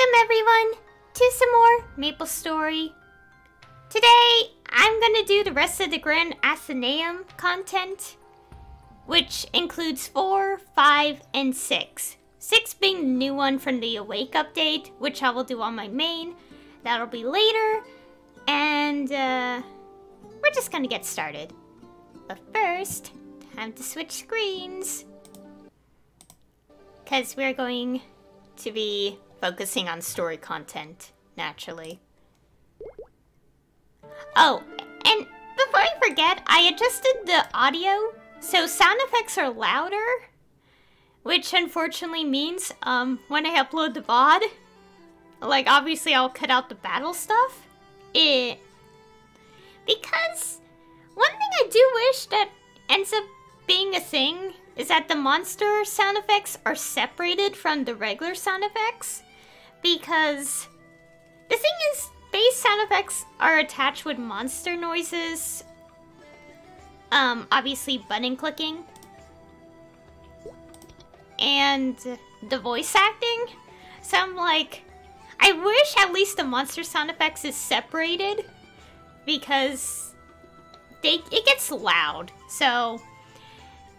Welcome everyone to some more Maple Story. Today, I'm gonna do the rest of the Grand Athenaeum content, which includes 4, 5, and 6. 6 being the new one from the Awake update, which I will do on my main. That'll be later. And, uh, we're just gonna get started. But first, time to switch screens. Because we're going to be focusing on story content, naturally. Oh, and before I forget, I adjusted the audio, so sound effects are louder, which unfortunately means um, when I upload the VOD, like obviously I'll cut out the battle stuff. It because one thing I do wish that ends up being a thing is that the monster sound effects are separated from the regular sound effects because the thing is base sound effects are attached with monster noises. Um obviously button clicking. And the voice acting. So i'm like i wish at least the monster sound effects is separated because they it gets loud. So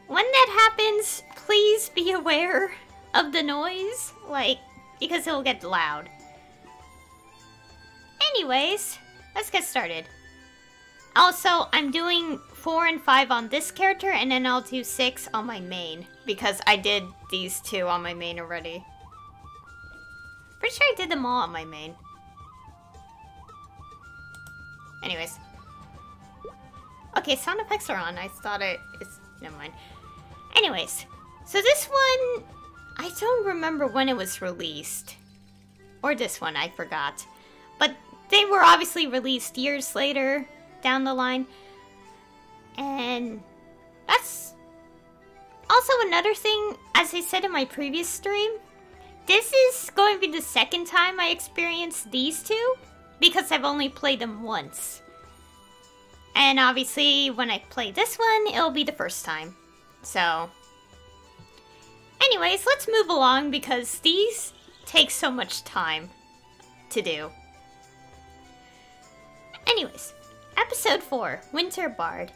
when that happens please be aware of the noise. Like because it'll get loud. Anyways, let's get started. Also, I'm doing 4 and 5 on this character, and then I'll do 6 on my main. Because I did these two on my main already. Pretty sure I did them all on my main. Anyways. Okay, sound effects are on. I thought it... It's... Never mind. Anyways. So this one I don't remember when it was released. Or this one, I forgot. But they were obviously released years later down the line. And that's also another thing, as I said in my previous stream, this is going to be the second time I experienced these two because I've only played them once. And obviously, when I play this one, it'll be the first time. So, Anyways, let's move along because these take so much time to do. Anyways, episode 4 Winter Bard.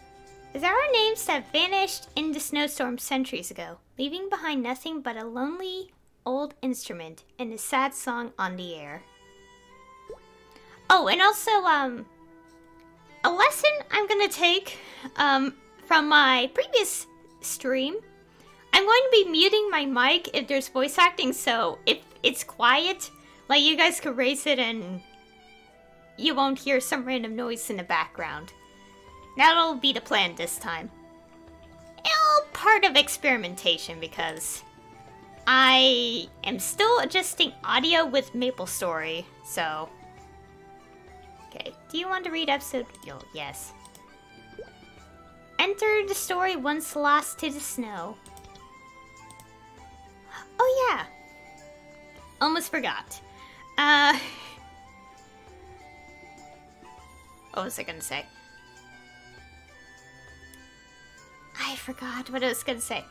There are names that vanished in the snowstorm centuries ago, leaving behind nothing but a lonely old instrument and a sad song on the air. Oh, and also, um, a lesson I'm gonna take, um, from my previous stream I'm going to be muting my mic if there's voice acting, so if it's quiet, like you guys could raise it and you won't hear some random noise in the background. That'll be the plan this time. All part of experimentation because I am still adjusting audio with Maple Story, so... Okay, do you want to read episode... Oh, yes. Enter the story once lost to the snow. Oh yeah. Almost forgot. Uh... What was I gonna say? I forgot what I was gonna say.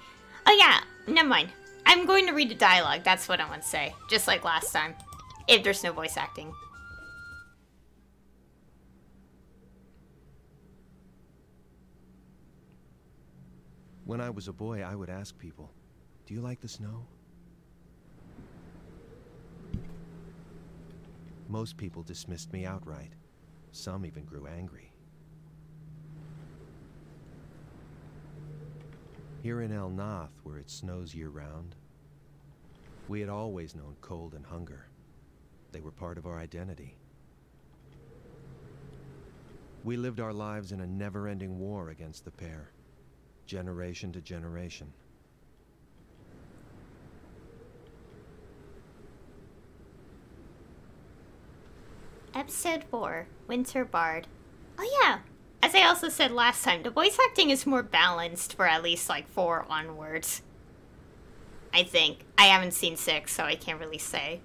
Oh yeah, never mind. I'm going to read the dialogue, that's what I want to say. Just like last time. If there's no voice acting. When I was a boy, I would ask people, do you like the snow? Most people dismissed me outright. Some even grew angry. Here in El Nath, where it snows year-round, we had always known cold and hunger. They were part of our identity. We lived our lives in a never-ending war against the pair, generation to generation. Episode 4 Winter Bard. Oh, yeah. As I also said last time, the voice acting is more balanced for at least like 4 onwards. I think. I haven't seen 6, so I can't really say.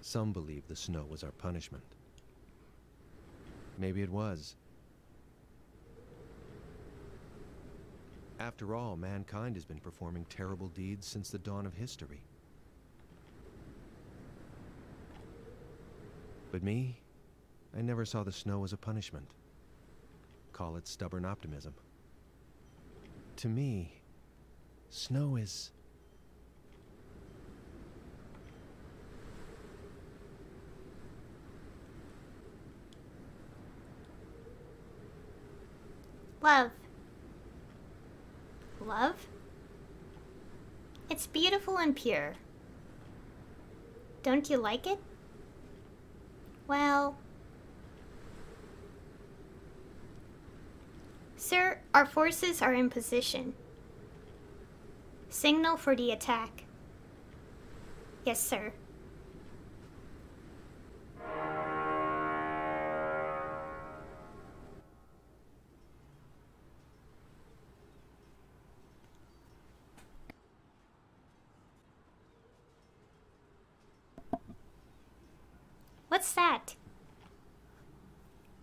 Some believe the snow was our punishment. Maybe it was. After all, mankind has been performing terrible deeds since the dawn of history. But me, I never saw the snow as a punishment. Call it stubborn optimism. To me, snow is. Love. Love? It's beautiful and pure. Don't you like it? Well... Sir, our forces are in position. Signal for the attack. Yes, sir.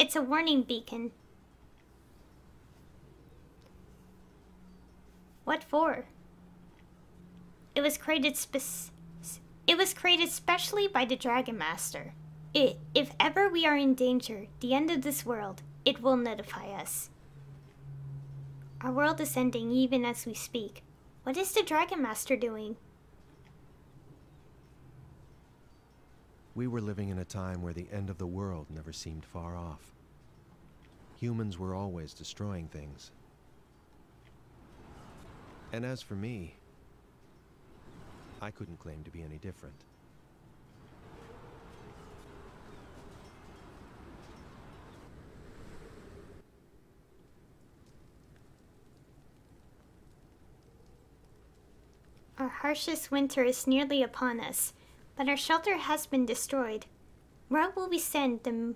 It's a warning beacon. What for? It was created spec it was created specially by the Dragon Master. It, if ever we are in danger, the end of this world, it will notify us. Our world is ending even as we speak. What is the Dragon Master doing? We were living in a time where the end of the world never seemed far off. Humans were always destroying things. And as for me, I couldn't claim to be any different. Our harshest winter is nearly upon us, but our shelter has been destroyed. Where will we send the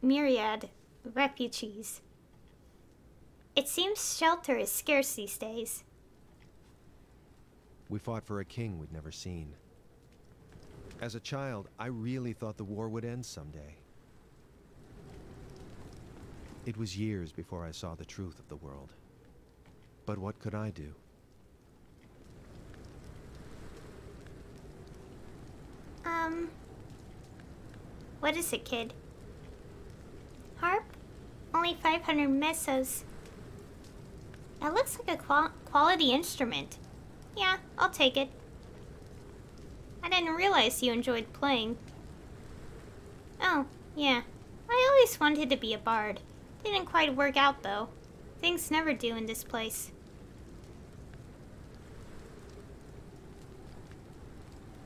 myriad refugees? It seems shelter is scarce these days. We fought for a king we'd never seen. As a child, I really thought the war would end someday. It was years before I saw the truth of the world. But what could I do? Um... What is it, kid? Harp? Only 500 mesos. That looks like a qual quality instrument. Yeah, I'll take it. I didn't realize you enjoyed playing. Oh, yeah. I always wanted to be a bard. Didn't quite work out, though. Things never do in this place.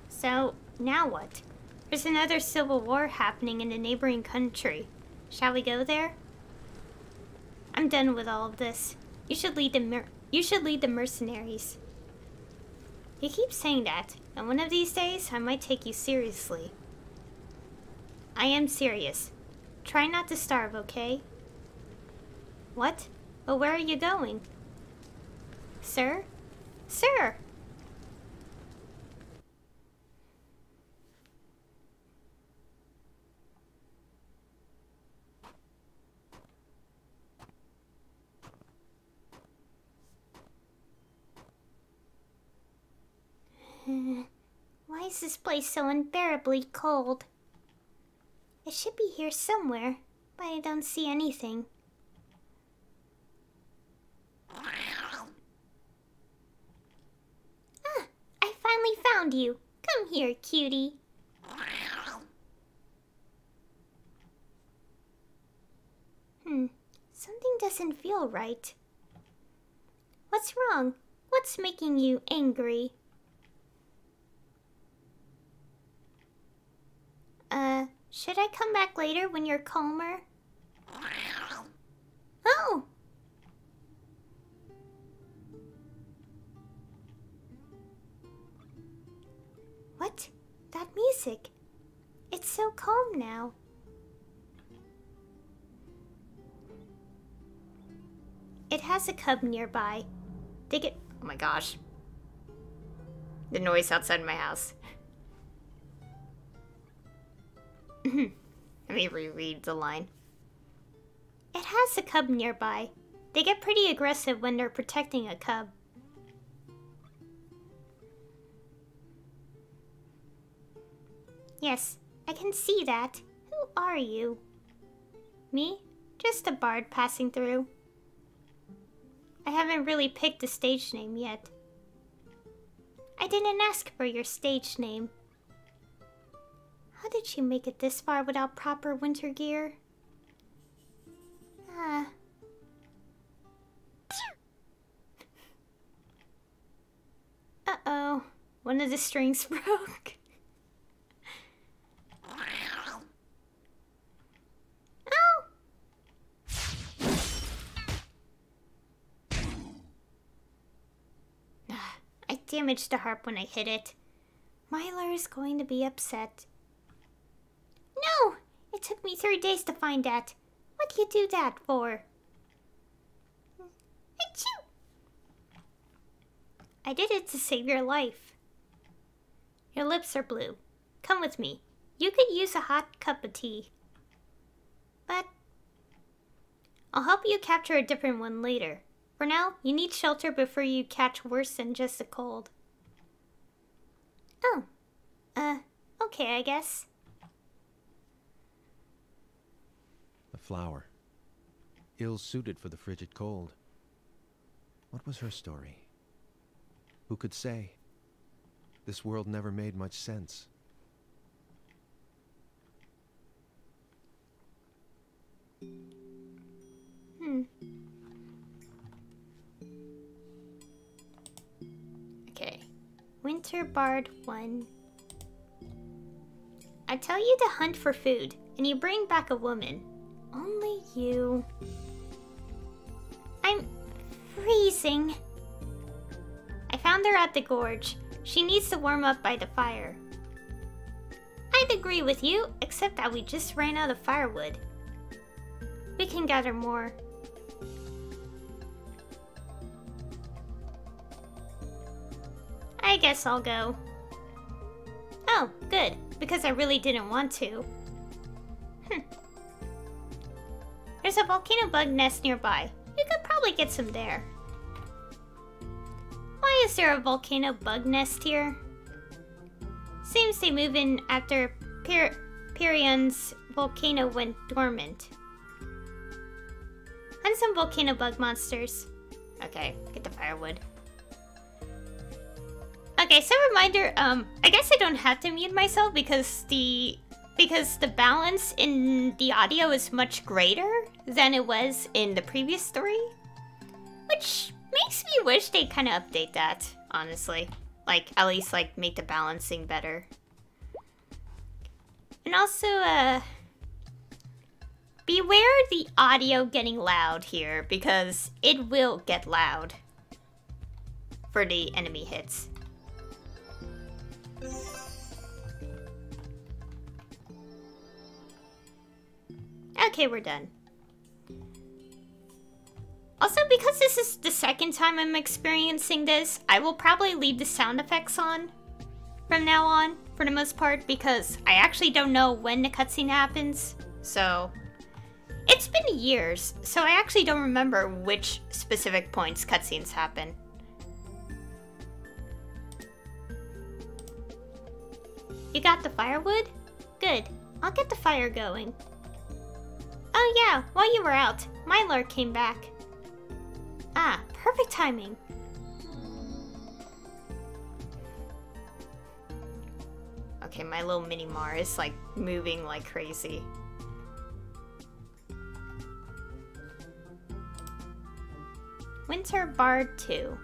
So, now what? There's another civil war happening in a neighboring country. Shall we go there? I'm done with all of this. You should lead the mer you should lead the mercenaries. You keep saying that, and one of these days I might take you seriously. I am serious. Try not to starve, okay? What? But where are you going? Sir? Sir! Why is this place so unbearably cold? It should be here somewhere, but I don't see anything. Ah, I finally found you. Come here, cutie. Hmm, something doesn't feel right. What's wrong? What's making you angry? Uh, should I come back later when you're calmer? Oh! What? That music. It's so calm now. It has a cub nearby. Dig it. Oh my gosh. The noise outside my house. Let me reread the line. It has a cub nearby. They get pretty aggressive when they're protecting a cub. Yes, I can see that. Who are you? Me? Just a bard passing through. I haven't really picked a stage name yet. I didn't ask for your stage name. How did she make it this far without proper winter gear? Ah. Uh-oh. One of the strings broke. oh! I damaged the harp when I hit it. Mylar is going to be upset. It took me three days to find that. What do you do that for? Achoo! I did it to save your life. Your lips are blue. Come with me. You could use a hot cup of tea. But I'll help you capture a different one later. For now, you need shelter before you catch worse than just a cold. Oh. Uh, okay, I guess. Flower. Ill suited for the frigid cold. What was her story? Who could say? This world never made much sense. Hmm. Okay. Winter Bard 1. I tell you to hunt for food, and you bring back a woman. Only you. I'm freezing. I found her at the gorge. She needs to warm up by the fire. I'd agree with you, except that we just ran out of firewood. We can gather more. I guess I'll go. Oh, good, because I really didn't want to. Hm. There's a volcano bug nest nearby. You could probably get some there. Why is there a volcano bug nest here? Seems they move in after Pirion's volcano went dormant. And some volcano bug monsters. Okay, get the firewood. Okay, so reminder, um, I guess I don't have to mute myself because the because the balance in the audio is much greater than it was in the previous story. Which makes me wish they'd kind of update that, honestly. Like, at least, like, make the balancing better. And also, uh... Beware the audio getting loud here, because it will get loud. For the enemy hits. Okay, we're done. Also, because this is the second time I'm experiencing this, I will probably leave the sound effects on from now on, for the most part, because I actually don't know when the cutscene happens. So, it's been years, so I actually don't remember which specific points cutscenes happen. You got the firewood? Good. I'll get the fire going. Oh yeah, while you were out, my Mylar came back. Ah, perfect timing. Okay, my little mini map is like moving like crazy. Winter Bard 2.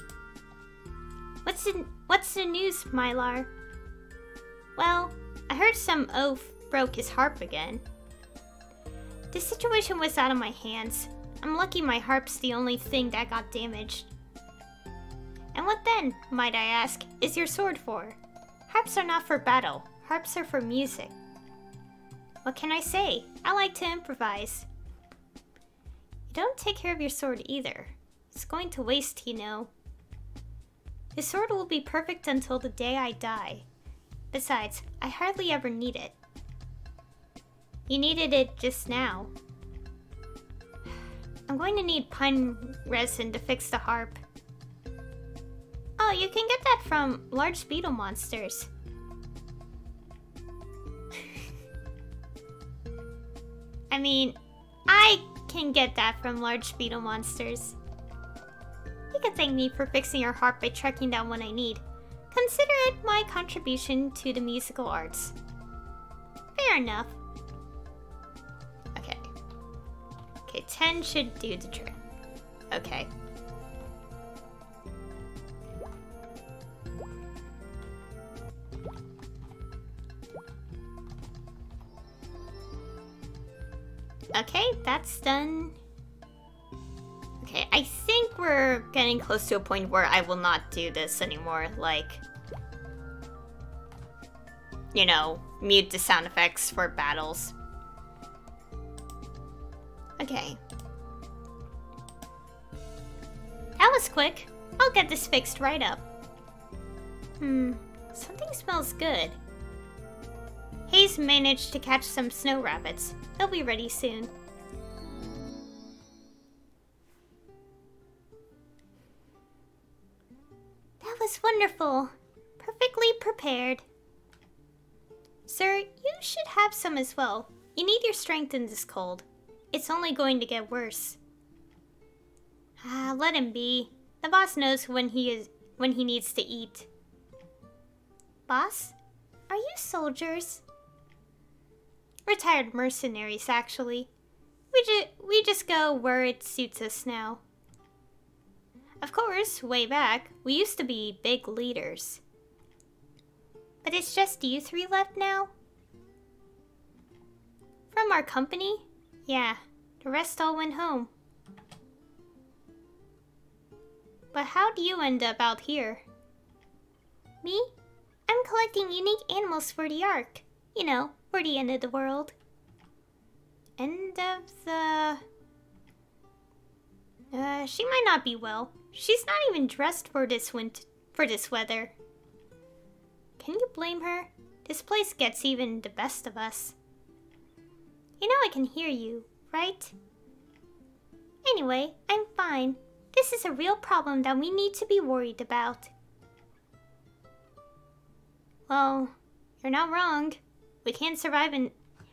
What's the, what's the news, Mylar? Well, I heard some oaf broke his harp again. The situation was out of my hands. I'm lucky my harp's the only thing that got damaged. And what then, might I ask, is your sword for? Harps are not for battle. Harps are for music. What can I say? I like to improvise. You don't take care of your sword either. It's going to waste, you know. The sword will be perfect until the day I die. Besides, I hardly ever need it. You needed it just now. I'm going to need pine resin to fix the harp. Oh, you can get that from large beetle monsters. I mean, I can get that from large beetle monsters. You can thank me for fixing your harp by tracking down what I need. Consider it my contribution to the musical arts. Fair enough. Okay, 10 should do the trick. Okay. Okay, that's done. Okay, I think we're getting close to a point where I will not do this anymore. Like, you know, mute the sound effects for battles. Okay. That was quick. I'll get this fixed right up. Hmm, something smells good. Hayes managed to catch some snow rabbits. They'll be ready soon. That was wonderful. Perfectly prepared. Sir, you should have some as well. You need your strength in this cold. It's only going to get worse. Ah, let him be. The boss knows when he is when he needs to eat. Boss? Are you soldiers? Retired mercenaries, actually. We, ju we just go where it suits us now. Of course, way back, we used to be big leaders. But it's just you three left now? From our company? Yeah, the rest all went home. But how do you end up out here? Me? I'm collecting unique animals for the Ark. You know, for the end of the world. End of the... Uh, she might not be well. She's not even dressed for this wind for this weather. Can you blame her? This place gets even the best of us. You know I can hear you, right? Anyway, I'm fine. This is a real problem that we need to be worried about. Well, you're not wrong. We can't survive and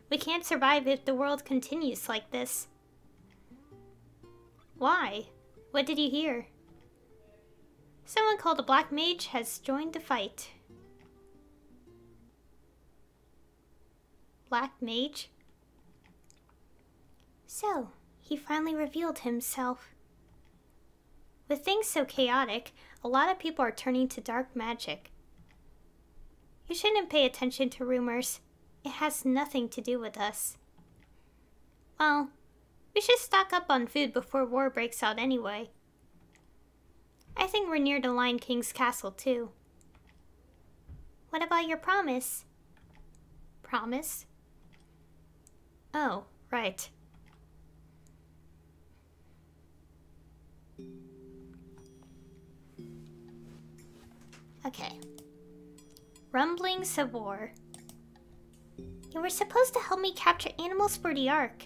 we can't survive if the world continues like this. Why? What did you hear? Someone called a black mage has joined the fight. Black mage? So, he finally revealed himself. With things so chaotic, a lot of people are turning to dark magic. You shouldn't pay attention to rumors. It has nothing to do with us. Well, we should stock up on food before war breaks out anyway. I think we're near the Lion King's castle, too. What about your promise? Promise? Oh, right. Okay. Rumblings of War. You were supposed to help me capture animals for the Ark.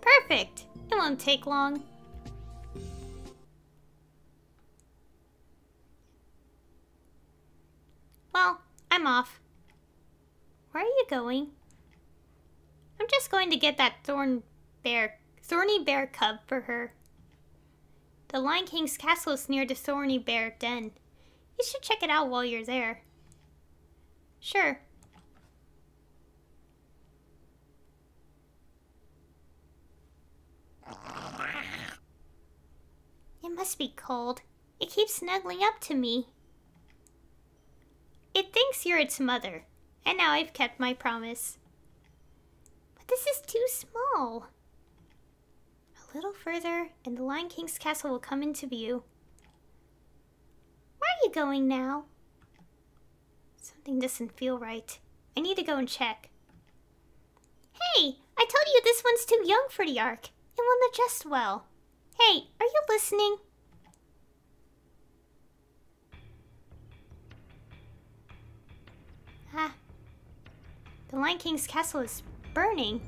Perfect! It won't take long. Well, I'm off. Where are you going? I'm just going to get that thorn bear, thorny bear cub for her. The Lion King's castle is near the thorny bear den. You should check it out while you're there. Sure. It must be cold. It keeps snuggling up to me. It thinks you're its mother, and now I've kept my promise. But this is too small. Little further, and the Lion King's castle will come into view. Where are you going now? Something doesn't feel right. I need to go and check. Hey, I told you this one's too young for the Ark. It won't adjust well. Hey, are you listening? Ah. The Lion King's castle is burning.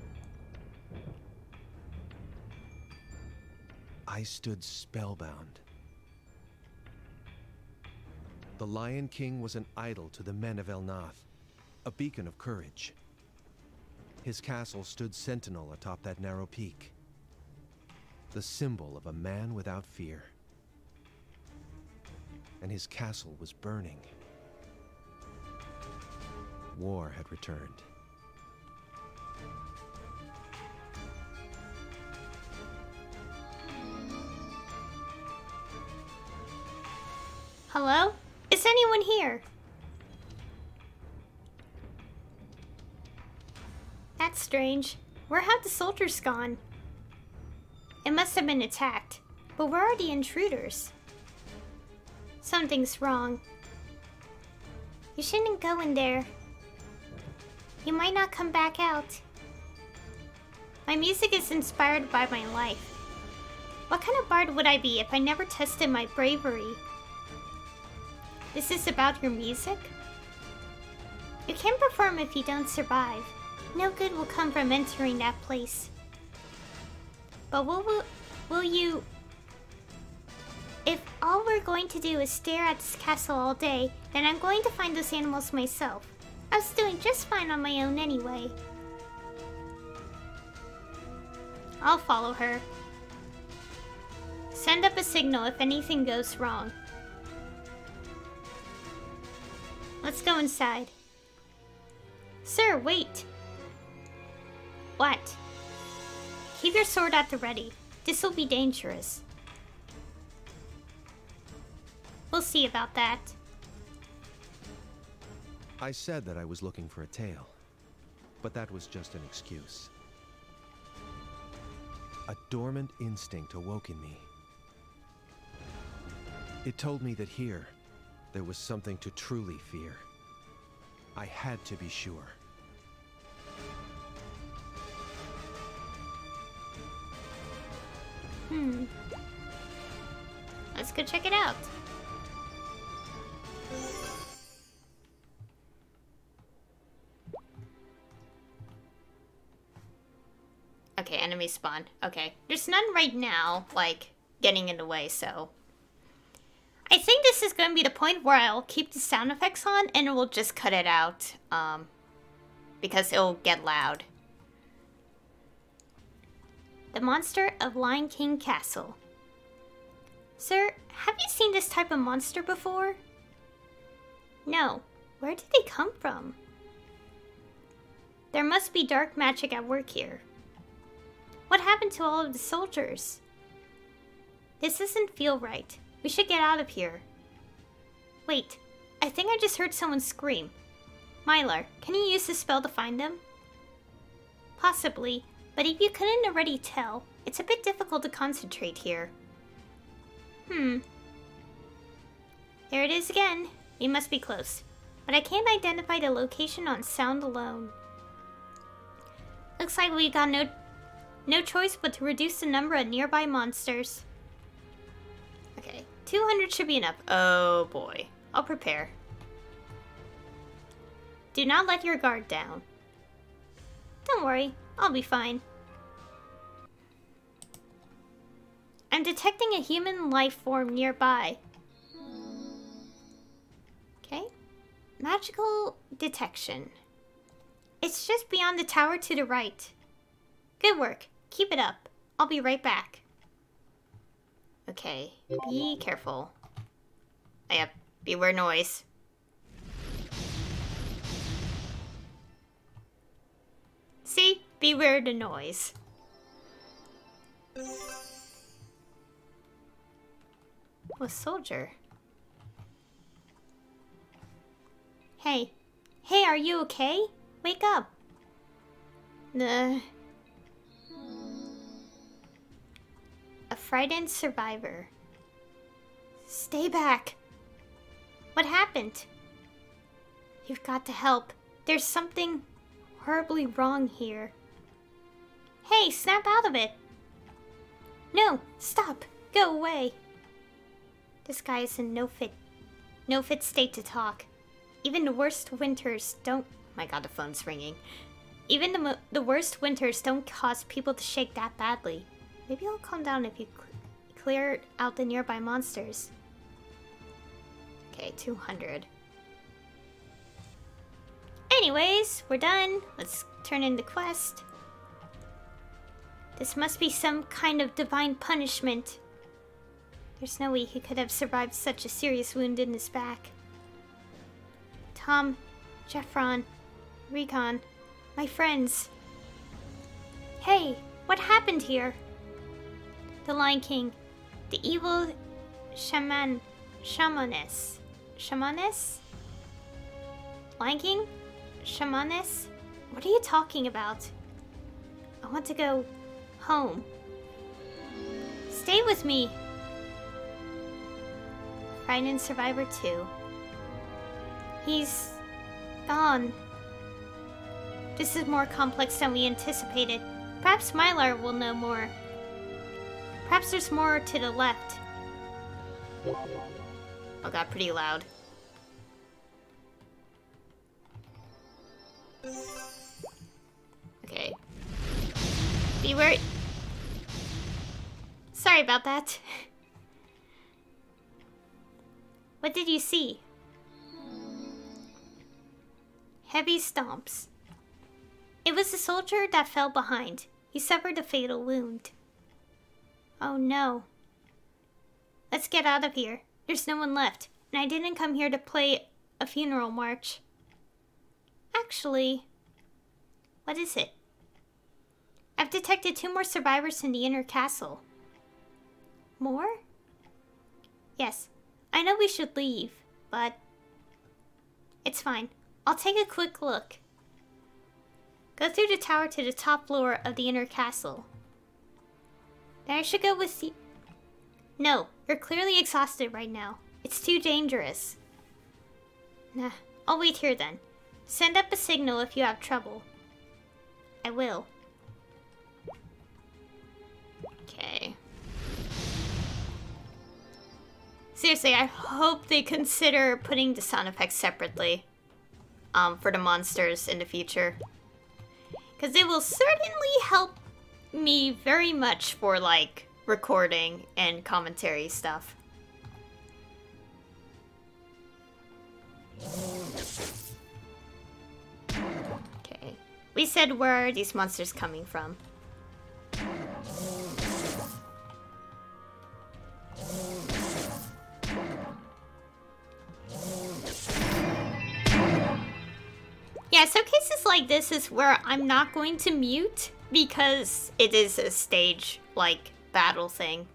I stood spellbound. The Lion King was an idol to the men of El Nath, a beacon of courage. His castle stood sentinel atop that narrow peak, the symbol of a man without fear. And his castle was burning. War had returned. Hello? Is anyone here? That's strange. Where have the soldiers gone? It must have been attacked. But where are the intruders? Something's wrong. You shouldn't go in there. You might not come back out. My music is inspired by my life. What kind of bard would I be if I never tested my bravery? This is about your music? You can't perform if you don't survive. No good will come from entering that place. But will, will, will you... If all we're going to do is stare at this castle all day, then I'm going to find those animals myself. I was doing just fine on my own anyway. I'll follow her. Send up a signal if anything goes wrong. Let's go inside. Sir, wait. What? Keep your sword at the ready. This'll be dangerous. We'll see about that. I said that I was looking for a tale, but that was just an excuse. A dormant instinct awoke in me. It told me that here, there was something to truly fear. I had to be sure. Hmm. Let's go check it out. Okay, enemy spawn. Okay. There's none right now, like, getting in the way, so... I think this is going to be the point where I'll keep the sound effects on and we'll just cut it out, um, because it'll get loud. The Monster of Lion King Castle. Sir, have you seen this type of monster before? No. Where did they come from? There must be dark magic at work here. What happened to all of the soldiers? This doesn't feel right. We should get out of here. Wait, I think I just heard someone scream. Mylar, can you use the spell to find them? Possibly, but if you couldn't already tell, it's a bit difficult to concentrate here. Hmm. There it is again. We must be close. But I can't identify the location on sound alone. Looks like we got no no choice but to reduce the number of nearby monsters. Okay, 200 should be enough. Oh boy. I'll prepare. Do not let your guard down. Don't worry, I'll be fine. I'm detecting a human life form nearby. Okay. Magical detection. It's just beyond the tower to the right. Good work. Keep it up. I'll be right back. Okay, be careful. Oh, yeah, beware noise. See? Beware the noise. A soldier. Hey. Hey, are you okay? Wake up. A frightened survivor. Stay back. What happened? You've got to help. There's something horribly wrong here. Hey, snap out of it. No, stop. Go away. This guy is in no fit, no fit state to talk. Even the worst winters don't. Oh my God, the phone's ringing. Even the the worst winters don't cause people to shake that badly. Maybe I'll calm down if you clear out the nearby monsters. Okay, 200. Anyways, we're done. Let's turn in the quest. This must be some kind of divine punishment. There's no way he could have survived such a serious wound in his back. Tom, Jeffron, Recon, my friends. Hey, what happened here? The Lion King, the evil shaman, shamaness, shamaness? Lion King? Shamaness? What are you talking about? I want to go home. Stay with me. Frightened Survivor 2. He's gone. This is more complex than we anticipated. Perhaps Mylar will know more. Perhaps there's more to the left. Oh, got pretty loud. Okay. Beware. Sorry about that. What did you see? Heavy stomps. It was the soldier that fell behind. He suffered a fatal wound. Oh no. Let's get out of here. There's no one left, and I didn't come here to play a funeral march. Actually, what is it? I've detected two more survivors in the inner castle. More? Yes, I know we should leave, but it's fine. I'll take a quick look. Go through the tower to the top floor of the inner castle. I should go with you. No, you're clearly exhausted right now. It's too dangerous. Nah, I'll wait here then. Send up a signal if you have trouble. I will. Okay. Seriously, I hope they consider putting the sound effects separately um, for the monsters in the future. Because it will certainly help me very much for, like, recording and commentary stuff. Okay. We said where are these monsters coming from? Yeah, so cases like this is where I'm not going to mute because it is a stage, like, battle thing.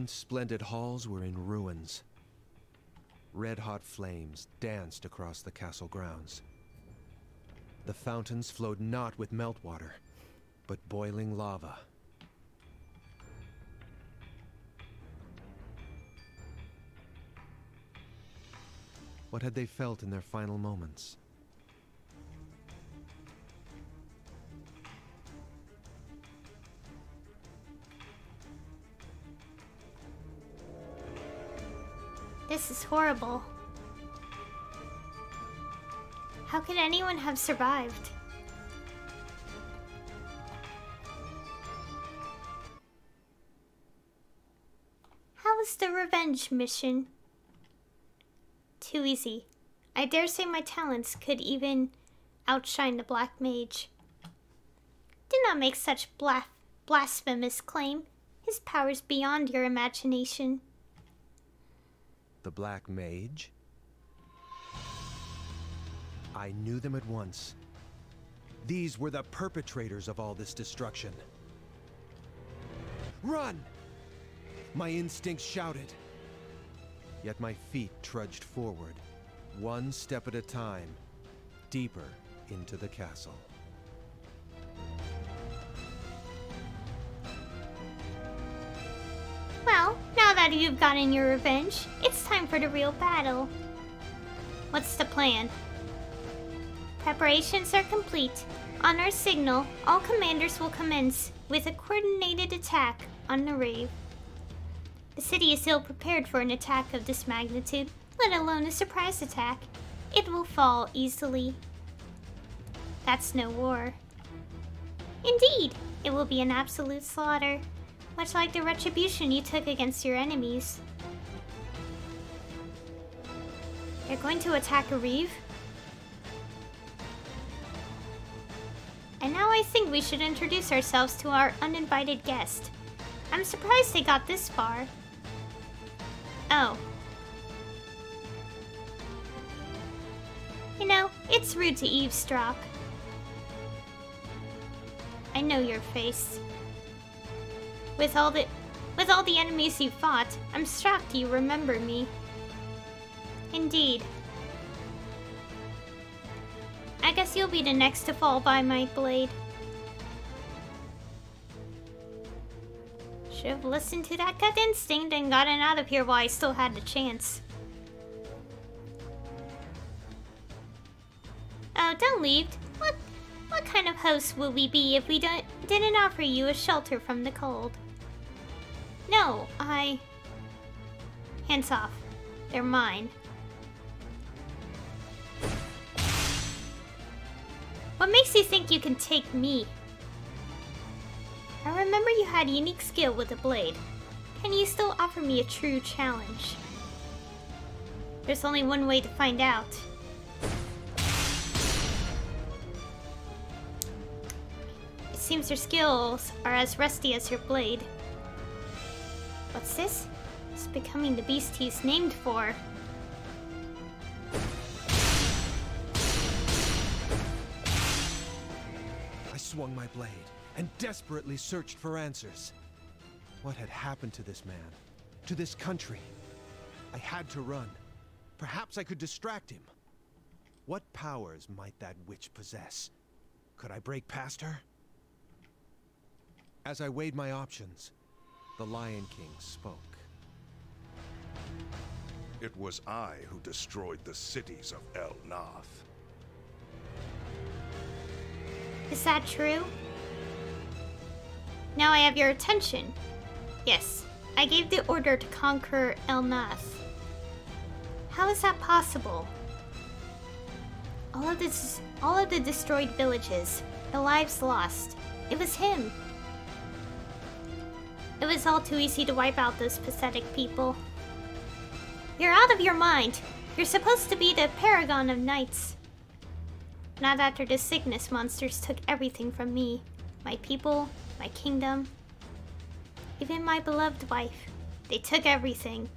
Once splendid halls were in ruins. Red-hot flames danced across the castle grounds. The fountains flowed not with meltwater, but boiling lava. What had they felt in their final moments? This is horrible. How could anyone have survived? How was the revenge mission? Too easy. I dare say my talents could even outshine the Black Mage. Do not make such bla blasphemous claim. His power's beyond your imagination. The Black Mage? I knew them at once. These were the perpetrators of all this destruction. Run! My instincts shouted. Yet my feet trudged forward, one step at a time, deeper into the castle. Now that you've gotten your revenge, it's time for the real battle. What's the plan? Preparations are complete. On our signal, all commanders will commence with a coordinated attack on the rave. The city is ill prepared for an attack of this magnitude, let alone a surprise attack. It will fall easily. That's no war. Indeed, it will be an absolute slaughter, much like the retribution you took against your enemies. They're going to attack reeve? And now I think we should introduce ourselves to our uninvited guest. I'm surprised they got this far. Oh. You know, it's rude to eavesdrop. I know your face. With all the with all the enemies you fought, I'm shocked you remember me. Indeed. I guess you'll be the next to fall by my blade. Should have listened to that gut instinct and gotten out of here while I still had the chance. Oh, don't leave. What what kind of hosts would we be if we don't, didn't offer you a shelter from the cold? No, I... Hands off. They're mine. What makes you think you can take me? I remember you had unique skill with a blade. Can you still offer me a true challenge? There's only one way to find out. It seems your skills are as rusty as your blade. What's this? It's becoming the beast he's named for. I swung my blade and desperately searched for answers. What had happened to this man? To this country? I had to run. Perhaps I could distract him. What powers might that witch possess? Could I break past her? As I weighed my options, the Lion King spoke. It was I who destroyed the cities of El Nath. Is that true? Now I have your attention. Yes, I gave the order to conquer El Nath. How is that possible? All of this, all of the destroyed villages, the lives lost. It was him. It was all too easy to wipe out those pathetic people. You're out of your mind. You're supposed to be the paragon of knights. Not after the sickness monsters took everything from me. My people, my kingdom, even my beloved wife. They took everything.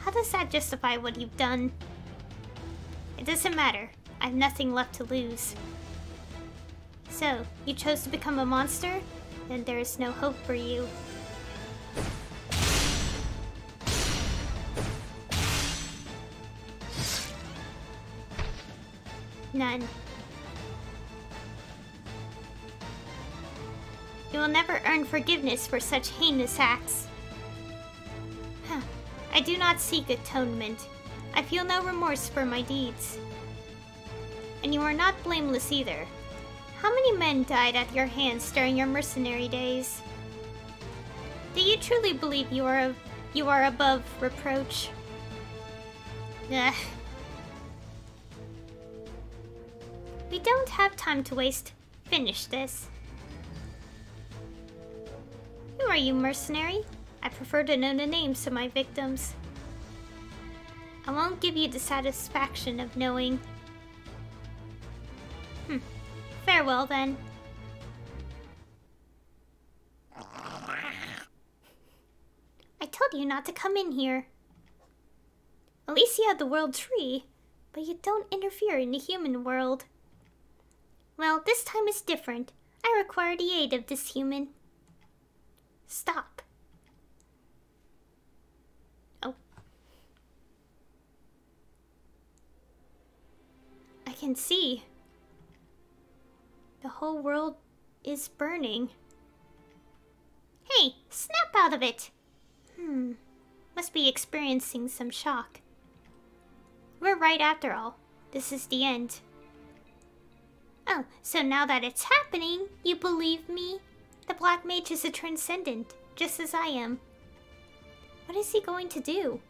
How does that justify what you've done? It doesn't matter. I have nothing left to lose. So, you chose to become a monster? Then there is no hope for you. None. You will never earn forgiveness for such heinous acts. Huh. I do not seek atonement. I feel no remorse for my deeds. And you are not blameless either. How many men died at your hands during your mercenary days? Do you truly believe you are you are above reproach? Ugh. We don't have time to waste. Finish this. Who are you, mercenary? I prefer to know the names of my victims. I won't give you the satisfaction of knowing. Farewell, then. I told you not to come in here. At least you have the world tree, but you don't interfere in the human world. Well, this time is different. I require the aid of this human. Stop. Oh. I can see. The whole world is burning. Hey, snap out of it! Hmm, must be experiencing some shock. We're right after all. This is the end. Oh, so now that it's happening, you believe me? The Black Mage is a transcendent, just as I am. What is he going to do?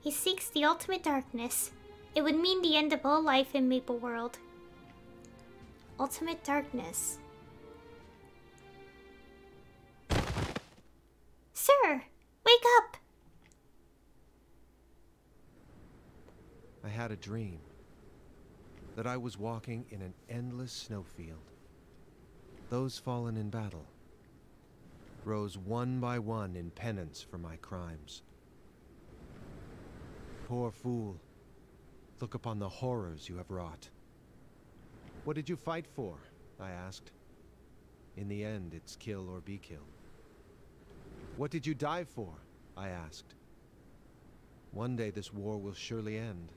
He seeks the ultimate darkness. It would mean the end of all life in Maple World. Ultimate darkness. Sir, wake up! I had a dream that I was walking in an endless snowfield. Those fallen in battle rose one by one in penance for my crimes. Poor fool, look upon the horrors you have wrought. What did you fight for? I asked. In the end, it's kill or be killed. What did you die for? I asked. One day this war will surely end.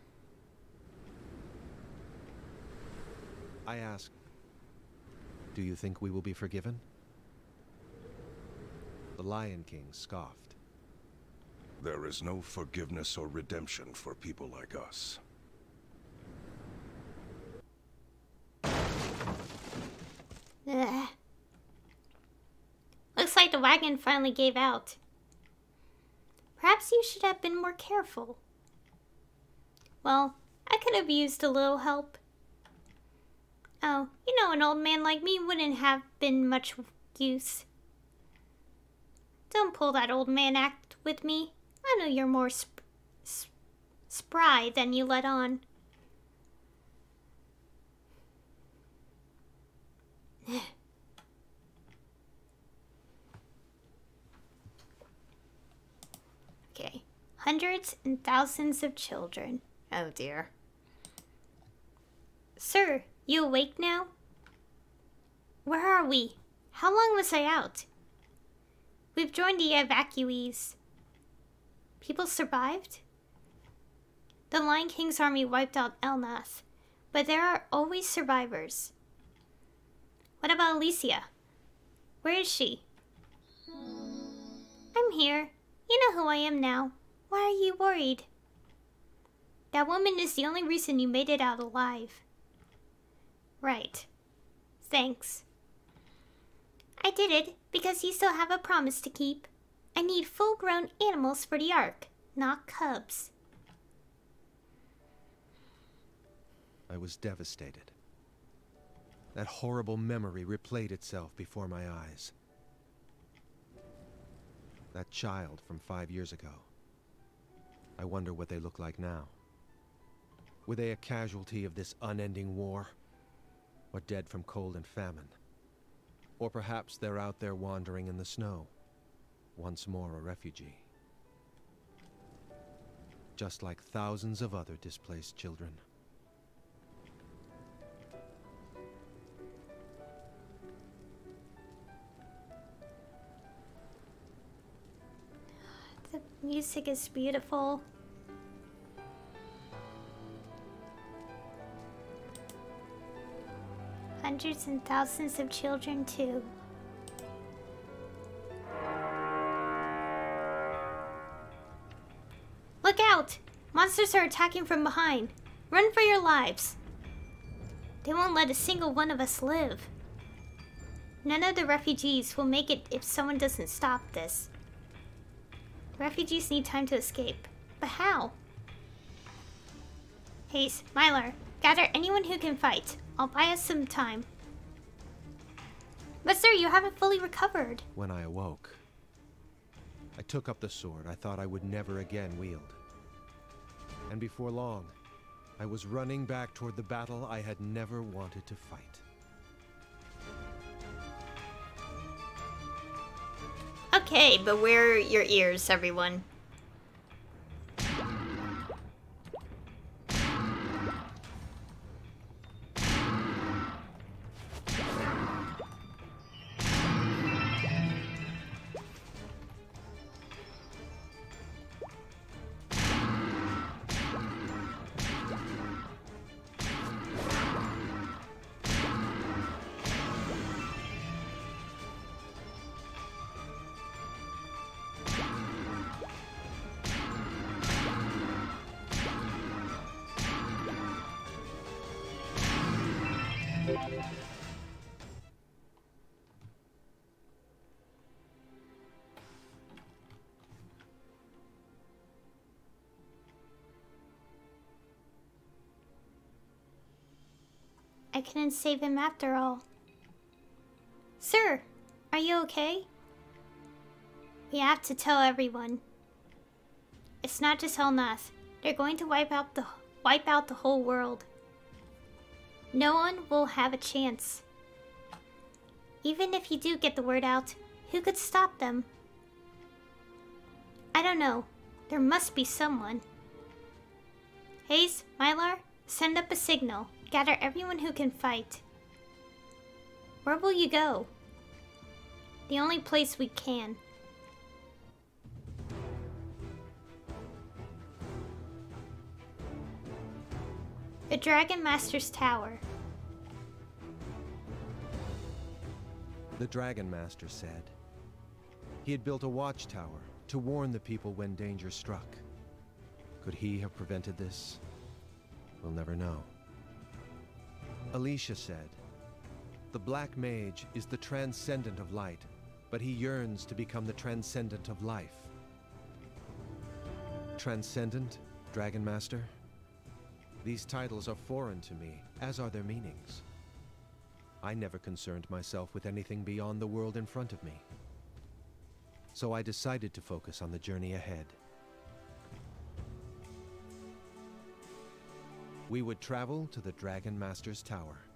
I asked, Do you think we will be forgiven? The Lion King scoffed. There is no forgiveness or redemption for people like us. Ugh. Wagon finally gave out. Perhaps you should have been more careful. Well, I could have used a little help. Oh, you know, an old man like me wouldn't have been much use. Don't pull that old man act with me. I know you're more sp sp spry than you let on. okay. Hundreds and thousands of children. Oh dear. Sir, you awake now? Where are we? How long was I out? We've joined the evacuees. People survived? The Lion King's army wiped out El Nath, but there are always survivors. What about Alicia? Where is she? I'm here. You know who I am now. Why are you worried? That woman is the only reason you made it out alive. Right. Thanks. I did it because you still have a promise to keep. I need full-grown animals for the Ark, not cubs. I was devastated. That horrible memory replayed itself before my eyes. That child from five years ago. I wonder what they look like now. Were they a casualty of this unending war? Or dead from cold and famine? Or perhaps they're out there wandering in the snow, once more a refugee. Just like thousands of other displaced children. Music is beautiful. Hundreds and thousands of children, too. Look out! Monsters are attacking from behind. Run for your lives. They won't let a single one of us live. None of the refugees will make it if someone doesn't stop this. Refugees need time to escape. But how? Haste, Mylar, gather anyone who can fight. I'll buy us some time. But sir, you haven't fully recovered. When I awoke, I took up the sword I thought I would never again wield. And before long, I was running back toward the battle I had never wanted to fight. Okay, but wear your ears, everyone. Couldn't save him after all. Sir, are you okay? We have to tell everyone. It's not just El Nath. They're going to wipe out the wipe out the whole world. No one will have a chance. Even if you do get the word out, who could stop them? I don't know. There must be someone. Hayes, Mylar, send up a signal. Gather everyone who can fight. Where will you go? The only place we can. The Dragon Master's Tower. The Dragon Master said. He had built a watchtower to warn the people when danger struck. Could he have prevented this? We'll never know. Alicia said, The Black Mage is the transcendent of light, but he yearns to become the transcendent of life. Transcendent, Dragon Master? These titles are foreign to me, as are their meanings. I never concerned myself with anything beyond the world in front of me. So I decided to focus on the journey ahead. We would travel to the Dragon Master's Tower.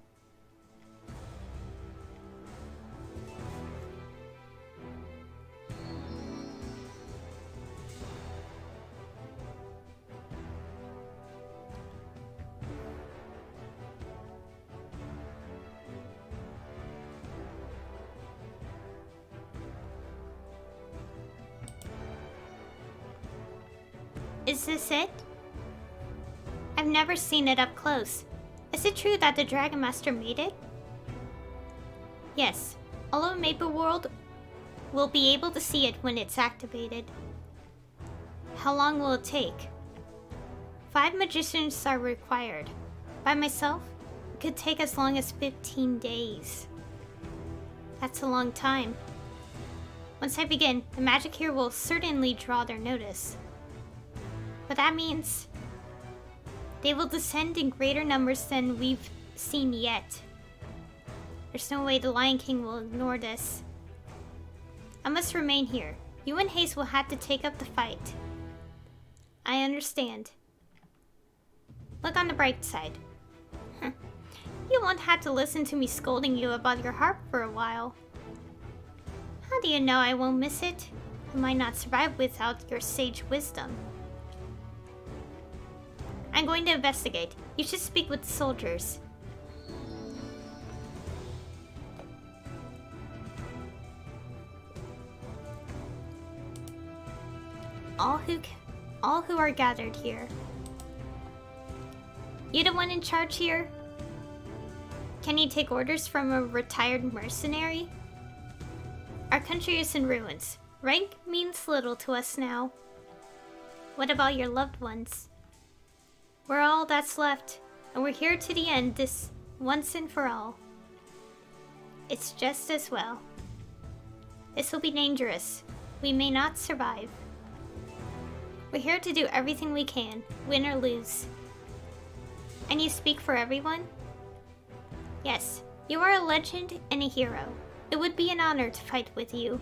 Seen it up close. Is it true that the Dragon Master made it? Yes. All of Maple World will be able to see it when it's activated. How long will it take? Five magicians are required. By myself, it could take as long as 15 days. That's a long time. Once I begin, the magic here will certainly draw their notice. But that means they will descend in greater numbers than we've seen yet. There's no way the Lion King will ignore this. I must remain here. You and Hayes will have to take up the fight. I understand. Look on the bright side. you won't have to listen to me scolding you about your harp for a while. How do you know I won't miss it? I might not survive without your sage wisdom. I'm going to investigate. You should speak with soldiers. All who, all who are gathered here. You the one in charge here? Can you take orders from a retired mercenary? Our country is in ruins. Rank means little to us now. What about your loved ones? We're all that's left, and we're here to the end this once and for all. It's just as well. This will be dangerous. We may not survive. We're here to do everything we can, win or lose. And you speak for everyone? Yes, you are a legend and a hero. It would be an honor to fight with you.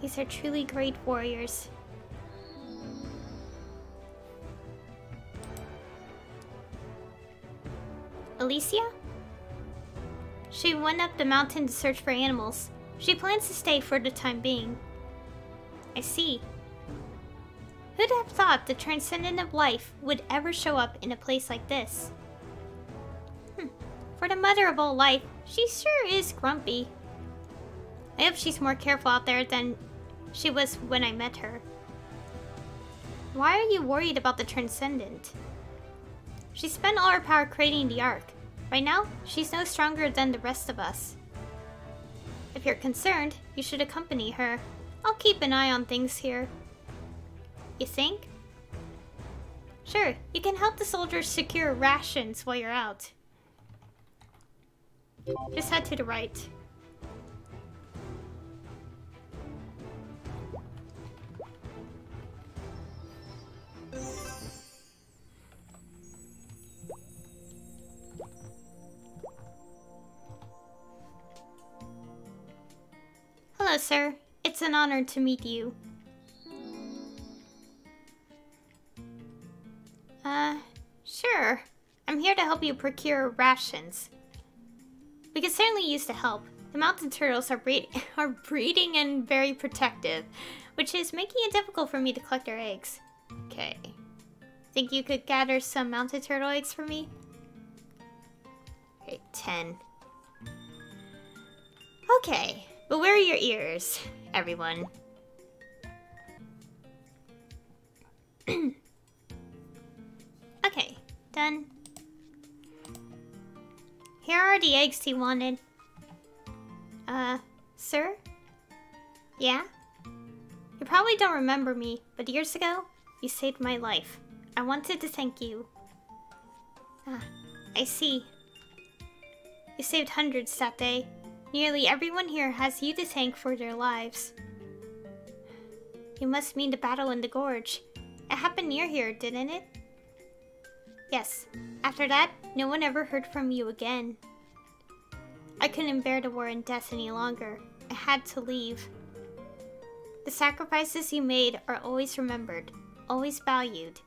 These are truly great warriors. Alicia? She went up the mountain to search for animals. She plans to stay for the time being. I see. Who'd have thought the transcendent of life would ever show up in a place like this? Hmm. For the mother of all life, she sure is grumpy. I hope she's more careful out there than she was when I met her. Why are you worried about the Transcendent? She spent all her power creating the Ark. Right now, she's no stronger than the rest of us. If you're concerned, you should accompany her. I'll keep an eye on things here. You think? Sure, you can help the soldiers secure rations while you're out. Just head to the right. Hello, sir. It's an honor to meet you. Uh, sure. I'm here to help you procure rations. We could certainly use the help. The mountain turtles are, breed are breeding and very protective, which is making it difficult for me to collect their eggs. Okay. Think you could gather some mountain turtle eggs for me? Okay, 10. Okay. But where are your ears, everyone? okay, done. Here are the eggs he wanted. Uh, sir? Yeah? You probably don't remember me, but years ago, you saved my life. I wanted to thank you. Ah, I see. You saved hundreds that day. Nearly everyone here has you to thank for their lives. You must mean the battle in the gorge. It happened near here, didn't it? Yes. After that, no one ever heard from you again. I couldn't bear the war and death any longer. I had to leave. The sacrifices you made are always remembered, always valued.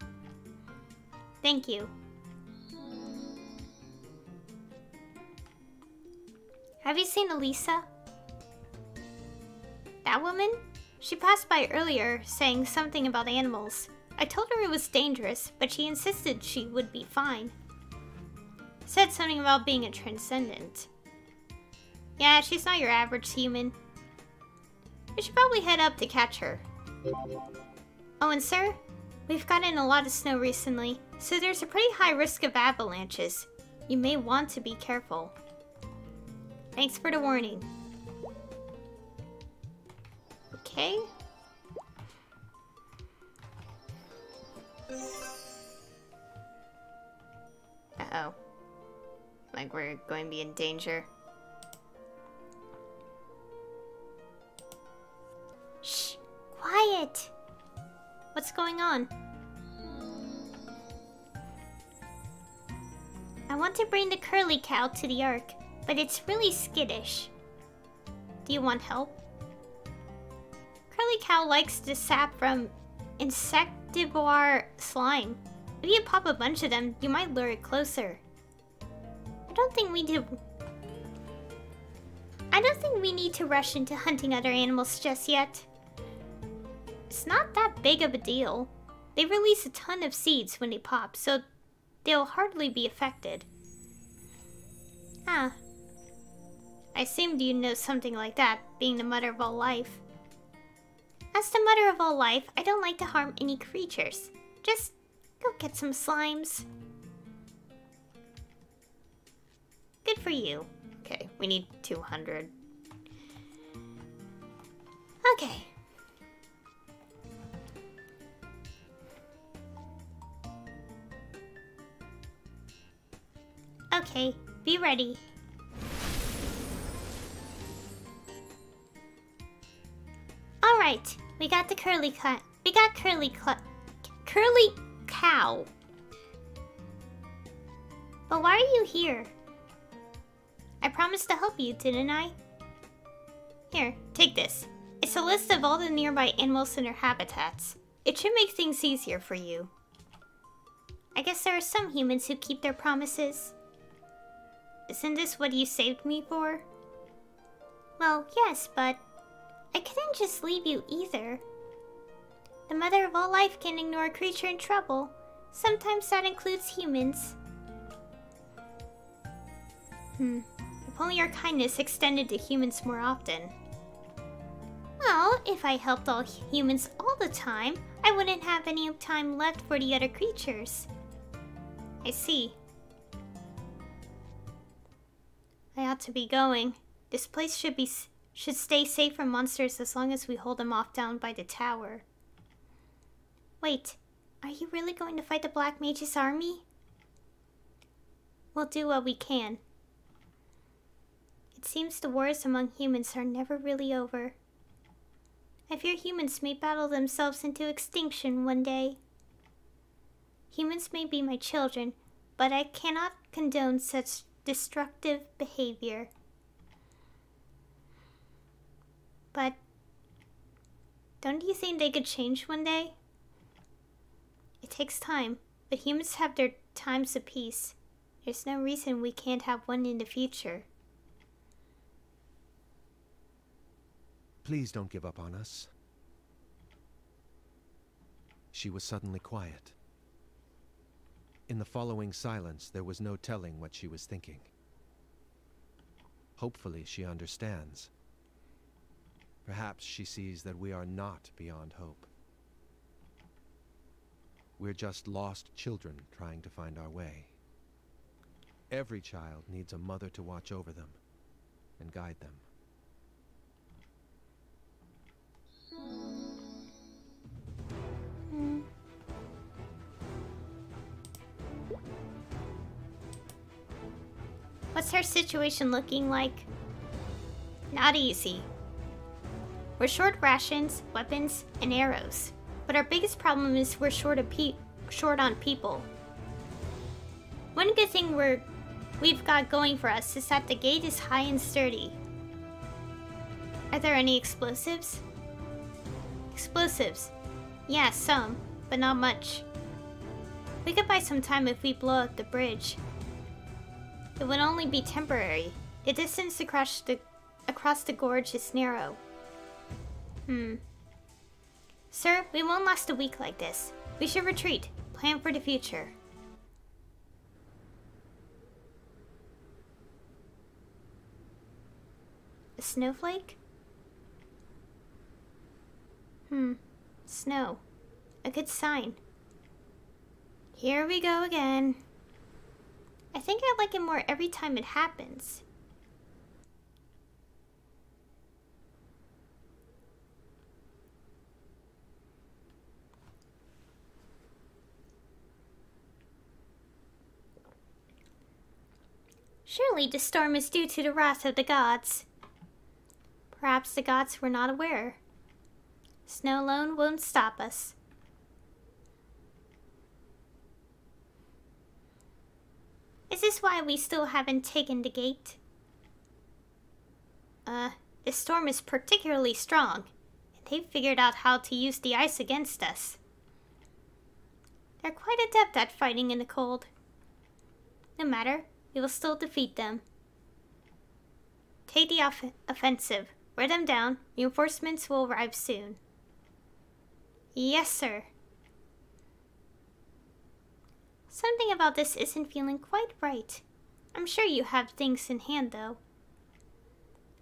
Thank you. Have you seen Elisa? That woman? She passed by earlier, saying something about animals. I told her it was dangerous, but she insisted she would be fine. Said something about being a transcendent. Yeah, she's not your average human. We should probably head up to catch her. Oh, and sir, we've gotten a lot of snow recently, so there's a pretty high risk of avalanches. You may want to be careful. Thanks for the warning. Okay. Uh-oh. Like we're going to be in danger. Shh! Quiet! What's going on? I want to bring the curly cow to the Ark but it's really skittish. Do you want help? Curly Cow likes the sap from insectivore slime. If you pop a bunch of them, you might lure it closer. I don't think we do. I don't think we need to rush into hunting other animals just yet. It's not that big of a deal. They release a ton of seeds when they pop, so they'll hardly be affected. Ah, I assumed you'd know something like that, being the mother of all life. As the mother of all life, I don't like to harm any creatures. Just go get some slimes. Good for you. Okay, we need 200. Okay. Okay, be ready. Alright, we got the curly cut. We got curly cut. Curly cow. But why are you here? I promised to help you, didn't I? Here, take this. It's a list of all the nearby animals and their habitats. It should make things easier for you. I guess there are some humans who keep their promises. Isn't this what you saved me for? Well, yes, but I couldn't just leave you either. The mother of all life can ignore a creature in trouble. Sometimes that includes humans. Hmm. If only your kindness extended to humans more often. Well, if I helped all humans all the time, I wouldn't have any time left for the other creatures. I see. I ought to be going. This place should be should stay safe from monsters as long as we hold them off down by the tower. Wait, are you really going to fight the Black Mage's army? We'll do what we can. It seems the wars among humans are never really over. I fear humans may battle themselves into extinction one day. Humans may be my children, but I cannot condone such destructive behavior. But don't you think they could change one day? It takes time, but humans have their times of peace. There's no reason we can't have one in the future. Please don't give up on us. She was suddenly quiet. In the following silence, there was no telling what she was thinking. Hopefully, she understands. Perhaps she sees that we are not beyond hope. We're just lost children trying to find our way. Every child needs a mother to watch over them and guide them. Hmm. What's her situation looking like? Not easy. We're short rations, weapons, and arrows. But our biggest problem is we're short of pe short on people. One good thing we're we've got going for us is that the gate is high and sturdy. Are there any explosives? Explosives. Yeah, some, but not much. We could buy some time if we blow up the bridge. It would only be temporary. The distance across the across the gorge is narrow. Hmm. Sir, we won't last a week like this. We should retreat. Plan for the future. A snowflake? Hmm. Snow. A good sign. Here we go again. I think I like it more every time it happens. Surely the storm is due to the wrath of the gods. Perhaps the gods were not aware. Snow alone won't stop us. Is this why we still haven't taken the gate? Uh, this storm is particularly strong, and they've figured out how to use the ice against us. They're quite adept at fighting in the cold. No matter, we will still defeat them. Take the off offensive. Wear them down. Reinforcements will arrive soon. Yes, sir. Something about this isn't feeling quite right. I'm sure you have things in hand, though.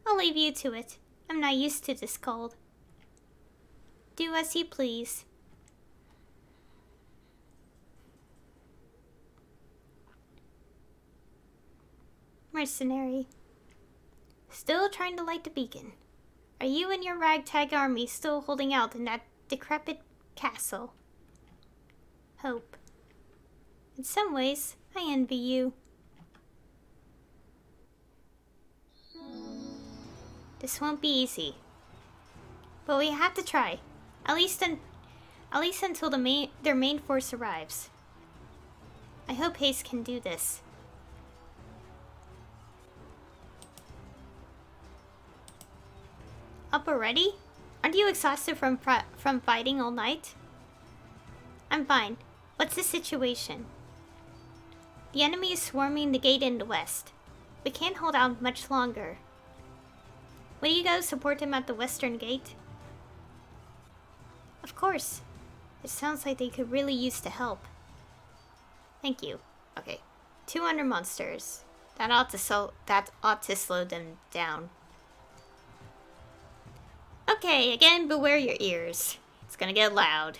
I'll leave you to it. I'm not used to this cold. Do as you please. Mercenary. Still trying to light the beacon. Are you and your ragtag army still holding out in that decrepit castle? Hope. In some ways, I envy you. This won't be easy. But we have to try. At least, un at least until the main their main force arrives. I hope Haste can do this. Up already? Aren't you exhausted from from fighting all night? I'm fine. What's the situation? The enemy is swarming the gate in the west. We can't hold out much longer. Will you go support him at the western gate? Of course. It sounds like they could really use the help. Thank you. Okay. 200 monsters. That ought to so that ought to slow them down. Okay, again, beware your ears. It's gonna get loud.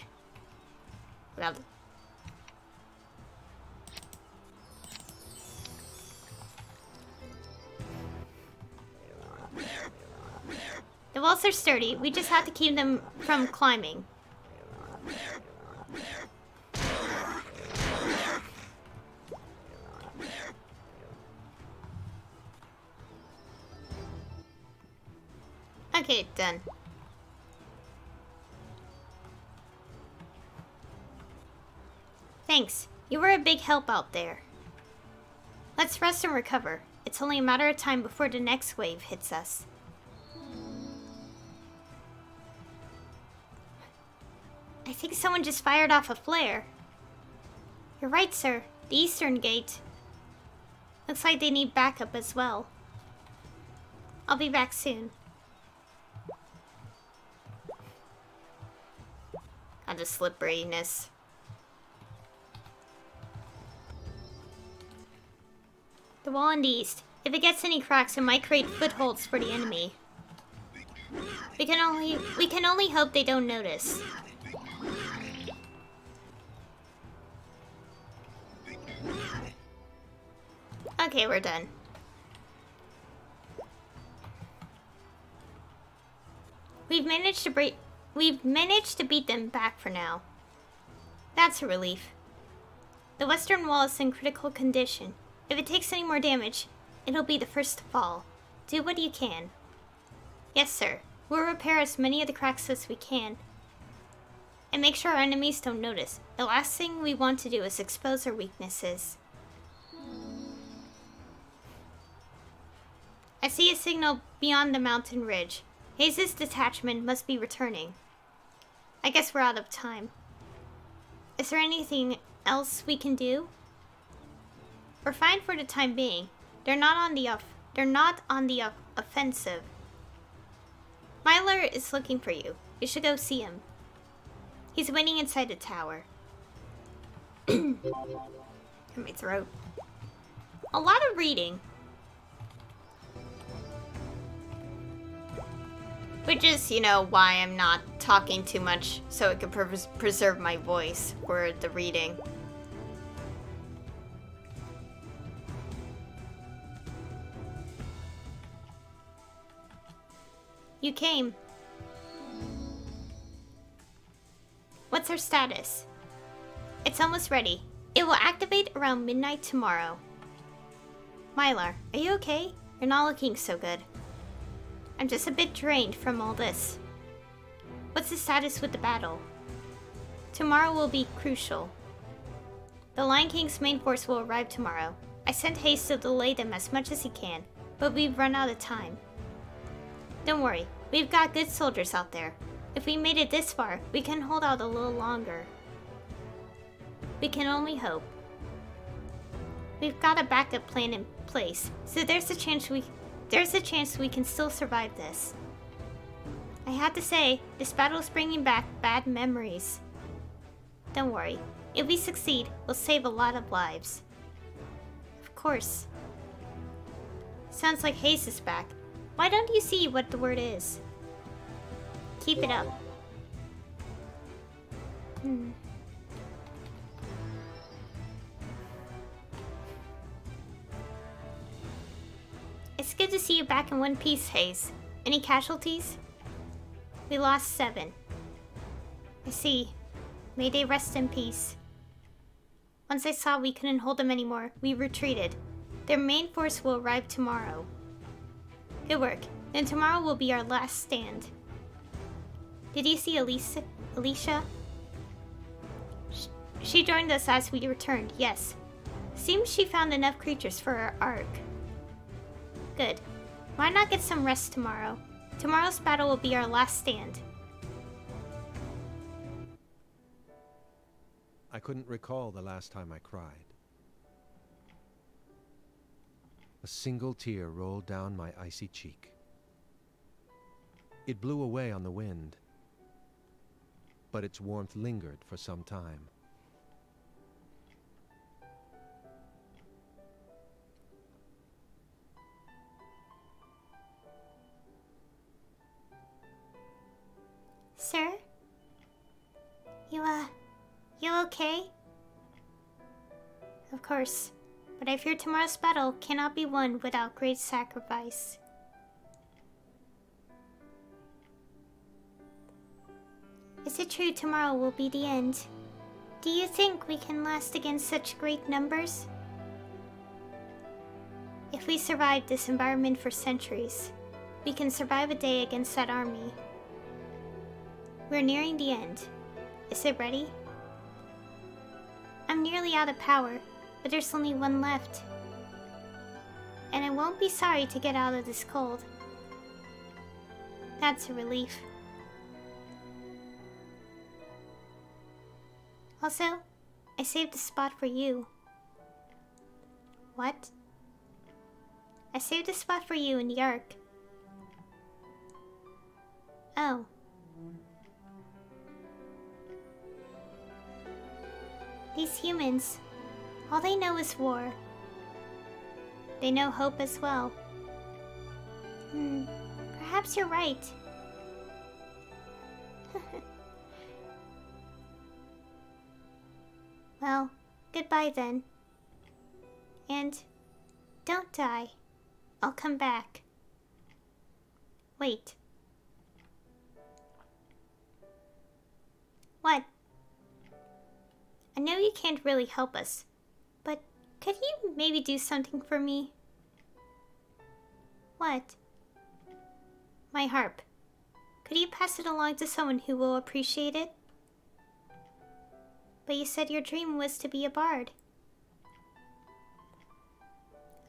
Loud. The walls are sturdy. We just have to keep them from climbing. Okay, done. Thanks. You were a big help out there. Let's rest and recover. It's only a matter of time before the next wave hits us. I think someone just fired off a flare. You're right, sir. The eastern gate. Looks like they need backup as well. I'll be back soon. On the slipperiness. The wall in the east. If it gets any cracks, it might create footholds for the enemy. We can only we can only hope they don't notice. Okay, we're done. We've managed to break we've managed to beat them back for now. That's a relief. The western wall is in critical condition. If it takes any more damage, it'll be the first to fall. Do what you can. Yes, sir. We'll repair as many of the cracks as we can. And make sure our enemies don't notice. The last thing we want to do is expose our weaknesses. I see a signal beyond the mountain ridge. Hayes' detachment must be returning. I guess we're out of time. Is there anything else we can do? We're fine for the time being. They're not on the off they're not on the off offensive. Mylar is looking for you. You should go see him. He's waiting inside the tower. In my throat. A lot of reading. Which is, you know, why I'm not talking too much, so it can pres preserve my voice for the reading. You came. What's our status? It's almost ready. It will activate around midnight tomorrow. Mylar, are you okay? You're not looking so good. I'm just a bit drained from all this. What's the status with the battle? Tomorrow will be crucial. The Lion King's main force will arrive tomorrow. I sent Haste to delay them as much as he can, but we've run out of time. Don't worry, we've got good soldiers out there. If we made it this far, we can hold out a little longer. We can only hope. We've got a backup plan in place, so there's a chance we there's a chance we can still survive this. I have to say, this battle is bringing back bad memories. Don't worry. If we succeed, we'll save a lot of lives. Of course. Sounds like Hayes is back. Why don't you see what the word is? Keep it up. Hmm. It's good to see you back in one piece, Hayes. Any casualties? We lost seven. I see. May they rest in peace. Once I saw we couldn't hold them anymore, we retreated. Their main force will arrive tomorrow. Good work. Then tomorrow will be our last stand. Did you see Alicia? Alicia? She joined us as we returned, yes. Seems she found enough creatures for our Ark. Good. Why not get some rest tomorrow? Tomorrow's battle will be our last stand. I couldn't recall the last time I cried. A single tear rolled down my icy cheek. It blew away on the wind, but its warmth lingered for some time. Sir? You, uh, you okay? Of course, but I fear tomorrow's battle cannot be won without great sacrifice. Is it true tomorrow will be the end? Do you think we can last against such great numbers? If we survive this environment for centuries, we can survive a day against that army. We're nearing the end. Is it ready? I'm nearly out of power, but there's only one left. And I won't be sorry to get out of this cold. That's a relief. Also, I saved a spot for you. What? I saved a spot for you in the Ark. Oh. These humans, all they know is war. They know hope as well. Hmm, perhaps you're right. well, goodbye then. And don't die. I'll come back. Wait. What? I know you can't really help us, could you maybe do something for me? What? My harp. Could you pass it along to someone who will appreciate it? But you said your dream was to be a bard.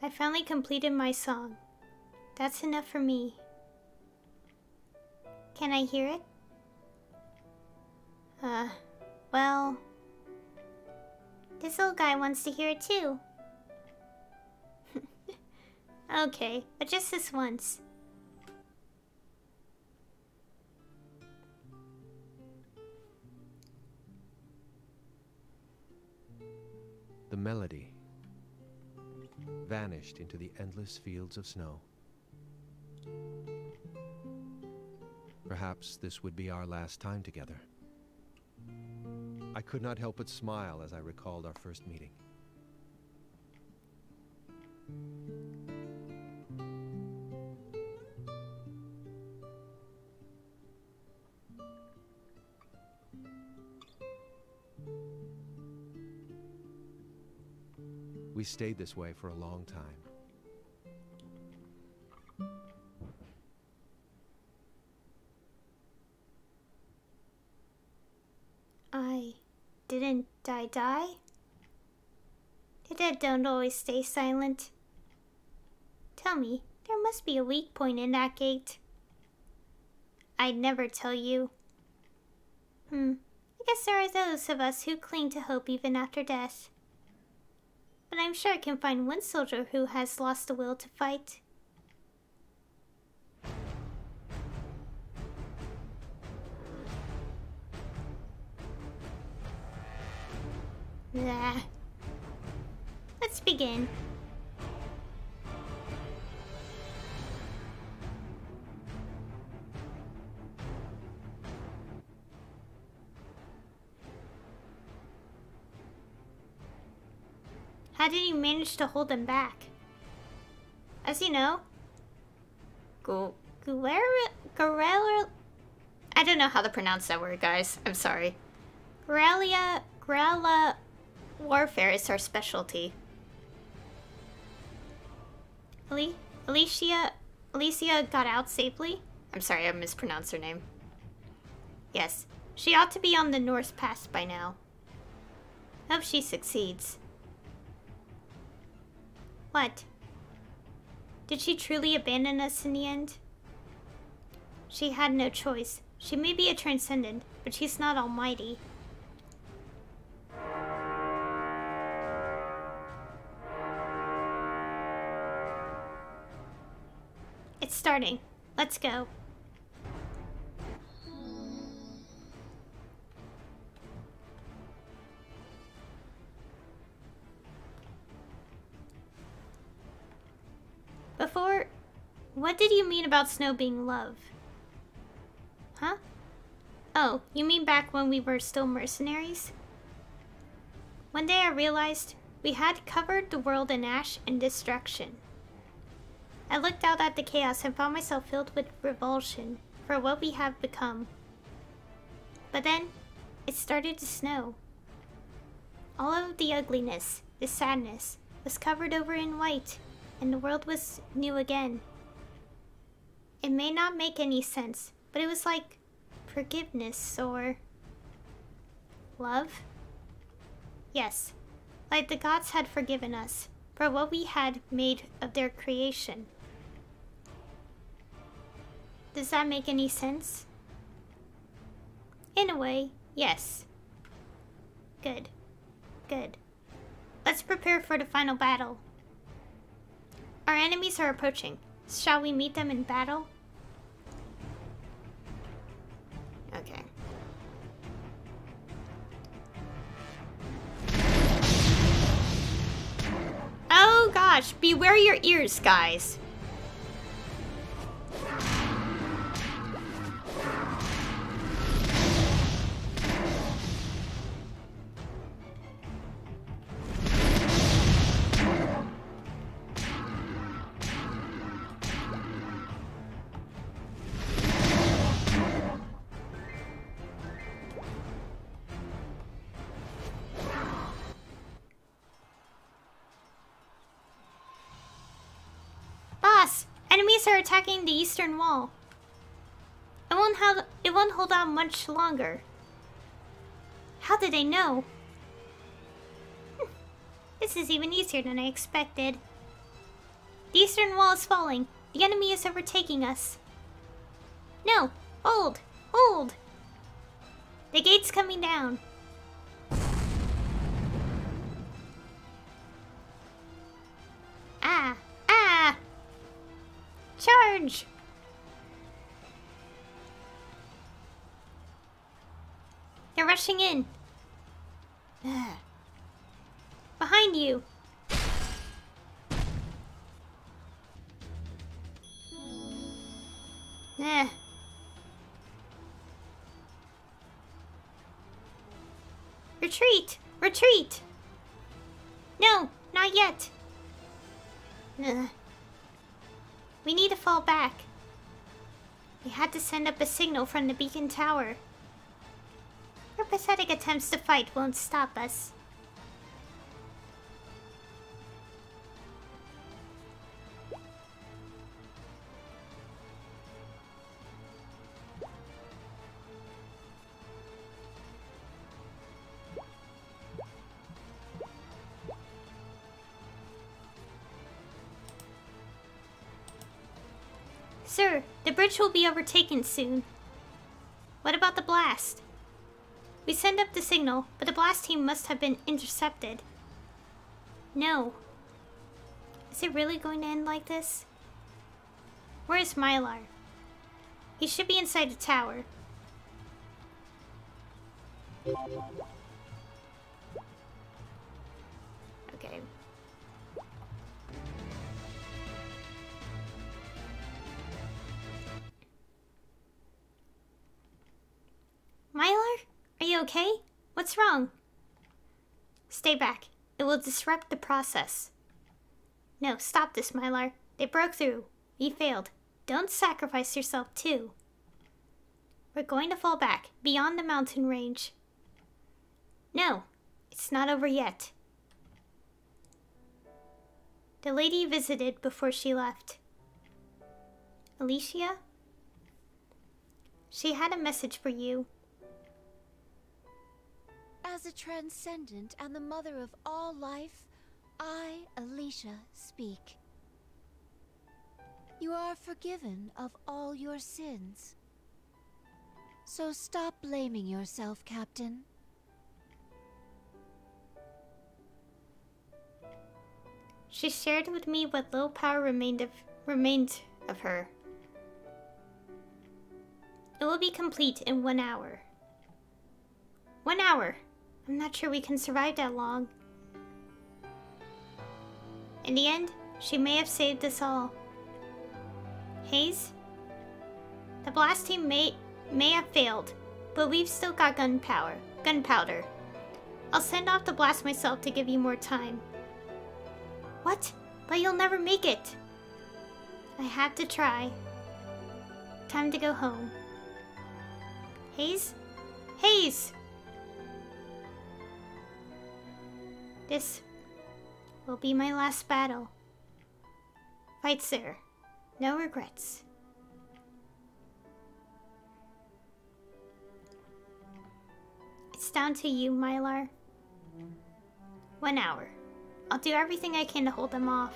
I finally completed my song. That's enough for me. Can I hear it? Uh, well... This old guy wants to hear it too. okay, but just this once. The melody vanished into the endless fields of snow. Perhaps this would be our last time together. I could not help but smile as I recalled our first meeting. We stayed this way for a long time. Die? The dead don't always stay silent. Tell me, there must be a weak point in that gate. I'd never tell you. Hmm, I guess there are those of us who cling to hope even after death. But I'm sure I can find one soldier who has lost the will to fight. Nah. Let's begin. How did you manage to hold them back? As you know, Gu Guerrilla, Guerrilla, I don't know how to pronounce that word, guys. I'm sorry. Guerrilla, guerrilla warfare is our specialty. Ali Alicia, Alicia got out safely? I'm sorry, I mispronounced her name. Yes, she ought to be on the North Pass by now. Hope she succeeds. What? Did she truly abandon us in the end? She had no choice. She may be a transcendent, but she's not almighty. It's starting. Let's go. Before, what did you mean about snow being love? Huh? Oh, you mean back when we were still mercenaries? One day I realized we had covered the world in ash and destruction. I looked out at the chaos and found myself filled with revulsion for what we have become. But then, it started to snow. All of the ugliness, the sadness, was covered over in white, and the world was new again. It may not make any sense, but it was like forgiveness or love. Yes, like the gods had forgiven us for what we had made of their creation. Does that make any sense? In a way, yes. Good. Good. Let's prepare for the final battle. Our enemies are approaching. Shall we meet them in battle? Okay. Oh gosh, beware your ears, guys. Eastern wall. It won't have it won't hold out much longer. How did they know? Hmm, This is even easier than I expected. The eastern wall is falling. The enemy is overtaking us. No! Hold! Hold! The gate's coming down. Ah! Ah! Charge! They're rushing in. Ugh. Behind you. Eh. Retreat! Retreat! No, not yet. Ugh. We need to fall back. We had to send up a signal from the beacon tower. Your pathetic attempts to fight won't stop us. Sir, the bridge will be overtaken soon. What about the blast? We send up the signal, but the blast team must have been intercepted. No. Is it really going to end like this? Where is Mylar? He should be inside the tower. Will disrupt the process. No, stop this, Mylar. They broke through. We failed. Don't sacrifice yourself, too. We're going to fall back, beyond the mountain range. No, it's not over yet. The lady visited before she left. Alicia? She had a message for you. As a transcendent and the mother of all life, I, Alicia, speak. You are forgiven of all your sins. So stop blaming yourself, Captain. She shared with me what little power remained of remained of her. It will be complete in one hour. One hour. I'm not sure we can survive that long. In the end, she may have saved us all. Hayes? The blast team may, may have failed, but we've still got gunpowder. Gunpowder. I'll send off the blast myself to give you more time. What? But you'll never make it. I had to try. Time to go home. Hayes? Hayes! This will be my last battle. Fight, sir. No regrets. It's down to you, Mylar. One hour. I'll do everything I can to hold them off.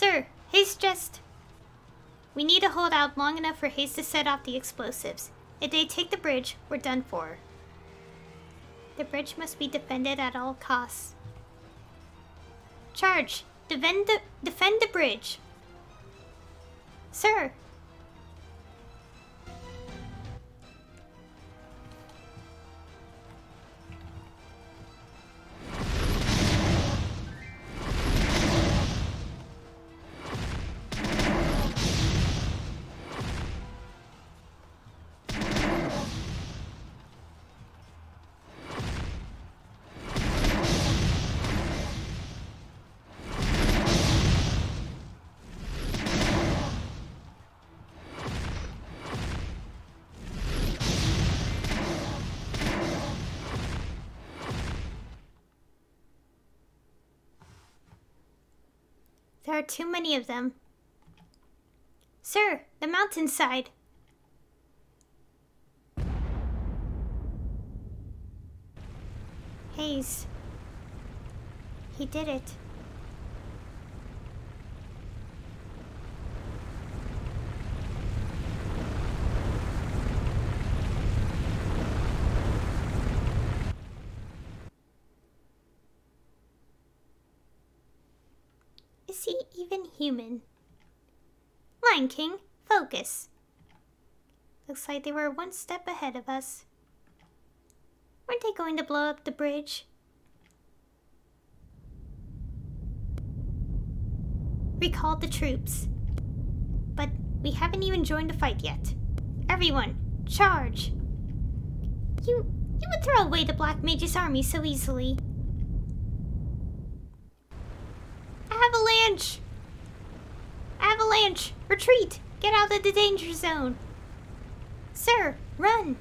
Sir, Hayes just... We need to hold out long enough for Hayes to set off the explosives. If they take the bridge, we're done for. The bridge must be defended at all costs. Charge! Defend the, defend the bridge! Sir! There are too many of them. Sir, the mountainside. Hayes. He did it. Is he even human? Lion King, focus. Looks like they were one step ahead of us. Weren't they going to blow up the bridge? Recall the troops. But we haven't even joined the fight yet. Everyone, charge! You you would throw away the Black Mage's army so easily. Avalanche! Avalanche! Retreat! Get out of the danger zone! Sir, run!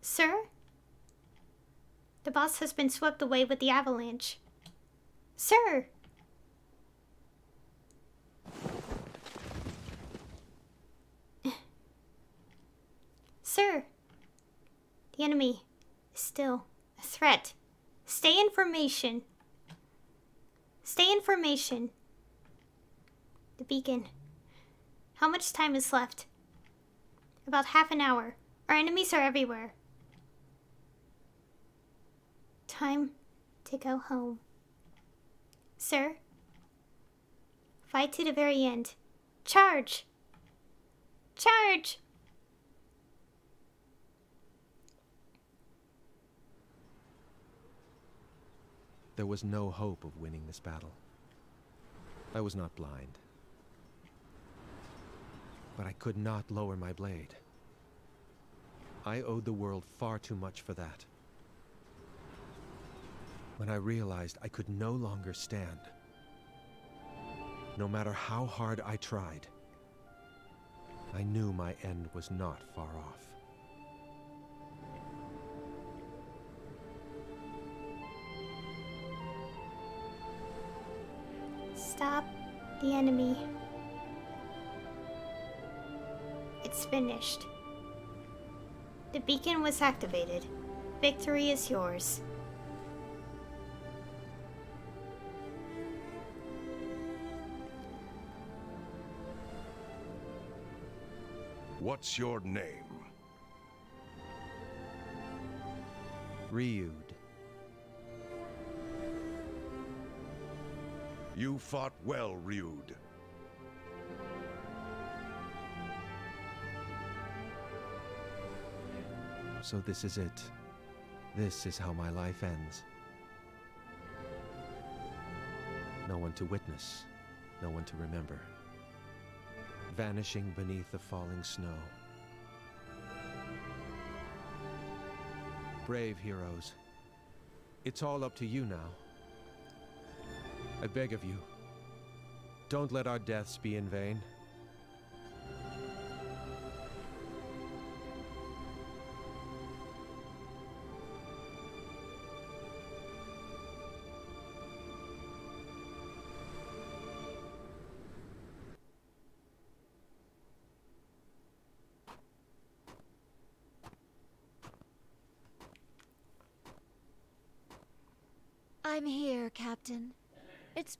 Sir? The boss has been swept away with the avalanche. Sir! Sir! Enemy still a threat. Stay in formation. Stay in formation. The beacon. How much time is left? About half an hour. Our enemies are everywhere. Time to go home. Sir? Fight to the very end. Charge! Charge! There was no hope of winning this battle. I was not blind. But I could not lower my blade. I owed the world far too much for that. When I realized I could no longer stand, no matter how hard I tried, I knew my end was not far off. Stop the enemy. It's finished. The beacon was activated. Victory is yours. What's your name? Ryude. You fought well, Ryude. So this is it. This is how my life ends. No one to witness, no one to remember. Vanishing beneath the falling snow. Brave heroes. It's all up to you now. I beg of you, don't let our deaths be in vain.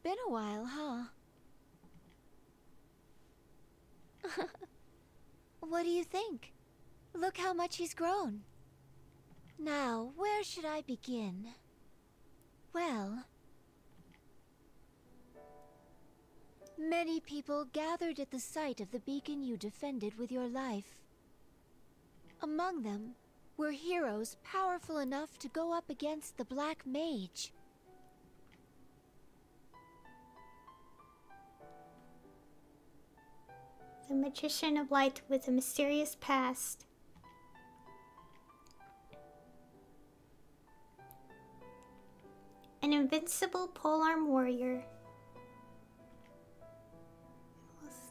Been a while, huh? what do you think? Look how much he's grown. Now, where should I begin? Well... Many people gathered at the site of the beacon you defended with your life. Among them were heroes powerful enough to go up against the Black Mage. The magician of light with a mysterious past. An invincible polearm warrior.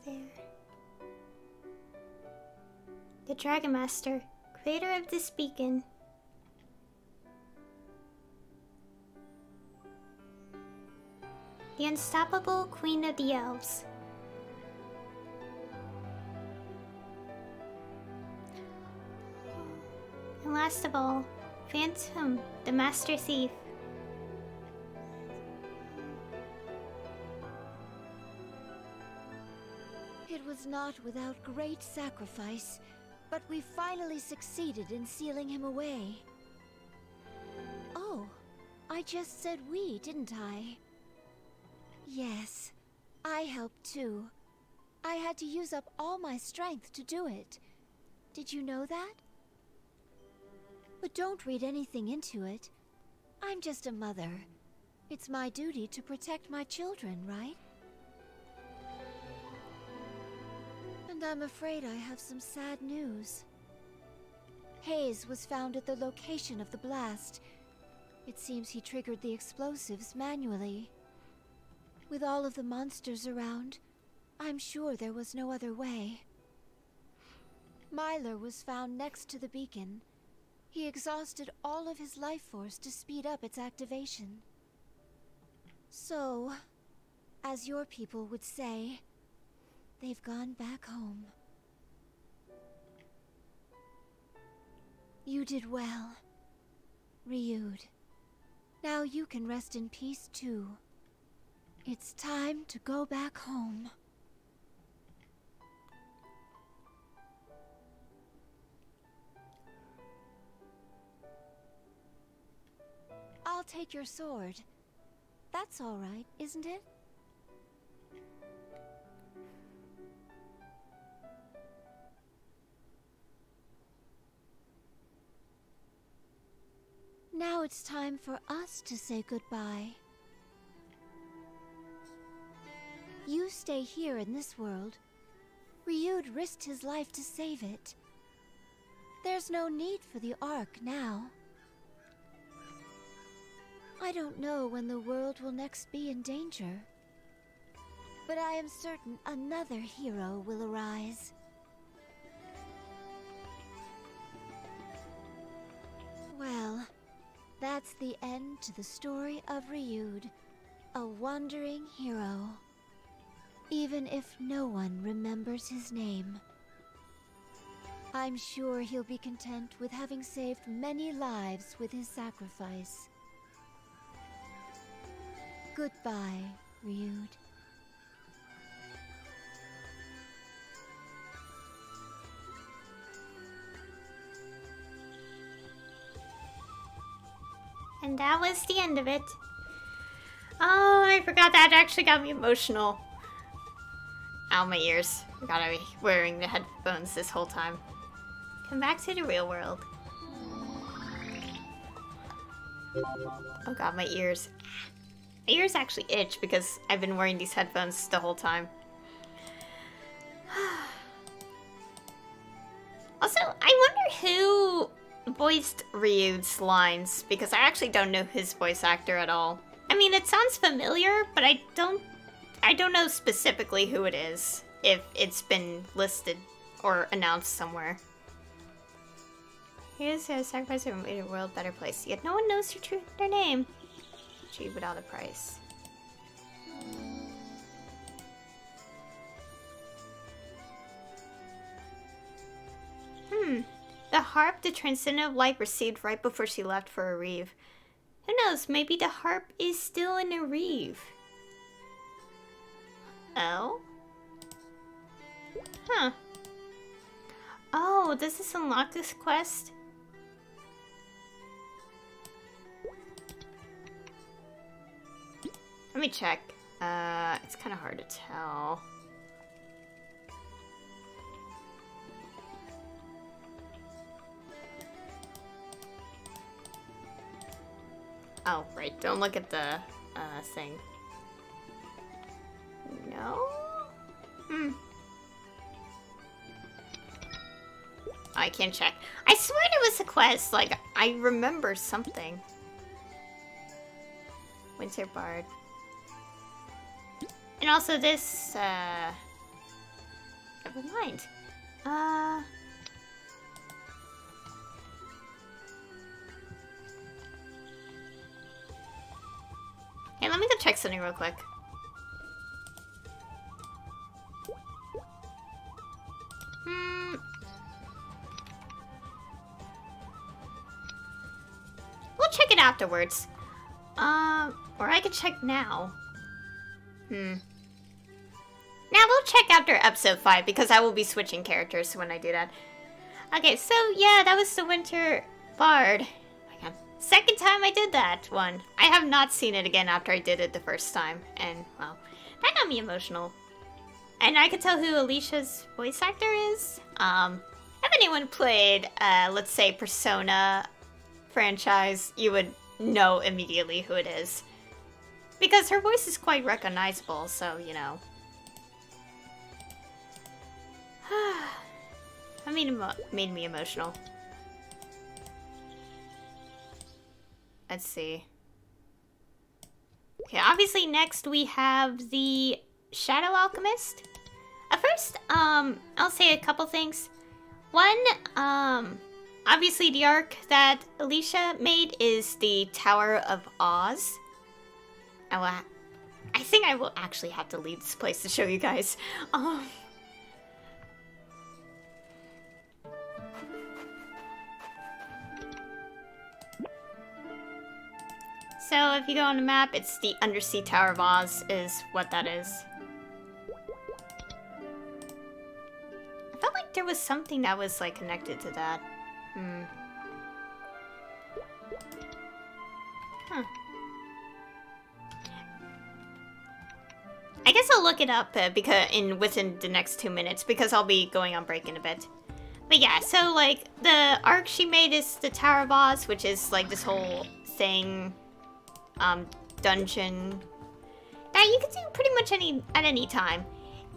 There? The Dragon Master, creator of this beacon. The unstoppable Queen of the Elves. Last of all, Phantom, the Master Thief. It was not without great sacrifice, but we finally succeeded in sealing him away. Oh, I just said we, didn't I? Yes, I helped too. I had to use up all my strength to do it. Did you know that? But don't read anything into it. I'm just a mother. It's my duty to protect my children, right? And I'm afraid I have some sad news. Hayes was found at the location of the blast. It seems he triggered the explosives manually. With all of the monsters around, I'm sure there was no other way. Mylar was found next to the beacon. He exhausted all of his life force to speed up its activation. So, as your people would say, they've gone back home. You did well, Ryude. Now you can rest in peace too. It's time to go back home. Take your sword. That's all right, isn't it? Now it's time for us to say goodbye. You stay here in this world. Ryude risked his life to save it. There's no need for the Ark now. I don't know when the world will next be in danger. But I am certain another hero will arise. Well, that's the end to the story of Ryude, a wandering hero. Even if no one remembers his name. I'm sure he'll be content with having saved many lives with his sacrifice. Goodbye, Ryude. And that was the end of it. Oh, I forgot that actually got me emotional. Ow, my ears. I gotta be wearing the headphones this whole time. Come back to the real world. Oh god, my ears. My ears actually itch because I've been wearing these headphones the whole time. also, I wonder who voiced Ryu's lines because I actually don't know his voice actor at all. I mean, it sounds familiar, but I don't I don't know specifically who it is if it's been listed or announced somewhere. Here's a sacrifice that made a world better place. Yet no one knows your true their name. Achieve without a price. Hmm. The harp the transcendent of light received right before she left for Ereve. Who knows, maybe the harp is still in Ereve. Oh? Huh. Oh, does this unlock this quest? Let me check. Uh, it's kind of hard to tell. Oh, right. Don't look at the uh, thing. No? Hmm. I can't check. I swear it was a quest. Like, I remember something. Winter Bard. And also this, uh... Never mind. Uh... Hey, let me go check something real quick. Hmm. We'll check it afterwards. Um, or I could check now. Hmm. Now we'll check after episode 5 because I will be switching characters when I do that. Okay, so yeah, that was the Winter Bard. Second time I did that one. I have not seen it again after I did it the first time. And, well, that got me emotional. And I could tell who Alicia's voice actor is. Um, if anyone played, uh, let's say, Persona franchise, you would know immediately who it is. Because her voice is quite recognizable, so, you know. that made, made me emotional. Let's see. Okay, obviously next we have the Shadow Alchemist. At first, um, I'll say a couple things. One, um, obviously the arc that Alicia made is the Tower of Oz. I. I think I will actually have to leave this place to show you guys. Um. So if you go on the map, it's the Undersea Tower of Oz is what that is. I felt like there was something that was like connected to that. Hmm. Huh. I guess I'll look it up uh, because in within the next two minutes because I'll be going on break in a bit. But yeah, so like the arc she made is the Tower of Oz, which is like this whole thing um, dungeon that you can do pretty much any at any time.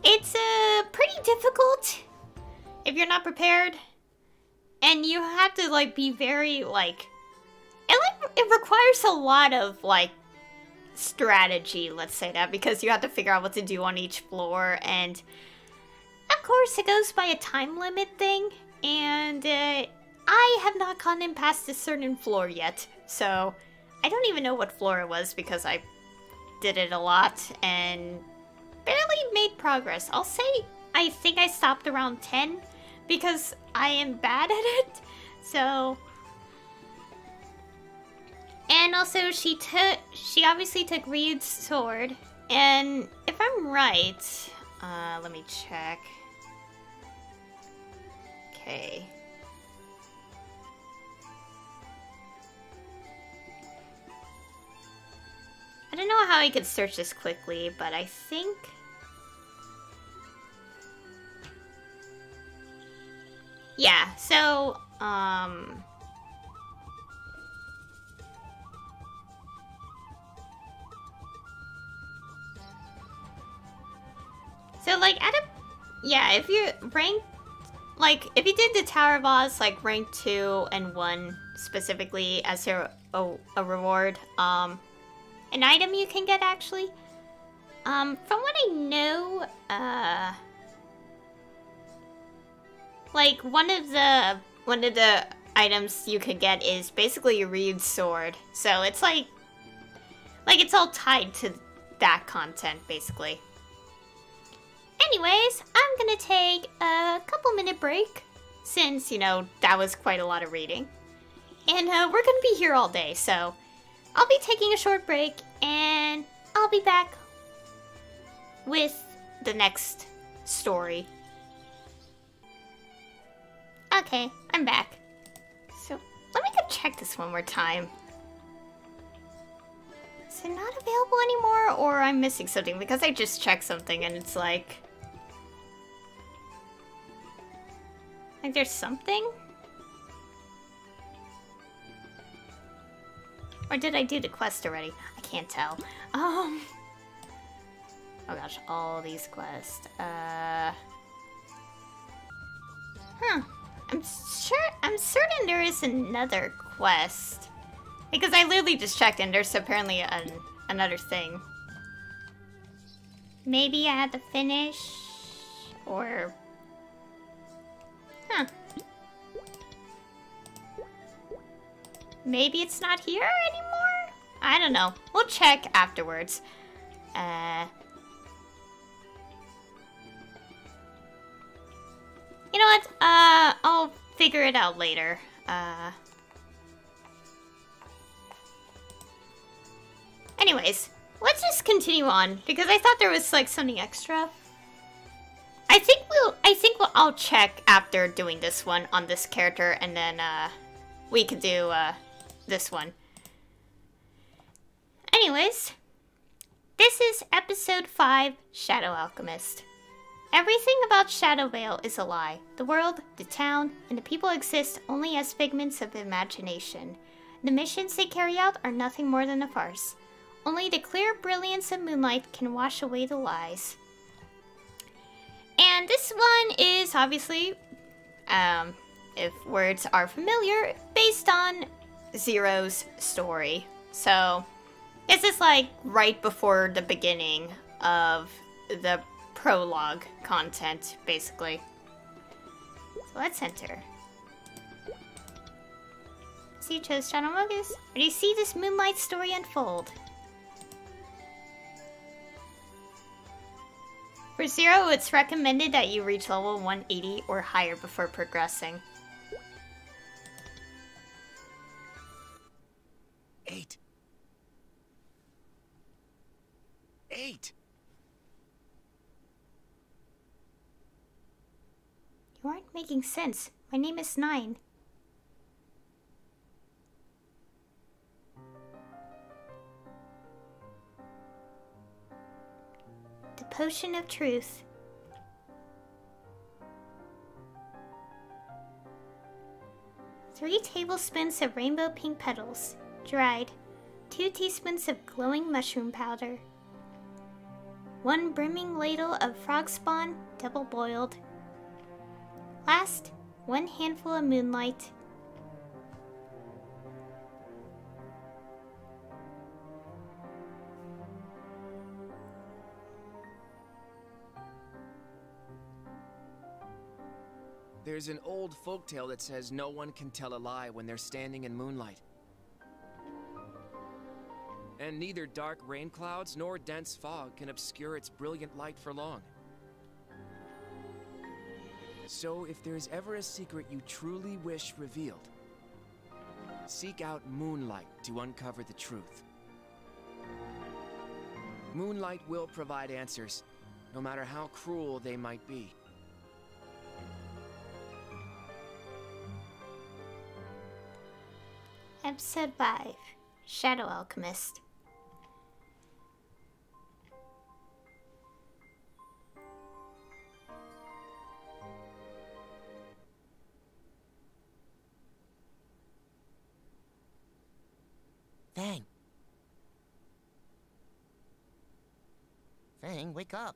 It's uh, pretty difficult if you're not prepared, and you have to like be very like it like it requires a lot of like strategy. Let's say that because you have to figure out what to do on each floor, and of course it goes by a time limit thing, and uh, I have not gotten past a certain floor yet, so. I don't even know what floor it was because I did it a lot and barely made progress. I'll say I think I stopped around 10 because I am bad at it. So and also she took she obviously took Reed's sword and if I'm right, uh let me check. Okay. I don't know how I could search this quickly, but I think... Yeah, so, um... So, like, at a... Yeah, if you rank... Like, if you did the Tower Boss, like, rank 2 and 1 specifically as a, a, a reward, um... An item you can get, actually. Um, from what I know, uh... Like, one of the... One of the items you could get is basically a Reed's sword. So it's like... Like, it's all tied to that content, basically. Anyways, I'm gonna take a couple minute break since, you know, that was quite a lot of reading. And uh, we're gonna be here all day, so I'll be taking a short break and I'll be back with the next story. Okay, I'm back. So let me go check this one more time. Is it not available anymore or I'm missing something because I just checked something and it's like Like there's something? Or did I do the quest already? I can't tell. Um. Oh gosh, all these quests. Uh. Huh. I'm sure. I'm certain there is another quest because I literally just checked and there's apparently an, another thing. Maybe I had to finish, or Huh. Maybe it's not here anymore? I don't know. We'll check afterwards. Uh... You know what? Uh, I'll figure it out later. Uh... Anyways, let's just continue on, because I thought there was, like, something extra. I think we'll. I think we'll, I'll check after doing this one on this character, and then uh, we can do uh, this one. Anyways, this is episode five, Shadow Alchemist. Everything about Shadow Vale is a lie. The world, the town, and the people exist only as figments of imagination. The missions they carry out are nothing more than a farce. Only the clear brilliance of moonlight can wash away the lies. And this one is obviously, um, if words are familiar, based on Zero's story. So, this is like right before the beginning of the prologue content, basically. So let's enter. See, chose Channel Mogus. Do you see this moonlight story unfold? For Zero, it's recommended that you reach level 180 or higher before progressing. Eight. Eight. You aren't making sense. My name is Nine. The Potion of Truth. Three tablespoons of rainbow pink petals, dried. Two teaspoons of glowing mushroom powder. One brimming ladle of frog spawn, double boiled. Last, one handful of moonlight. There's an old folktale that says no one can tell a lie when they're standing in moonlight. And neither dark rain clouds nor dense fog can obscure its brilliant light for long. So if there's ever a secret you truly wish revealed, seek out moonlight to uncover the truth. Moonlight will provide answers, no matter how cruel they might be. Episode 5 Shadow Alchemist. Fang, wake up.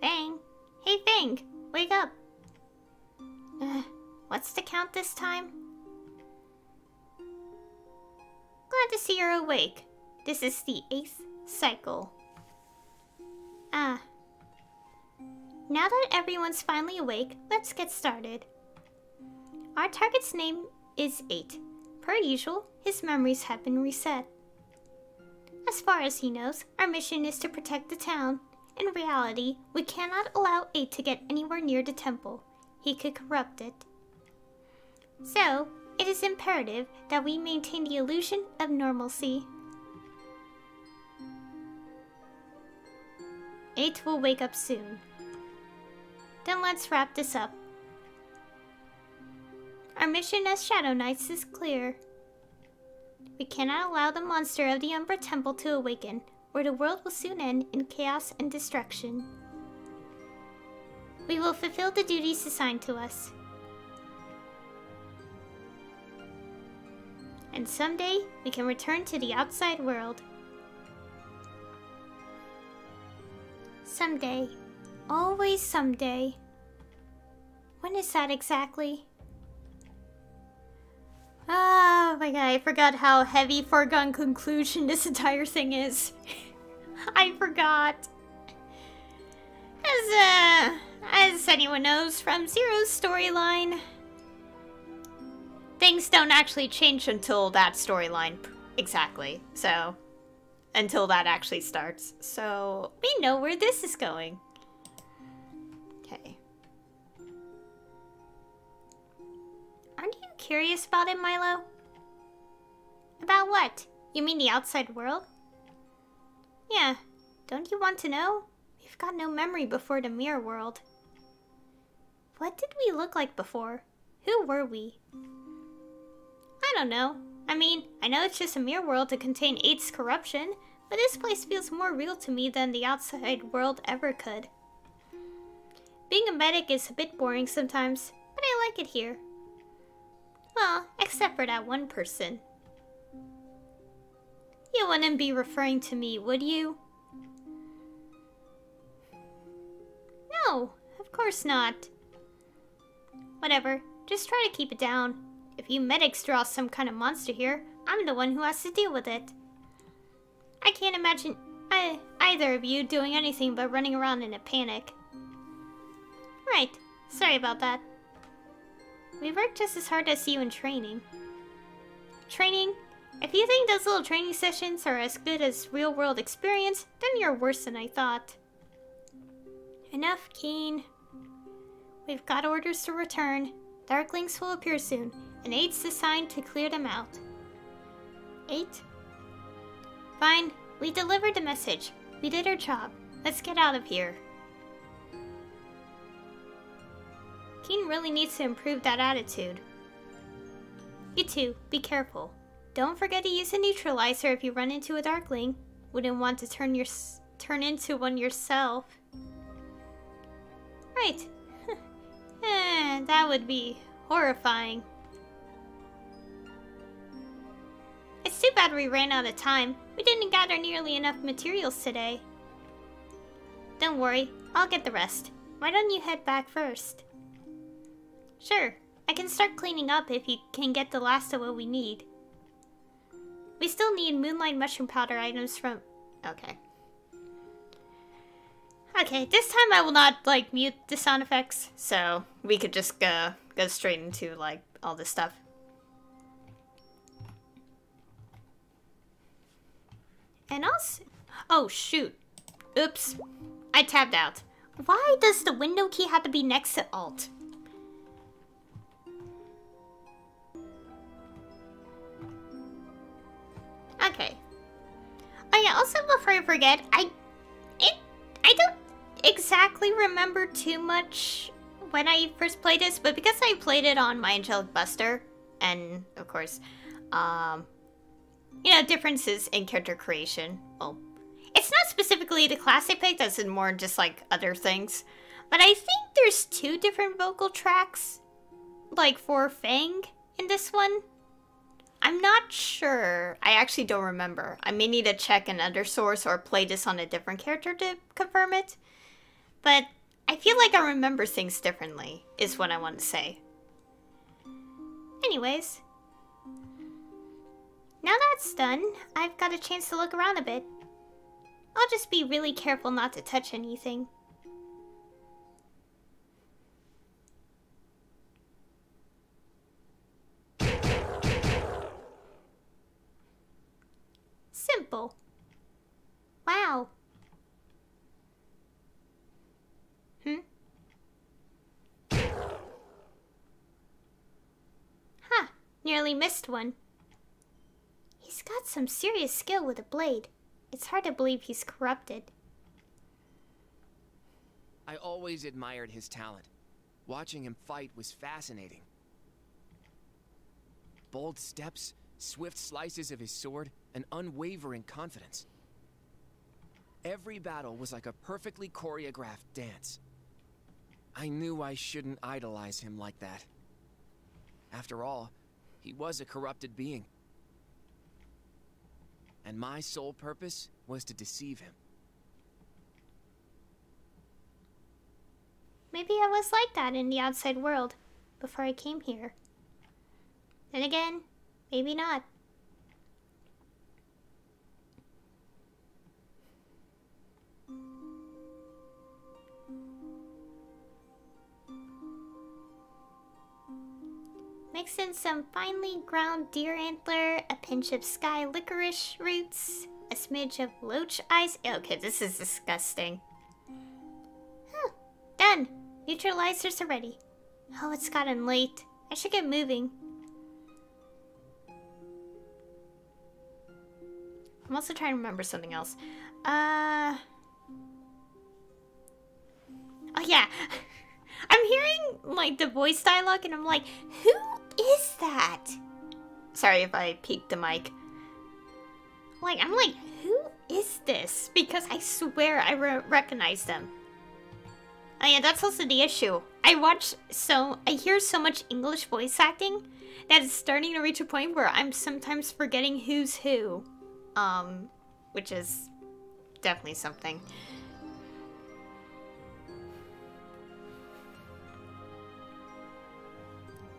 Fang. Hey, Fang. Wake up. What's the count this time? Glad to see you're awake. This is the eighth cycle. Ah. Now that everyone's finally awake, let's get started. Our target's name is 8. Per usual, his memories have been reset. As far as he knows, our mission is to protect the town. In reality, we cannot allow 8 to get anywhere near the temple. He could corrupt it. So, it is imperative that we maintain the illusion of normalcy. 8 will wake up soon. Then let's wrap this up. Our mission as Shadow Knights is clear. We cannot allow the monster of the Umbra Temple to awaken, or the world will soon end in chaos and destruction. We will fulfill the duties assigned to us. And someday, we can return to the outside world. Someday. Always someday. When is that exactly? Oh my god, I forgot how heavy foregone conclusion this entire thing is. I forgot. As, uh, as anyone knows from Zero's storyline, things don't actually change until that storyline exactly. So, until that actually starts. So, we know where this is going. Curious about it, Milo? About what? You mean the outside world? Yeah. Don't you want to know? We've got no memory before the mirror world. What did we look like before? Who were we? I don't know. I mean, I know it's just a mirror world to contain eight's corruption, but this place feels more real to me than the outside world ever could. Being a medic is a bit boring sometimes, but I like it here. Well, except for that one person. You wouldn't be referring to me, would you? No, of course not. Whatever, just try to keep it down. If you medics draw some kind of monster here, I'm the one who has to deal with it. I can't imagine I, either of you doing anything but running around in a panic. Right, sorry about that. We work just as hard as you in training. Training? If you think those little training sessions are as good as real-world experience, then you're worse than I thought. Enough, Keen. We've got orders to return. Darklings will appear soon, and eight's assigned to clear them out. Eight? Fine, we delivered the message. We did our job. Let's get out of here. Keen really needs to improve that attitude. You too, be careful. Don't forget to use a neutralizer if you run into a Darkling. Wouldn't want to turn your turn into one yourself. Right. eh, that would be horrifying. It's too bad we ran out of time. We didn't gather nearly enough materials today. Don't worry, I'll get the rest. Why don't you head back first? Sure, I can start cleaning up if you can get the last of what we need. We still need Moonlight Mushroom Powder items from... Okay. Okay, this time I will not, like, mute the sound effects, so we could just go, go straight into, like, all this stuff. And also... Oh, shoot. Oops. I tabbed out. Why does the window key have to be next to Alt? Okay. Oh yeah, also before I forget, I... It... I don't exactly remember too much when I first played this, but because I played it on my Angelic Buster, and of course, um, you know, differences in character creation. Well, it's not specifically the class I picked, in more just like other things. But I think there's two different vocal tracks, like for Fang in this one. I'm not sure. I actually don't remember. I may need to check another source or play this on a different character to confirm it. But I feel like I remember things differently, is what I want to say. Anyways. Now that's done, I've got a chance to look around a bit. I'll just be really careful not to touch anything. Wow. Hmm? Huh, nearly missed one. He's got some serious skill with a blade. It's hard to believe he's corrupted. I always admired his talent. Watching him fight was fascinating. Bold steps, swift slices of his sword, and unwavering confidence. Every battle was like a perfectly choreographed dance. I knew I shouldn't idolize him like that. After all, he was a corrupted being. And my sole purpose was to deceive him. Maybe I was like that in the outside world before I came here. Then again, maybe not. Mix in some finely ground deer antler, a pinch of sky licorice roots, a smidge of loach eyes. Oh, okay, this is disgusting. Huh, done. Neutralizers are ready. Oh, it's gotten late. I should get moving. I'm also trying to remember something else. Uh. Oh, yeah. I'm hearing, like, the voice dialogue, and I'm like, who is that? Sorry if I peeked the mic. Like, I'm like, who is this? Because I swear I re recognize them. Oh yeah, that's also the issue. I watch so, I hear so much English voice acting that it's starting to reach a point where I'm sometimes forgetting who's who. Um, which is definitely something.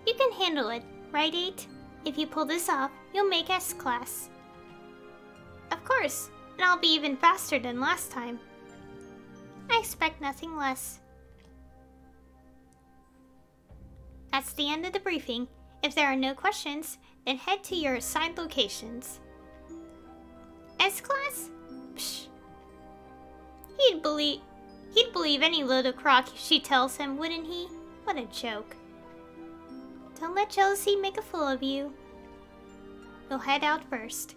You can handle it, right, 8? If you pull this off, you'll make S-Class. Of course, and I'll be even faster than last time. I expect nothing less. That's the end of the briefing. If there are no questions, then head to your assigned locations. S-Class? Psh. He'd believe... He'd believe any little crock she tells him, wouldn't he? What a joke. Don't let jealousy make a fool of you. We'll head out first.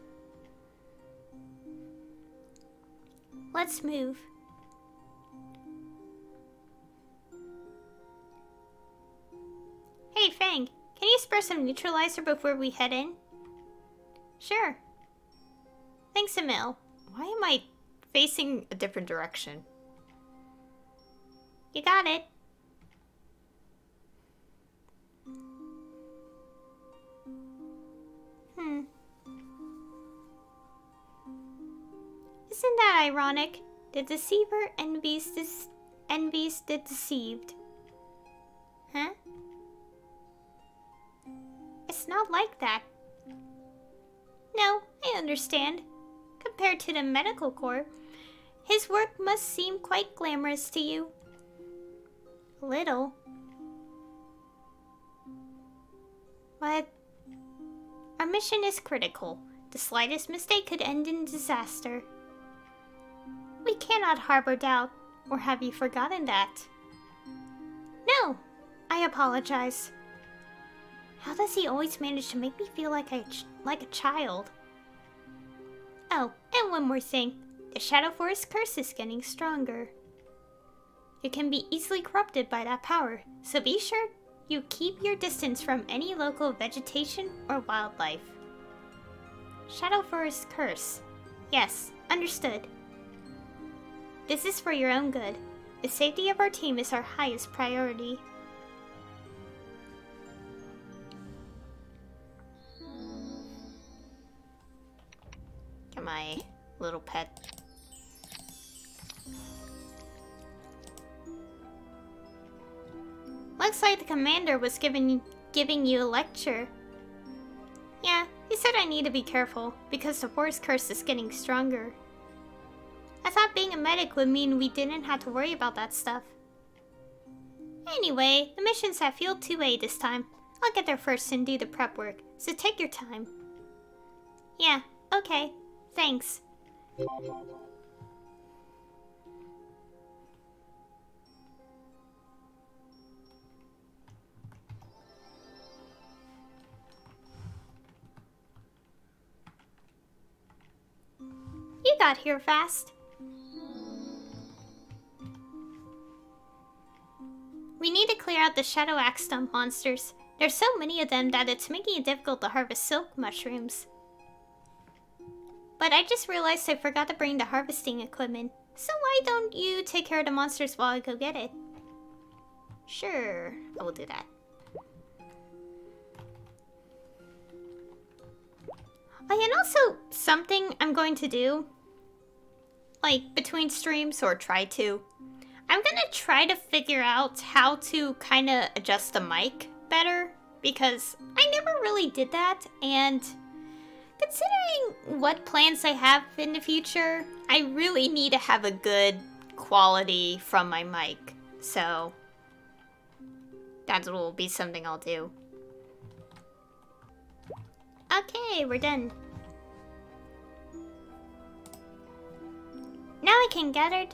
Let's move. Hey, Fang, can you spare some neutralizer before we head in? Sure. Thanks, Emil. Why am I facing a different direction? You got it. Hmm. Isn't that ironic? The deceiver envies this envies the deceived. Huh? It's not like that. No, I understand. Compared to the medical corps, his work must seem quite glamorous to you. Little. But our mission is critical. The slightest mistake could end in disaster. We cannot harbor doubt, or have you forgotten that? No, I apologize. How does he always manage to make me feel like a, like a child? Oh, and one more thing. The Shadow Forest curse is getting stronger. It can be easily corrupted by that power, so be sure you keep your distance from any local vegetation or wildlife. Shadow Forest Curse. Yes, understood. This is for your own good. The safety of our team is our highest priority. My little pet. Looks like the commander was giving giving you a lecture. Yeah, he said I need to be careful, because the force curse is getting stronger. I thought being a medic would mean we didn't have to worry about that stuff. Anyway, the mission's at Field 2A this time. I'll get there first and do the prep work, so take your time. Yeah, okay. Thanks. You got here fast. We need to clear out the Shadow Axe Stump monsters. There's so many of them that it's making it difficult to harvest silk mushrooms. But I just realized I forgot to bring the harvesting equipment. So why don't you take care of the monsters while I go get it? Sure, I will do that. Oh, and also something I'm going to do, like between streams or try to. I'm gonna try to figure out how to kind of adjust the mic better because I never really did that and considering what plans I have in the future, I really need to have a good quality from my mic. So that will be something I'll do. Okay, we're done. Now I can gather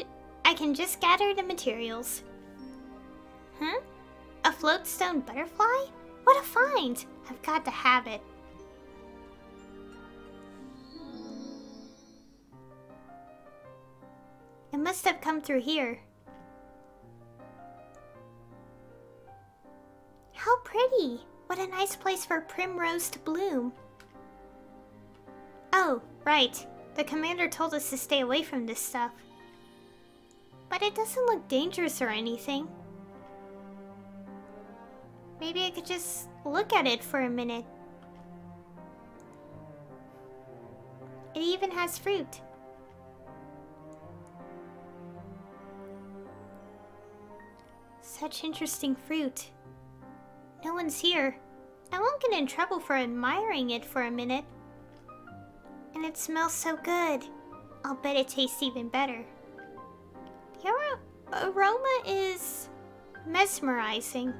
I can just gather the materials. Huh? A floatstone butterfly? What a find! I've got to have it. It must have come through here. How pretty! What a nice place for primrose to bloom. Oh, right. The commander told us to stay away from this stuff. But it doesn't look dangerous or anything. Maybe I could just look at it for a minute. It even has fruit. Such interesting fruit. No one's here. I won't get in trouble for admiring it for a minute. And it smells so good. I'll bet it tastes even better. The aroma is mesmerizing.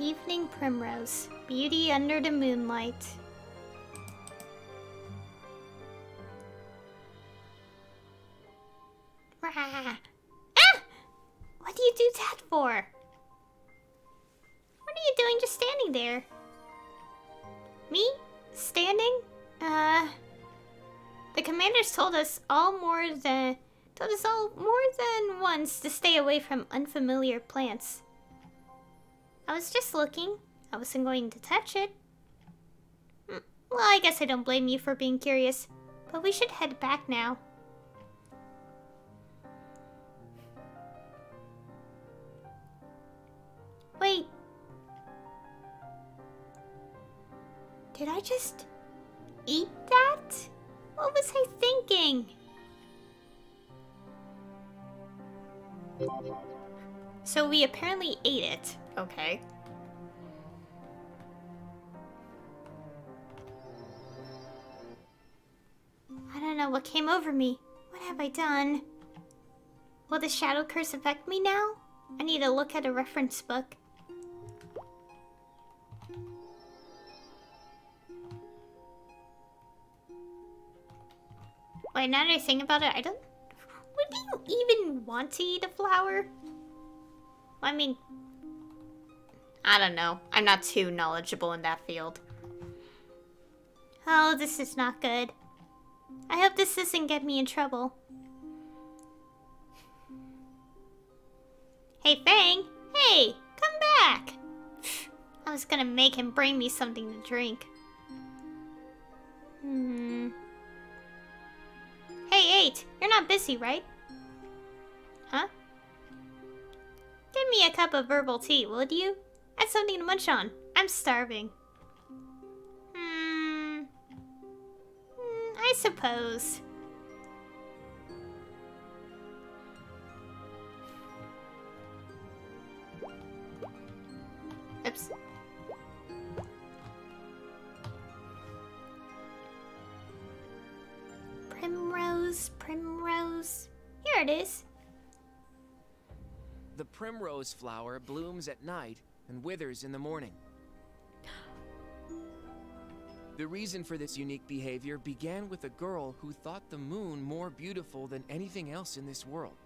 Evening Primrose, Beauty Under the Moonlight. Rah. What do you do that for? What are you doing just standing there? Me? Standing? Uh... The commanders told us all more than... Told us all more than once to stay away from unfamiliar plants. I was just looking. I wasn't going to touch it. Hmm, well, I guess I don't blame you for being curious. But we should head back now. Wait. Did I just eat that? What was I thinking? So we apparently ate it. Okay. I don't know what came over me. What have I done? Will the shadow curse affect me now? I need to look at a reference book. Wait, now that I think about it, I don't... Would you even want to eat a flower? I mean... I don't know. I'm not too knowledgeable in that field. Oh, this is not good. I hope this doesn't get me in trouble. Hey, Fang! Hey! Come back! I was gonna make him bring me something to drink. Hmm... Hey, Eight! You're not busy, right? Huh? Give me a cup of herbal tea, would you? Add something to munch on. I'm starving. Hmm. hmm I suppose. Oops. Primrose, primrose. Here it is. The primrose flower blooms at night and withers in the morning. The reason for this unique behavior began with a girl who thought the moon more beautiful than anything else in this world.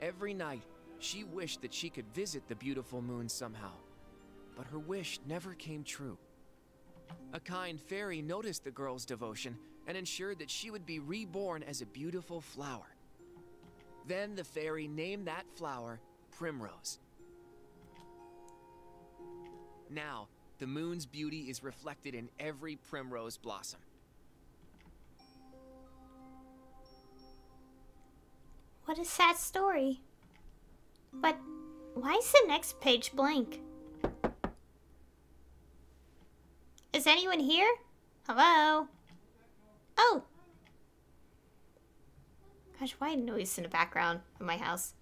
Every night, she wished that she could visit the beautiful moon somehow, but her wish never came true. A kind fairy noticed the girl's devotion and ensured that she would be reborn as a beautiful flower. Then the fairy named that flower Primrose. Now, the moon's beauty is reflected in every primrose blossom. What a sad story. But why is the next page blank? Is anyone here? Hello? Oh! Gosh, why noise in the background of my house?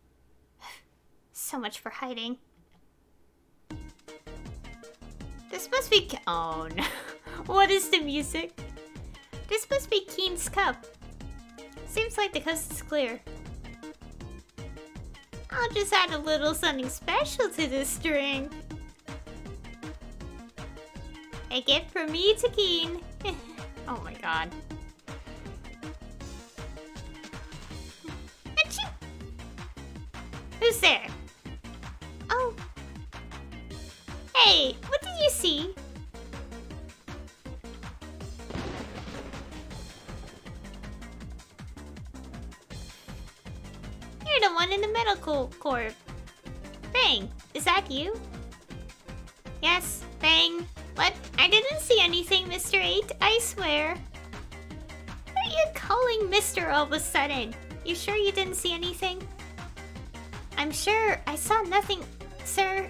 so much for hiding. This must be... Oh no. what is the music? This must be Keen's cup. Seems like the coast is clear. I'll just add a little something special to this drink. A gift from me to Keen. oh my god. Achoo! Who's there? Medical corp. Fang, is that you? Yes, Fang. What? I didn't see anything, Mr. 8, I swear. What are you calling Mr. all of a sudden? You sure you didn't see anything? I'm sure I saw nothing, sir.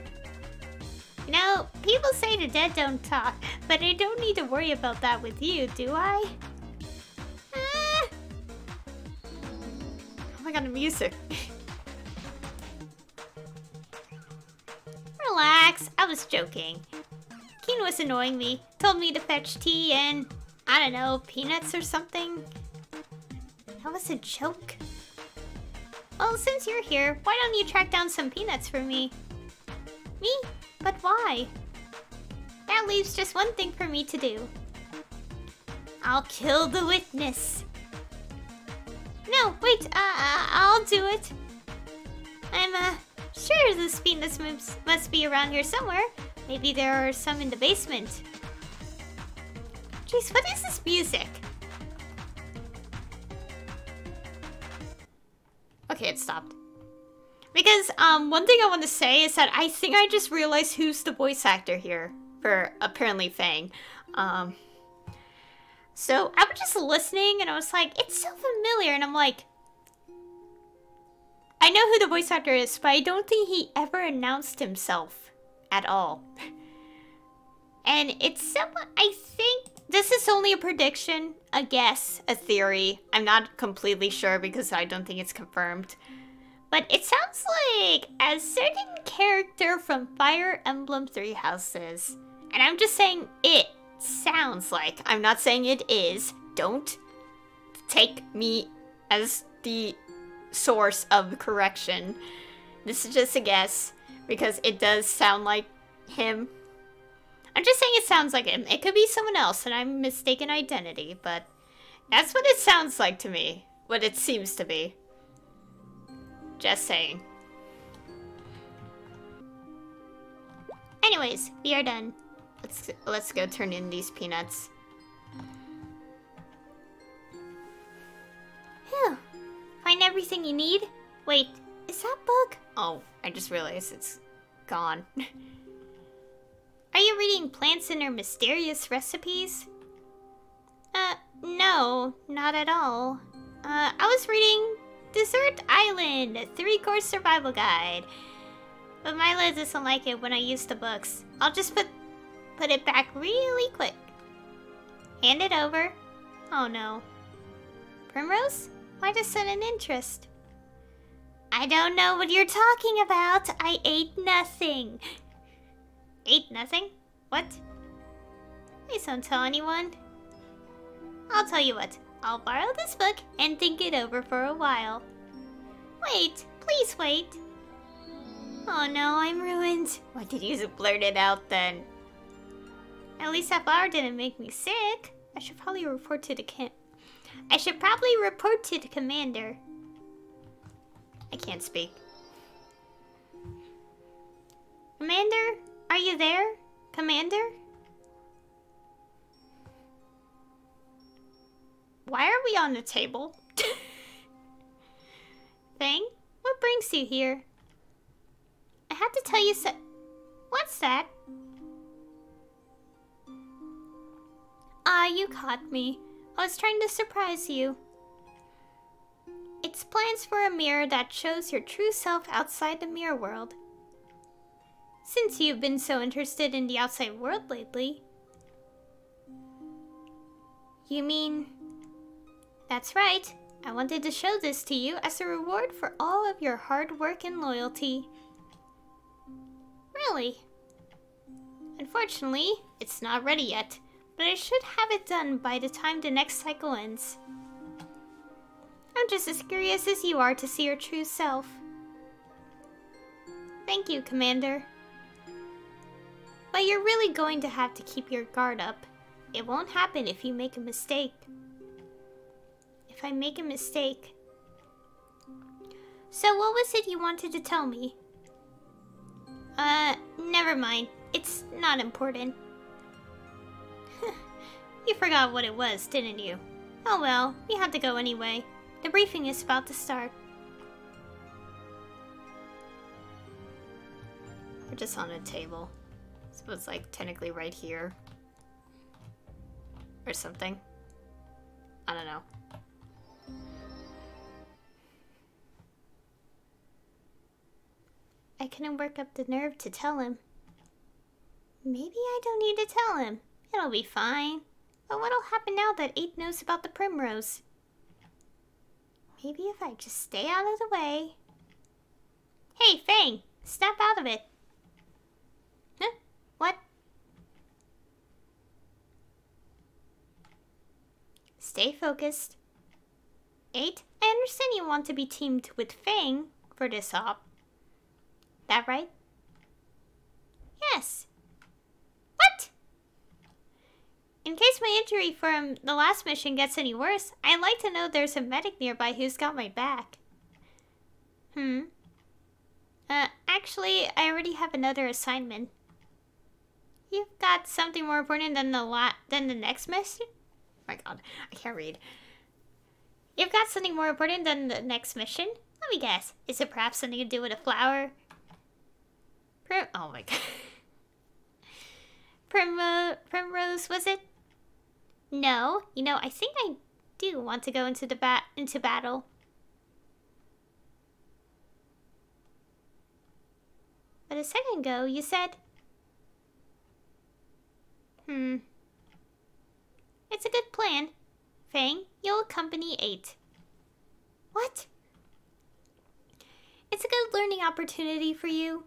You know, people say the dead don't talk, but I don't need to worry about that with you, do I? Ah. Oh my god, the music. was joking. Keen was annoying me, told me to fetch tea and, I don't know, peanuts or something. That was a joke. Well, since you're here, why don't you track down some peanuts for me? Me? But why? That leaves just one thing for me to do. I'll kill the witness. No, wait, uh, uh I'll do it. I'm, uh, sure this peanuts must be around here somewhere. Maybe there are some in the basement. Jeez, what is this music? Okay, it stopped. Because um, one thing I want to say is that I think I just realized who's the voice actor here for apparently Fang. Um, so I was just listening and I was like, it's so familiar, and I'm like, I know who the voice actor is, but I don't think he ever announced himself at all. And it's someone, I think, this is only a prediction, a guess, a theory. I'm not completely sure because I don't think it's confirmed. But it sounds like a certain character from Fire Emblem Three Houses. And I'm just saying it sounds like. I'm not saying it is. Don't take me as the source of correction. This is just a guess because it does sound like him. I'm just saying it sounds like him. It could be someone else and I'm mistaken identity, but that's what it sounds like to me. What it seems to be. Just saying. Anyways, we are done. Let's let's go turn in these peanuts. You need? Wait, is that bug? Oh, I just realized it's gone. are you reading Plants and Their Mysterious Recipes? Uh, no, not at all. Uh, I was reading Desert Island, a three-course survival guide. But Mila doesn't like it when I use the books. I'll just put put it back really quick. Hand it over. Oh no. Primrose? Why just sudden interest? I don't know what you're talking about. I ate nothing. Ate nothing? What? Please don't tell anyone. I'll tell you what. I'll borrow this book and think it over for a while. Wait, please wait. Oh no, I'm ruined. Why did you blurt it out then? At least that flower didn't make me sick. I should probably report to the camp. I should probably report to the commander. I can't speak. Commander, are you there? Commander? Why are we on the table? Thing? what brings you here? I have to tell you so- What's that? Ah, you caught me. I was trying to surprise you. It's plans for a mirror that shows your true self outside the mirror world. Since you've been so interested in the outside world lately. You mean... That's right. I wanted to show this to you as a reward for all of your hard work and loyalty. Really? Unfortunately, it's not ready yet, but I should have it done by the time the next cycle ends. I'm just as curious as you are to see your true self. Thank you, Commander. But you're really going to have to keep your guard up. It won't happen if you make a mistake if I make a mistake. So what was it you wanted to tell me? Uh, never mind. It's not important. you forgot what it was, didn't you? Oh well, we have to go anyway. The briefing is about to start. We're just on a table. So it's like technically right here. Or something. I don't know. I couldn't work up the nerve to tell him. Maybe I don't need to tell him. It'll be fine. But what'll happen now that Eight knows about the primrose? Maybe if I just stay out of the way. Hey, Fang! Step out of it! Huh? What? Stay focused. Eight, I understand you want to be teamed with Fang for this op. That right? Yes. What? In case my injury from the last mission gets any worse, I'd like to know there's a medic nearby who's got my back. Hmm. Uh, actually, I already have another assignment. You've got something more important than the la than the next mission? Oh my god, I can't read. You've got something more important than the next mission? Let me guess. Is it perhaps something to do with a flower? Prim oh my god. Prim Primrose, was it? No. You know, I think I do want to go into the bat into battle. But a second ago, you said... Hmm. It's a good plan. Fang, you'll accompany Eight. What? It's a good learning opportunity for you.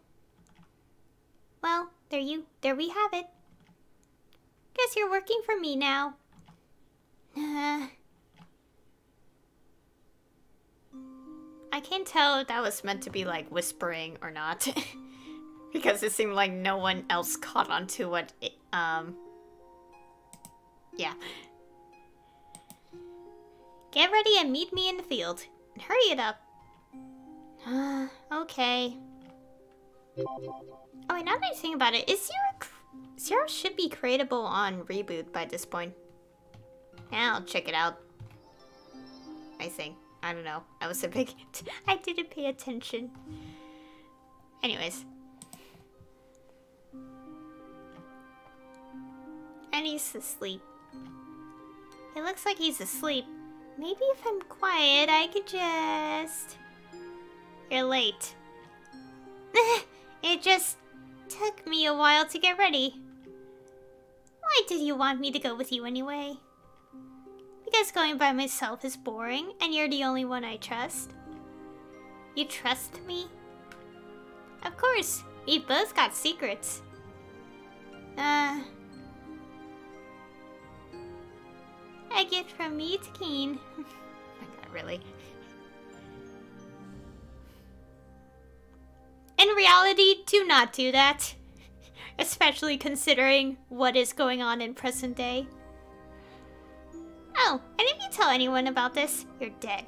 Well, there you, there we have it. Guess you're working for me now. I can't tell if that was meant to be like whispering or not. because it seemed like no one else caught on to what it, um... Yeah. Get ready and meet me in the field. Hurry it up. okay. Oh, wait, now that I think about it, is Zero... Zero should be creatable on Reboot by this point. Yeah, I'll check it out. I think. I don't know. I was so big... I didn't pay attention. Anyways. And he's asleep. It looks like he's asleep. Maybe if I'm quiet, I could just... You're late. it just took me a while to get ready. Why did you want me to go with you anyway? Because going by myself is boring, and you're the only one I trust. You trust me? Of course, we've both got secrets. Uh... A gift from me to Keen. god, really? In reality, do not do that. Especially considering what is going on in present day. Oh, and if you tell anyone about this, you're dead.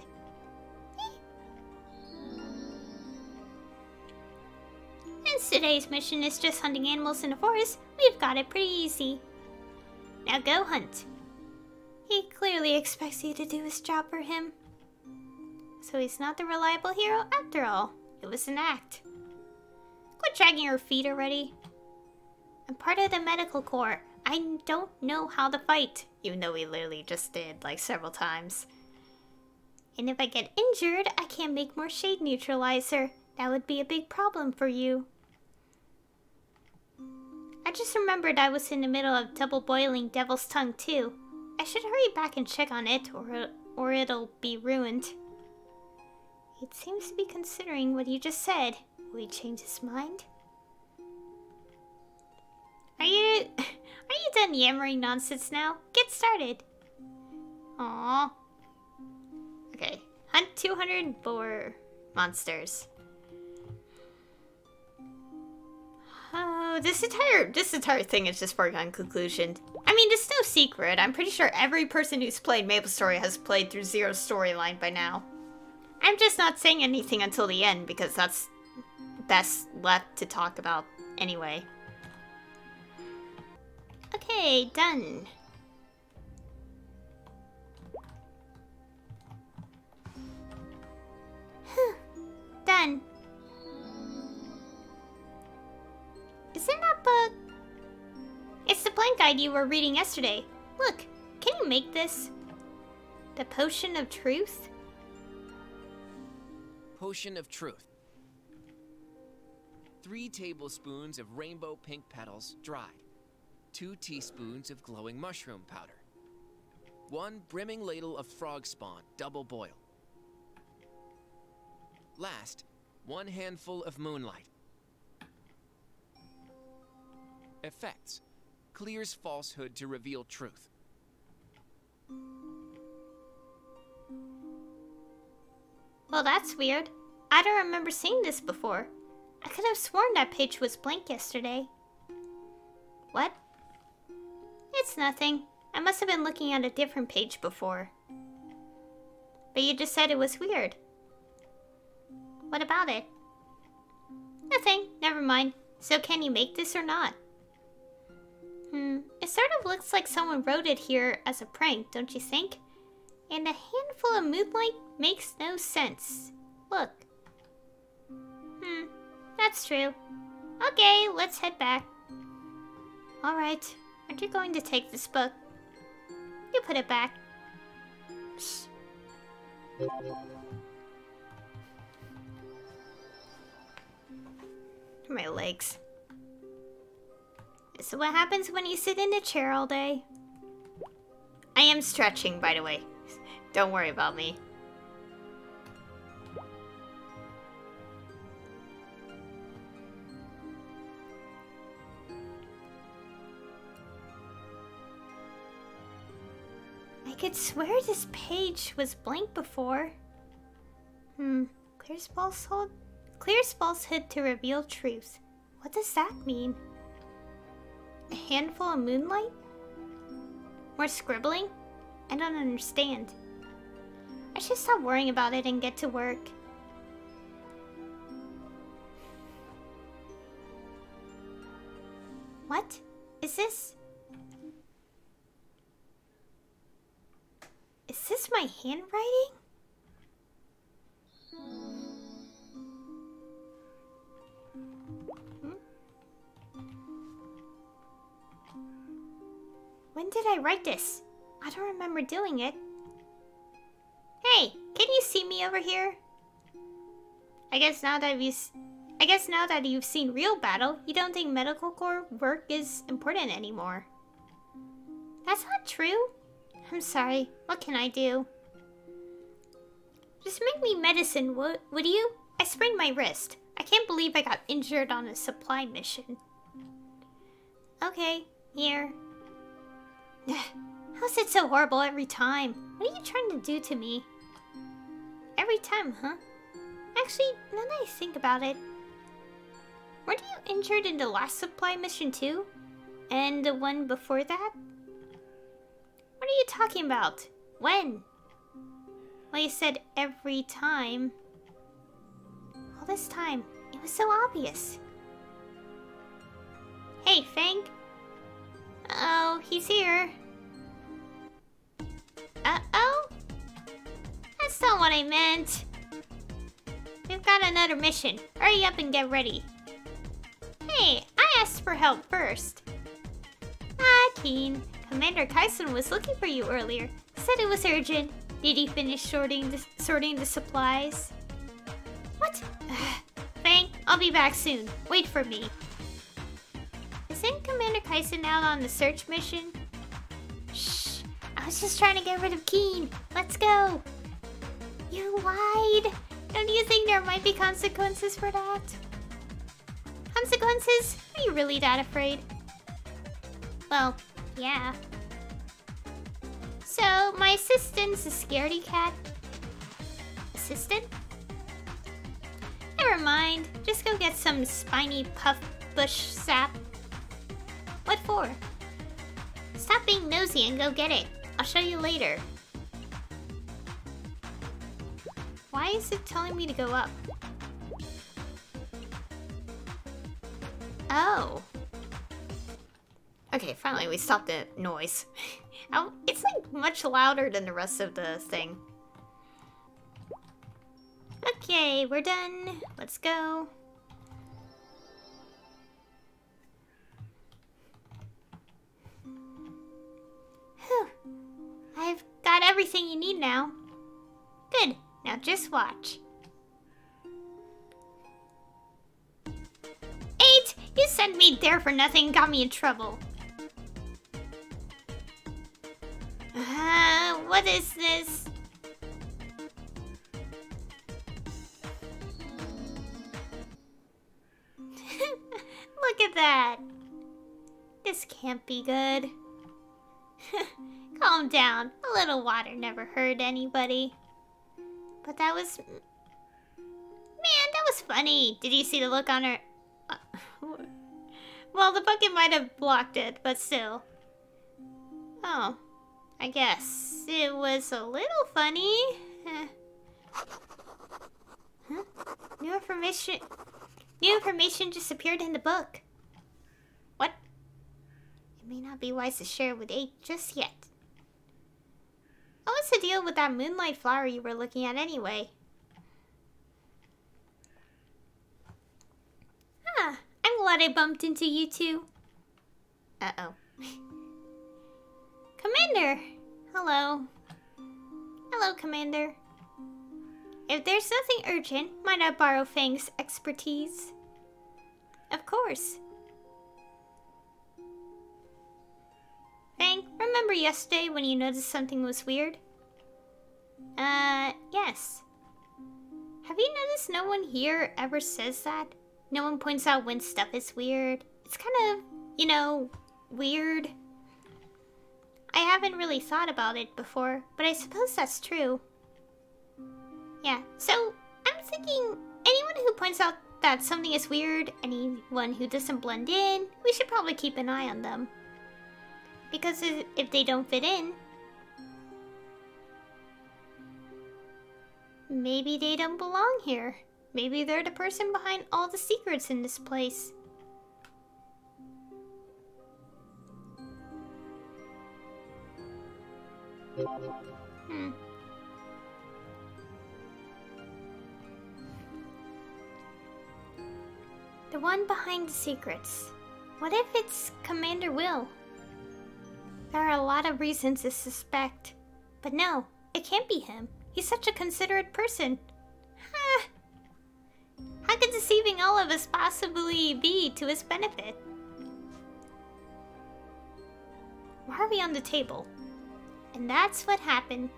Since today's mission is just hunting animals in the forest, we've got it pretty easy. Now go hunt. He clearly expects you to do his job for him. So he's not the reliable hero after all. It was an act. Quit dragging your feet already. I'm part of the medical corps. I don't know how to fight, even though we literally just did like several times. And if I get injured, I can't make more shade neutralizer. That would be a big problem for you. I just remembered I was in the middle of double boiling Devil's Tongue too. I should hurry back and check on it, or, or it'll be ruined. It seems to be considering what you just said. Will he change his mind? Are you... Are you done yammering nonsense now? Get started. Aww. Okay. Hunt 204 monsters. Oh, this entire this entire thing is just foregone conclusion. I mean, it's no secret. I'm pretty sure every person who's played Maple Story has played through Zero's storyline by now. I'm just not saying anything until the end because that's best left to talk about anyway. Okay, done. done. Is in that book? It's the plant guide you were reading yesterday. Look, can you make this? The potion of truth? Potion of truth. Three tablespoons of rainbow pink petals, dried. Two teaspoons of glowing mushroom powder. One brimming ladle of frog spawn, double boil. Last, one handful of moonlight. Effects. Clears falsehood to reveal truth. Well, that's weird. I don't remember seeing this before. I could have sworn that page was blank yesterday. What? It's nothing. I must have been looking at a different page before. But you just said it was weird. What about it? Nothing. Never mind. So can you make this or not? Hmm. It sort of looks like someone wrote it here as a prank, don't you think? And a handful of moonlight makes no sense. Look. Hmm. That's true. Okay, let's head back. Alright. Aren't you going to take this book? You put it back. Psst. My legs. Is what happens when you sit in a chair all day. I am stretching, by the way. Don't worry about me. Could swear this page was blank before. Hmm. Clears falsehood? Clears falsehood to reveal truth. What does that mean? A handful of moonlight? More scribbling? I don't understand. I should stop worrying about it and get to work. What? Is this... Is this my handwriting? Hmm? When did I write this? I don't remember doing it. Hey, can you see me over here? I guess now that you've, I guess now that you've seen real battle, you don't think medical corps work is important anymore. That's not true. I'm sorry. What can I do? Just make me medicine, would, would you? I sprained my wrist. I can't believe I got injured on a supply mission. Okay, here. How's it so horrible every time? What are you trying to do to me? Every time, huh? Actually, now that I think about it, weren't you injured in the last supply mission too? And the one before that? What are you talking about? When? Well, you said every time. All this time, it was so obvious. Hey, Fang. Uh oh, he's here. Uh-oh? That's not what I meant. We've got another mission. Hurry up and get ready. Hey, I asked for help first. Ah, Keen. Commander Kyson was looking for you earlier. Said it was urgent. Did he finish sorting the, sorting the supplies? What? Fang, I'll be back soon. Wait for me. Isn't Commander Kyson out on the search mission? Shh. I was just trying to get rid of Keen. Let's go. You lied. Don't you think there might be consequences for that? Consequences? Are you really that afraid? Well, yeah. So, my assistant's a scaredy cat. Assistant? Never mind. Just go get some spiny puff bush sap. What for? Stop being nosy and go get it. I'll show you later. Why is it telling me to go up? Oh. Okay, finally we stopped the noise. Oh, it's like much louder than the rest of the thing. Okay, we're done. Let's go. Whew. I've got everything you need now. Good. Now just watch. Eight! You sent me there for nothing got me in trouble. Uh, what is this? Look at that. This can't be good. Calm down. A little water never hurt anybody. But that was... Man, that was funny. Did you see the look on her... Well, the bucket might have blocked it, but still. Oh. I guess it was a little funny. huh? New information... New information just appeared in the book. What? It may not be wise to share with Eight just yet. What's the deal with that moonlight flower you were looking at anyway? Ah, I'm glad I bumped into you two. Uh-oh. Commander! Hello. Hello, Commander. If there's nothing urgent, might I borrow Fang's expertise? Of course. Fang, remember yesterday when you noticed something was weird? Uh, yes. Have you noticed no one here ever says that? No one points out when stuff is weird. It's kind of, you know, weird. I haven't really thought about it before, but I suppose that's true. Yeah, so I'm thinking anyone who points out that something is weird, anyone who doesn't blend in, we should probably keep an eye on them. Because if they don't fit in, maybe they don't belong here. Maybe they're the person behind all the secrets in this place. Hmm. The one behind the secrets. What if it's Commander Will? There are a lot of reasons to suspect. But no, it can't be him. He's such a considerate person. How could deceiving all of us possibly be to his benefit? Why are we on the table? And that's what happened.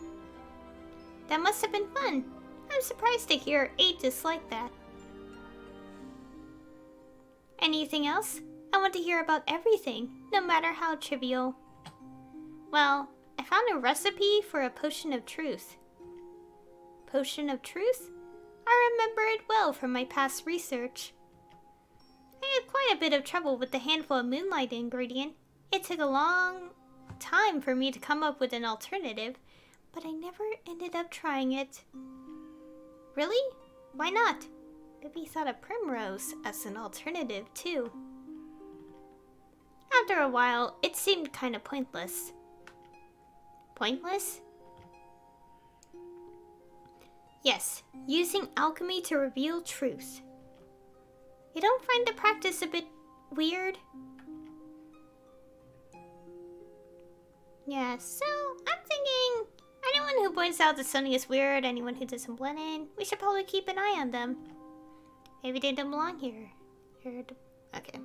That must have been fun. I'm surprised to hear eight dislike that. Anything else? I want to hear about everything, no matter how trivial. Well, I found a recipe for a potion of truth. Potion of truth? I remember it well from my past research. I had quite a bit of trouble with the handful of moonlight ingredient. It took a long time for me to come up with an alternative, but I never ended up trying it. Really? Why not? Maybe thought of primrose as an alternative, too. After a while, it seemed kind of pointless. Pointless? Yes, using alchemy to reveal truth. You don't find the practice a bit weird? Yeah, so I'm thinking anyone who points out that something is weird, anyone who doesn't blend in, we should probably keep an eye on them. Maybe they don't belong here. Here, okay.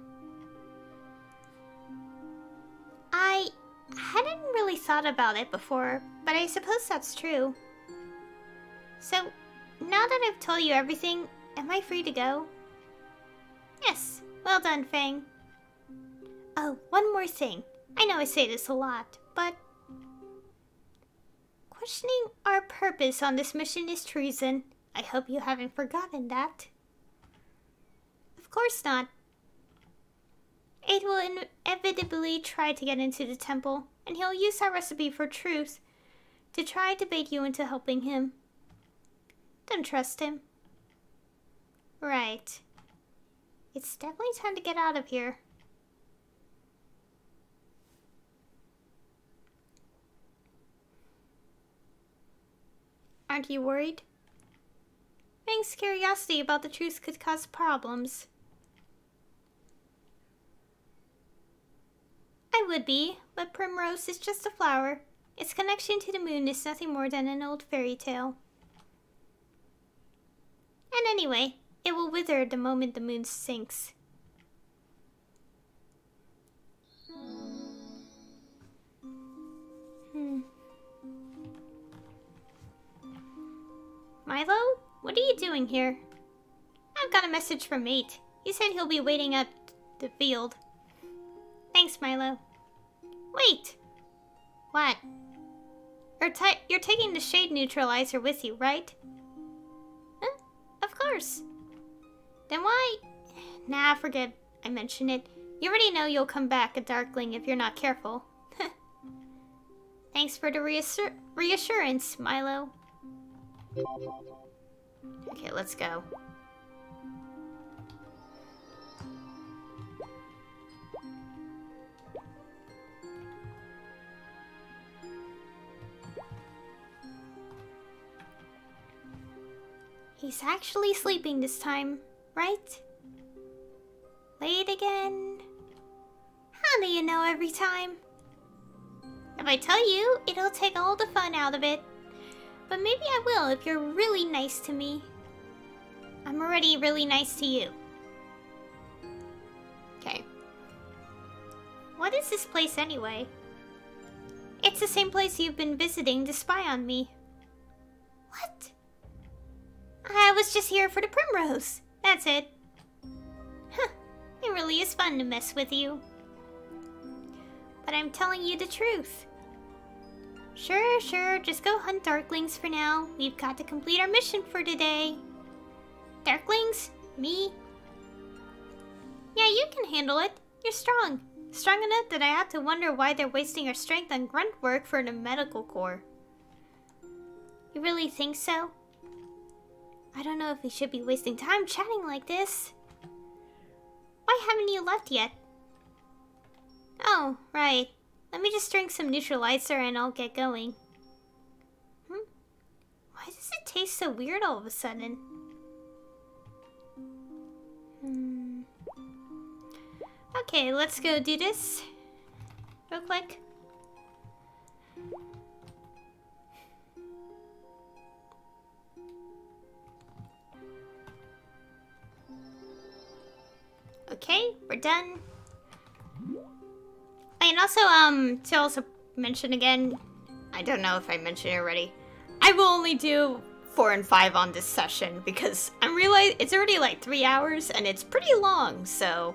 I hadn't really thought about it before, but I suppose that's true. So, now that I've told you everything, am I free to go? Yes, well done, Fang. Oh, one more thing. I know I say this a lot, but... Questioning our purpose on this mission is treason. I hope you haven't forgotten that. Of course not. Eight will inevitably try to get into the temple, and he'll use our recipe for truth to try to bait you into helping him. Don't trust him. Right. It's definitely time to get out of here. Aren't you worried? Fang's curiosity about the truth could cause problems. I would be, but Primrose is just a flower. Its connection to the moon is nothing more than an old fairy tale. And anyway, it will wither the moment the moon sinks. Milo? What are you doing here? I've got a message from Eight. He said he'll be waiting at the field. Thanks, Milo. Wait! What? You're, you're taking the shade neutralizer with you, right? Huh? Of course. Then why? Nah, forget I mentioned it. You already know you'll come back a Darkling if you're not careful. Thanks for the reassur reassurance, Milo. Okay, let's go. He's actually sleeping this time, right? Late again? How do you know every time? If I tell you, it'll take all the fun out of it. But maybe I will if you're really nice to me. I'm already really nice to you. Okay. What is this place anyway? It's the same place you've been visiting to spy on me. What? I was just here for the primrose. That's it. Huh. It really is fun to mess with you. But I'm telling you the truth. Sure, sure, just go hunt Darklings for now. We've got to complete our mission for today. Darklings? Me? Yeah, you can handle it. You're strong. Strong enough that I have to wonder why they're wasting our strength on grunt work for the medical corps. You really think so? I don't know if we should be wasting time chatting like this. Why haven't you left yet? Oh, right. Let me just drink some neutralizer and I'll get going. Hmm? Why does it taste so weird all of a sudden? Hmm. Okay, let's go do this. Real quick. Okay, we're done. And also, um, to also mention again, I don't know if I mentioned it already. I will only do four and five on this session because I'm realizing it's already like three hours and it's pretty long, so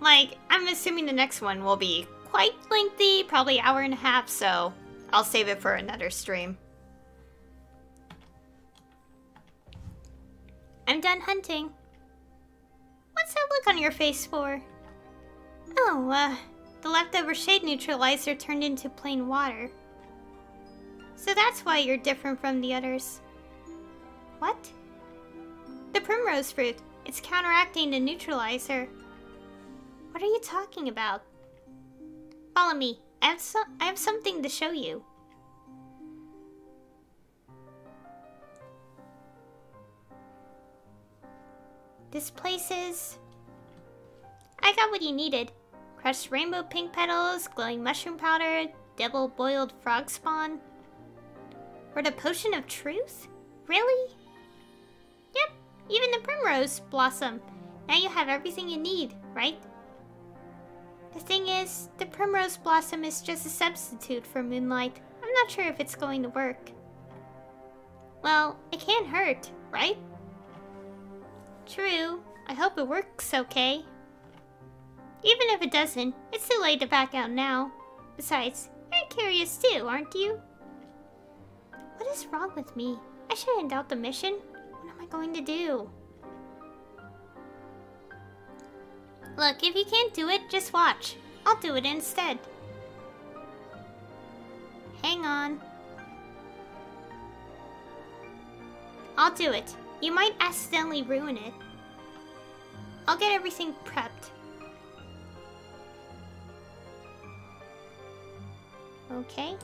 like I'm assuming the next one will be quite lengthy, probably hour and a half, so I'll save it for another stream. I'm done hunting. What's that look on your face for? Oh, uh, the leftover shade neutralizer turned into plain water. So that's why you're different from the others. What? The primrose fruit. It's counteracting the neutralizer. What are you talking about? Follow me. I have, so I have something to show you. This place is... I got what you needed. Crushed rainbow pink petals, glowing mushroom powder, devil boiled frog spawn. Or the potion of truth? Really? Yep, even the primrose blossom. Now you have everything you need, right? The thing is, the primrose blossom is just a substitute for moonlight. I'm not sure if it's going to work. Well, it can't hurt, right? True. I hope it works okay. Even if it doesn't, it's too late to back out now. Besides, you're curious too, aren't you? What is wrong with me? I shouldn't doubt the mission. What am I going to do? Look, if you can't do it, just watch. I'll do it instead. Hang on. I'll do it. You might accidentally ruin it. I'll get everything prepped. Okay.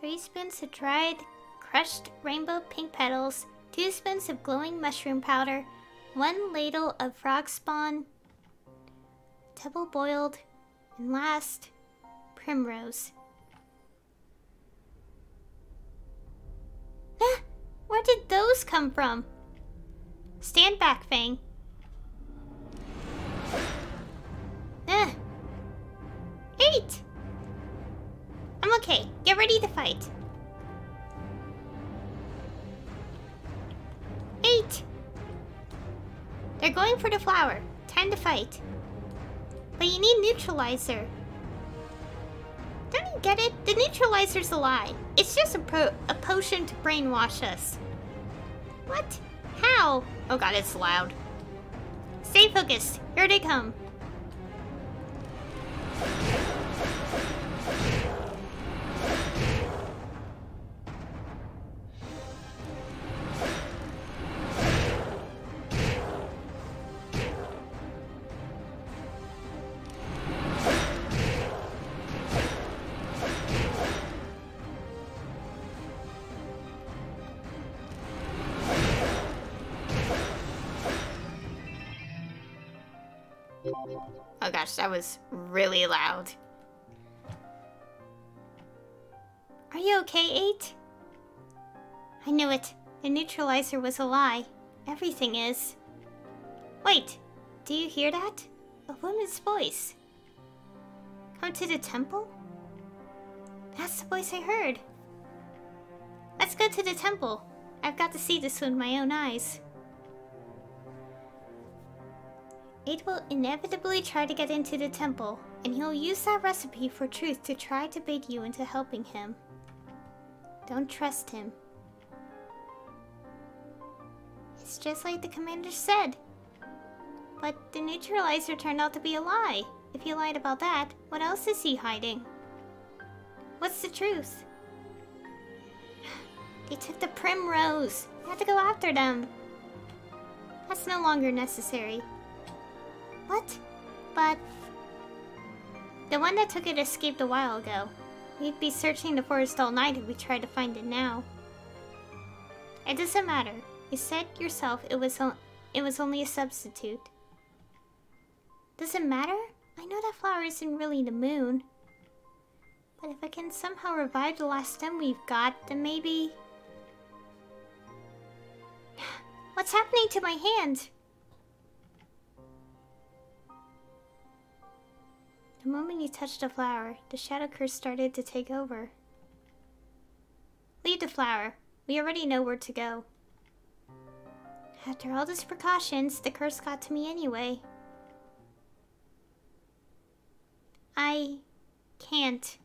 Three spoons of dried, crushed rainbow pink petals, two spoons of glowing mushroom powder, one ladle of frog spawn, double boiled, and last, primrose. Where did those come from? Stand back, Fang. Ah. Eight! I'm okay. Get ready to fight. Eight! They're going for the flower. Time to fight. But you need neutralizer. Don't you get it? The neutralizer's a lie. It's just a, po a potion to brainwash us. What? How? Oh god, it's loud. Stay focused. Here they come. That was really loud. Are you okay, Eight? I knew it. The neutralizer was a lie. Everything is. Wait, do you hear that? A woman's voice. Come to the temple? That's the voice I heard. Let's go to the temple. I've got to see this with my own eyes. Eight will inevitably try to get into the temple, and he'll use that recipe for truth to try to bait you into helping him. Don't trust him. It's just like the commander said. But the neutralizer turned out to be a lie. If he lied about that, what else is he hiding? What's the truth? They took the primrose. I have to go after them. That's no longer necessary. What? But... The one that took it escaped a while ago. We'd be searching the forest all night if we tried to find it now. It doesn't matter. You said yourself it was it was only a substitute. Does it matter? I know that flower isn't really the moon. But if I can somehow revive the last stem we've got, then maybe... What's happening to my hand? The moment you touched the flower, the shadow curse started to take over. Leave the flower. We already know where to go. After all these precautions, the curse got to me anyway. I can't.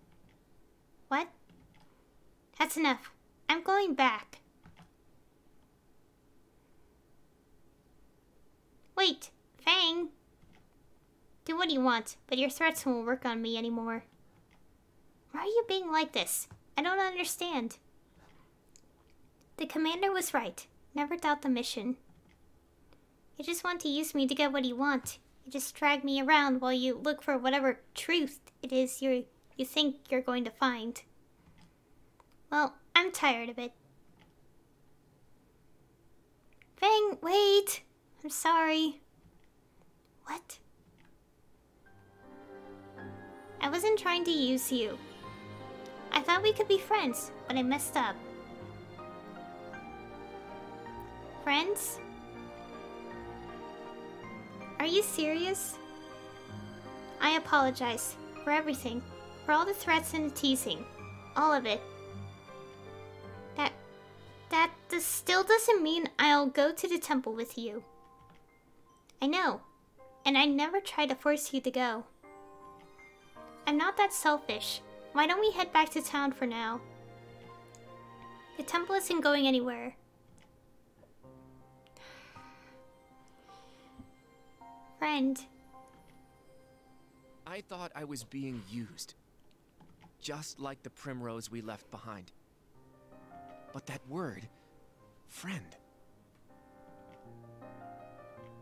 What? That's enough. I'm going back. Wait, Fang. Do what you want, but your threats won't work on me anymore. Why are you being like this? I don't understand. The commander was right. Never doubt the mission. You just want to use me to get what you want. You just drag me around while you look for whatever truth it is you you think you're going to find. Well, I'm tired of it. Fang, wait! I'm sorry. What? I wasn't trying to use you. I thought we could be friends, but I messed up. Friends? Are you serious? I apologize for everything, for all the threats and the teasing, all of it. That that still doesn't mean I'll go to the temple with you. I know, and I never try to force you to go. I'm not that selfish. Why don't we head back to town for now? The temple isn't going anywhere. Friend. I thought I was being used. Just like the primrose we left behind. But that word, friend.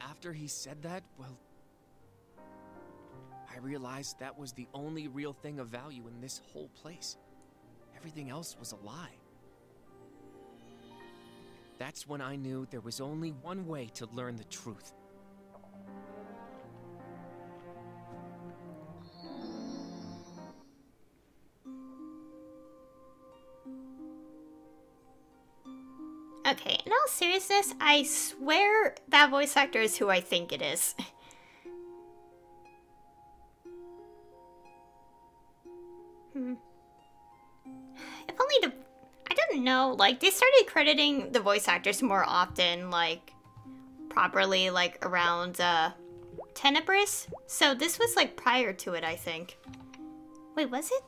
After he said that, well, I realized that was the only real thing of value in this whole place. Everything else was a lie. That's when I knew there was only one way to learn the truth. Okay, in all seriousness, I swear that voice actor is who I think it is. know, like, they started crediting the voice actors more often, like, properly, like, around, uh, Tenebris. So this was, like, prior to it, I think. Wait, was it?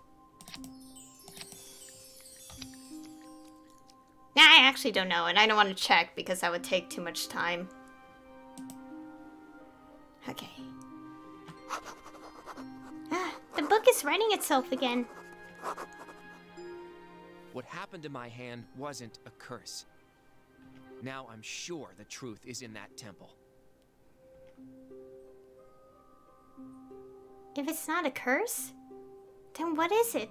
I actually don't know, and I don't want to check because that would take too much time. Okay. Ah, the book is writing itself again. What happened to my hand wasn't a curse. Now I'm sure the truth is in that temple. If it's not a curse, then what is it?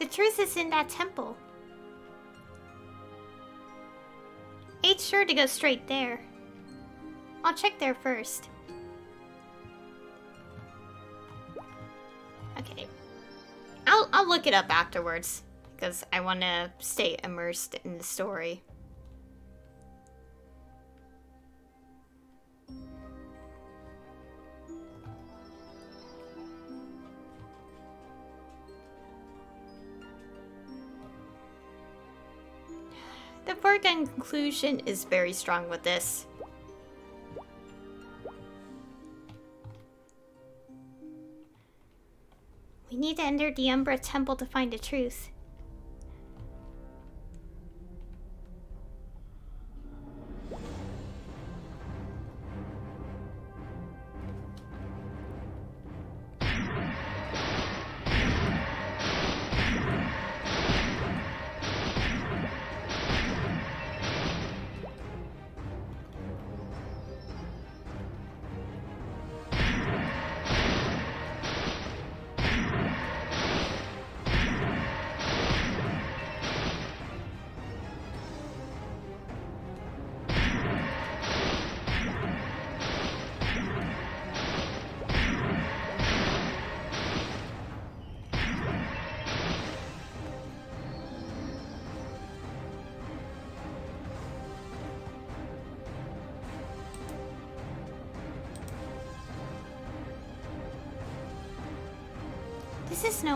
The truth is in that temple. Eight's sure to go straight there. I'll check there first. Okay. I'll, I'll look it up afterwards, because I want to stay immersed in the story. The foregone conclusion is very strong with this. We need to enter the Umbra Temple to find the truth.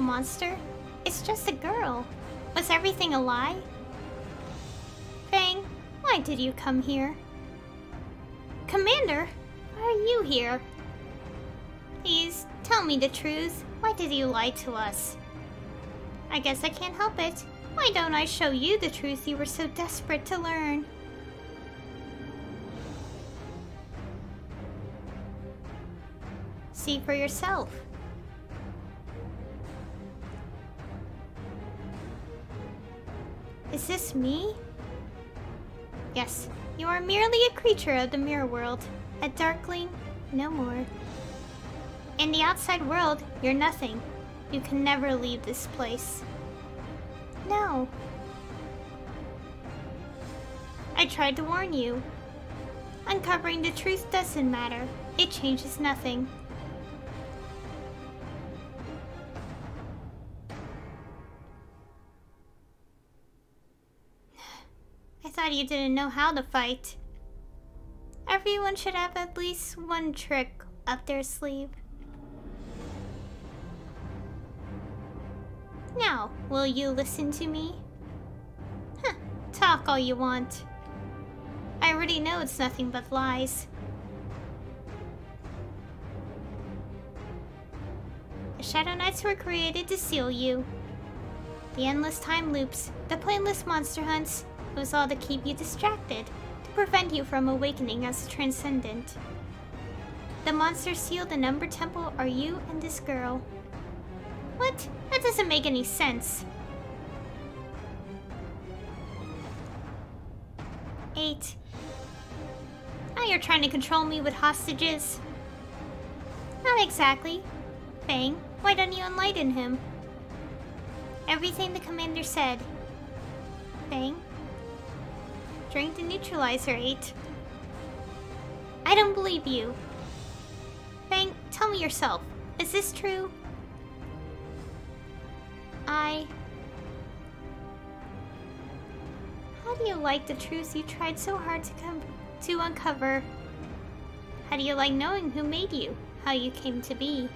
Monster. It's just a girl. Was everything a lie? Fang, why did you come here? Commander, why are you here? Please, tell me the truth. Why did you lie to us? I guess I can't help it. Why don't I show you the truth you were so desperate to learn? See for yourself. Is this me? Yes, you are merely a creature of the mirror world. A darkling, no more. In the outside world, you're nothing. You can never leave this place. No. I tried to warn you. Uncovering the truth doesn't matter. It changes nothing. You didn't know how to fight. Everyone should have at least one trick up their sleeve. Now, will you listen to me? Huh, talk all you want. I already know it's nothing but lies. The Shadow Knights were created to seal you. The endless time loops, the pointless monster hunts, was all to keep you distracted, to prevent you from awakening as a transcendent. The monsters sealed in Umbra Temple are you and this girl. What? That doesn't make any sense. Eight. Now you're trying to control me with hostages. Not exactly. Fang, why don't you enlighten him? Everything the commander said. Fang? Drink the neutralizer, 8. I don't believe you. Fang, tell me yourself. Is this true? I... How do you like the truths you tried so hard to come to uncover? How do you like knowing who made you? How you came to be?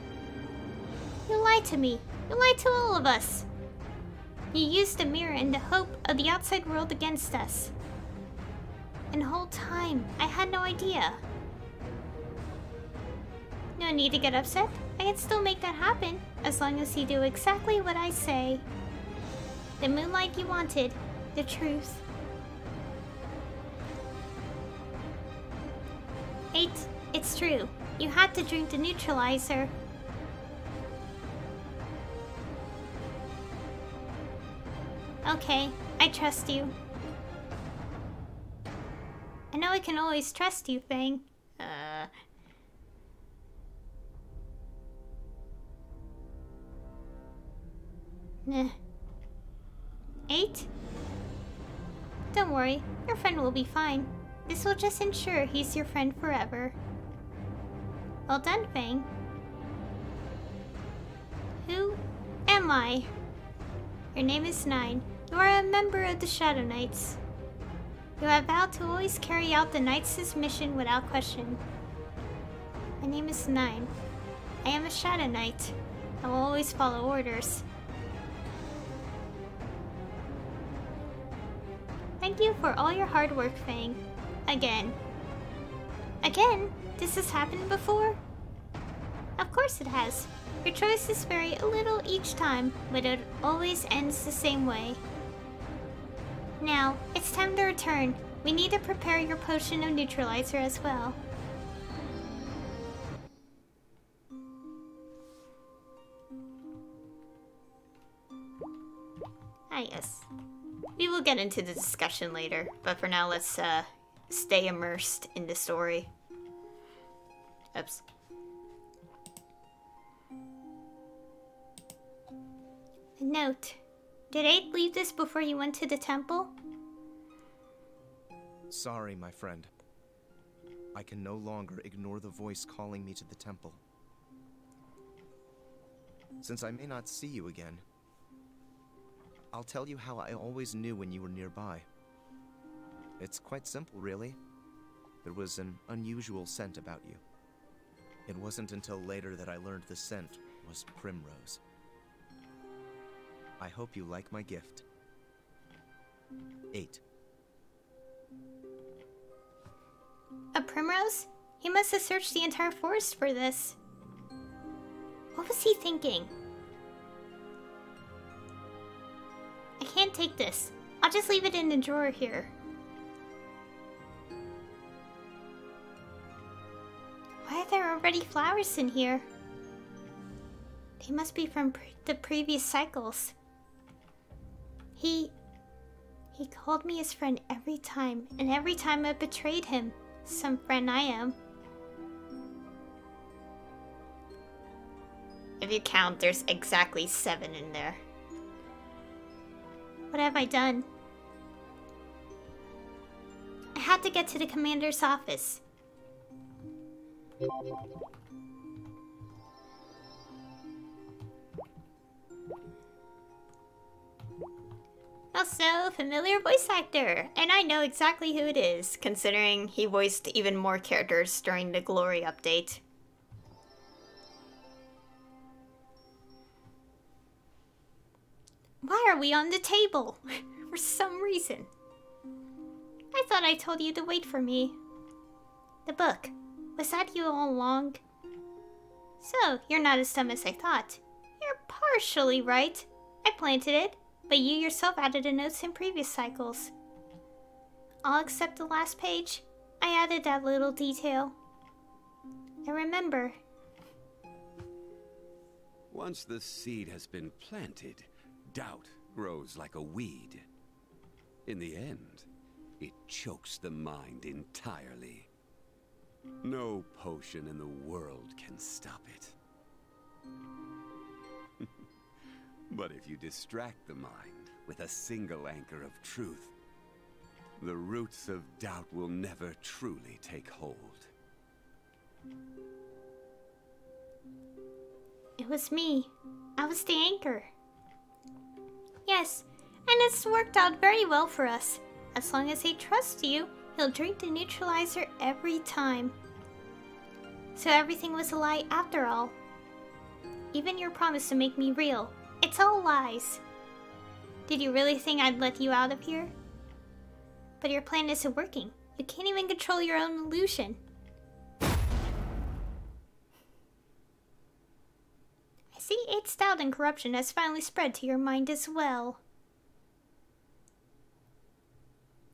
You lied to me. You lied to all of us. You used the mirror in the hope of the outside world against us. And whole time, I had no idea. No need to get upset. I can still make that happen, as long as you do exactly what I say. The moonlight you wanted, the truth. Eight, it's true. You had to drink the neutralizer. Okay, I trust you. I know I can always trust you, Fang. Uh... Nah. Eight? Don't worry, your friend will be fine. This will just ensure he's your friend forever. Well done, Fang. Who am I? Your name is Nine. You are a member of the Shadow Knights. You have vowed to always carry out the Knights' mission without question. My name is Nine. I am a Shadow Knight. I will always follow orders. Thank you for all your hard work, Fang. Again. Again? This has happened before? Of course it has. Your choices vary a little each time, but it always ends the same way. Now, it's time to return. We need to prepare your potion of neutralizer as well. Ah, yes. We will get into the discussion later, but for now, let's uh, stay immersed in the story. Oops. A note. Did Eight leave this before you went to the temple? Sorry, my friend. I can no longer ignore the voice calling me to the temple. Since I may not see you again, I'll tell you how I always knew when you were nearby. It's quite simple, really. There was an unusual scent about you. It wasn't until later that I learned the scent was primrose. I hope you like my gift. 8. A primrose? He must have searched the entire forest for this. What was he thinking? I can't take this. I'll just leave it in the drawer here. Why are there already flowers in here? They must be from pre the previous cycles. He... He called me his friend every time, and every time I betrayed him. Some friend I am. If you count, there's exactly seven in there. What have I done? I had to get to the commander's office. Also, familiar voice actor, and I know exactly who it is, considering he voiced even more characters during the Glory update. Why are we on the table? for some reason. I thought I told you to wait for me. The book. Was that you all along? So, you're not as dumb as I thought. You're partially right. I planted it, but you yourself added the notes in previous cycles. All except the last page. I added that little detail. And remember. Once the seed has been planted, doubt grows like a weed. In the end, it chokes the mind entirely. No potion in the world can stop it. But if you distract the mind with a single anchor of truth, the roots of doubt will never truly take hold. It was me. I was the anchor. Yes, and it's worked out very well for us. As long as he trusts you, he'll drink the neutralizer every time. So everything was a lie after all. Even your promise to make me real. It's all lies. Did you really think I'd let you out of here? But your plan isn't working. You can't even control your own illusion. I see its doubt and corruption has finally spread to your mind as well.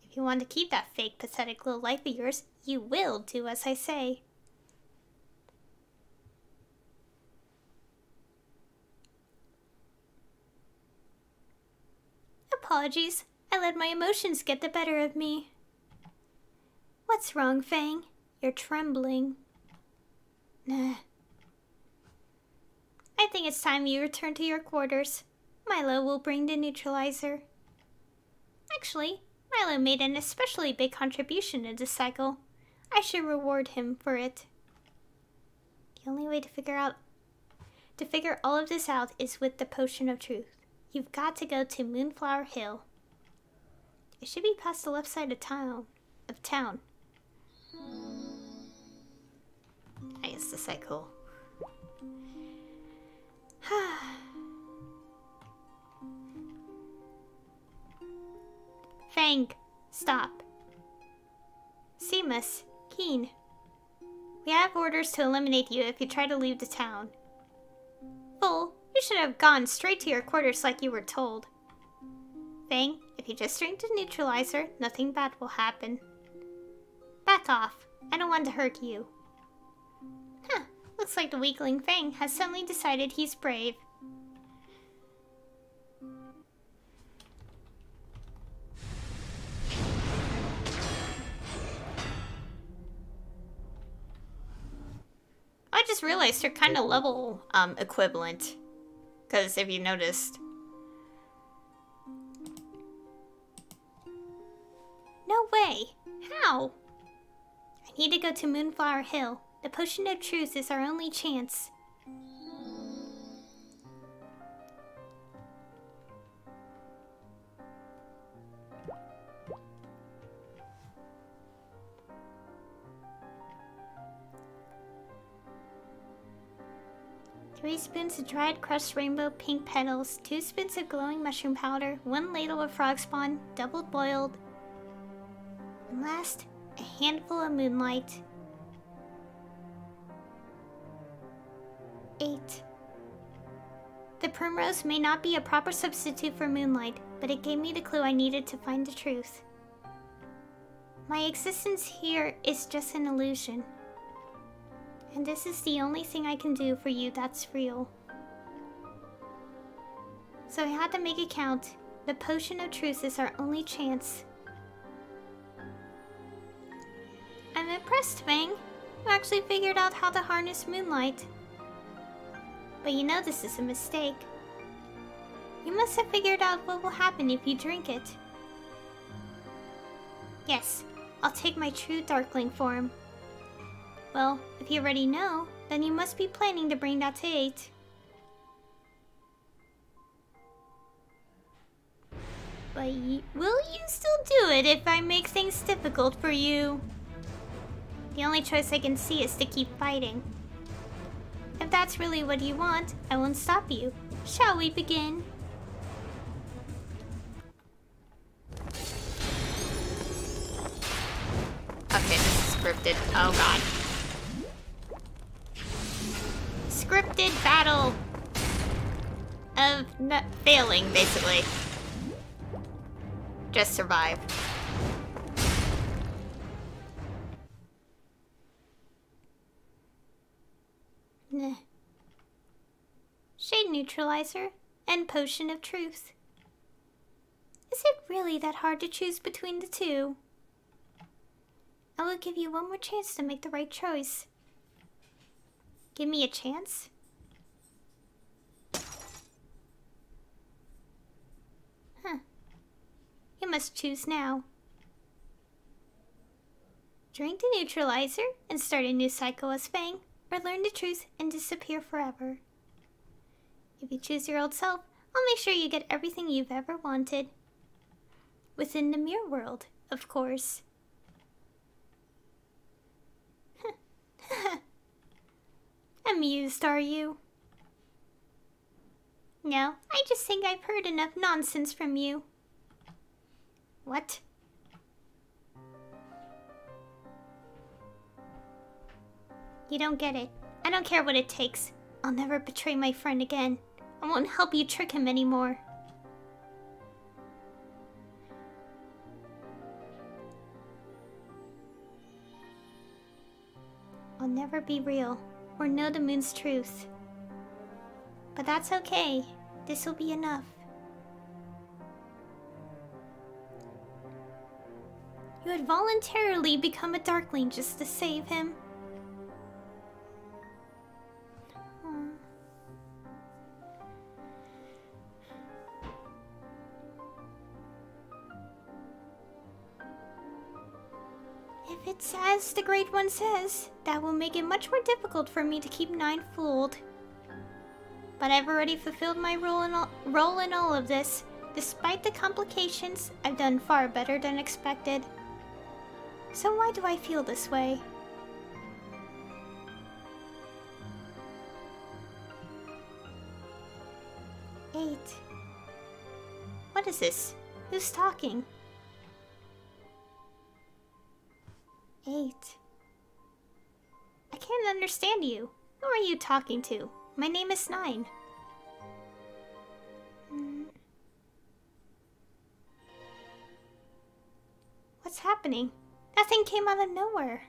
If you want to keep that fake, pathetic little life of yours, you will do as I say. Apologies. I let my emotions get the better of me. What's wrong, Fang? You're trembling. Nah. I think it's time you return to your quarters. Milo will bring the neutralizer. Actually, Milo made an especially big contribution to this cycle. I should reward him for it. The only way to figure out to figure all of this out is with the potion of truth. You've got to go to Moonflower Hill. It should be past the left side of town. Of town. I guess the cycle. Fang, stop. Seamus, Keen. We have orders to eliminate you if you try to leave the town. Fool, you should have gone straight to your quarters like you were told. Fang, if you just drink the neutralizer, nothing bad will happen. Back off. I don't want to hurt you. Huh. Looks like the weakling Fang has suddenly decided he's brave. I just realized they're kind of level um, equivalent. Because if you noticed... No way! How? I need to go to Moonflower Hill. The Potion of Truth is our only chance. Three spoons of dried crushed rainbow pink petals, two spoons of glowing mushroom powder, one ladle of frog spawn, double boiled, and last, a handful of moonlight. Eight. The primrose may not be a proper substitute for moonlight, but it gave me the clue I needed to find the truth. My existence here is just an illusion. And this is the only thing I can do for you that's real. So I had to make it count. The potion of truth is our only chance. I'm impressed, Fang. You actually figured out how to harness moonlight. But you know this is a mistake. You must have figured out what will happen if you drink it. Yes, I'll take my true Darkling form. Well, if you already know, then you must be planning to bring that to 8. But will you still do it if I make things difficult for you? The only choice I can see is to keep fighting. If that's really what you want, I won't stop you. Shall we begin? Okay, this is scripted. Oh god. Scripted battle of not failing, basically. Just survive. Shade neutralizer and potion of truth. Is it really that hard to choose between the two? I will give you one more chance to make the right choice. Give me a chance? Huh. You must choose now. Drink the neutralizer and start a new cycle as Fang, or learn the truth and disappear forever. If you choose your old self, I'll make sure you get everything you've ever wanted. Within the mirror world, of course. Amused, are you? No, I just think I've heard enough nonsense from you. What? You don't get it. I don't care what it takes. I'll never betray my friend again. I won't help you trick him anymore. I'll never be real or know the moon's truth. But that's okay. This will be enough. You had voluntarily become a Darkling just to save him. As the Great One says, that will make it much more difficult for me to keep Nine fooled. But I've already fulfilled my role in all, role in all of this. Despite the complications, I've done far better than expected. So why do I feel this way? Eight. What is this? Who's talking? Eight. I can't understand you. Who are you talking to? My name is Nine. Hmm. What's happening? Nothing came out of nowhere.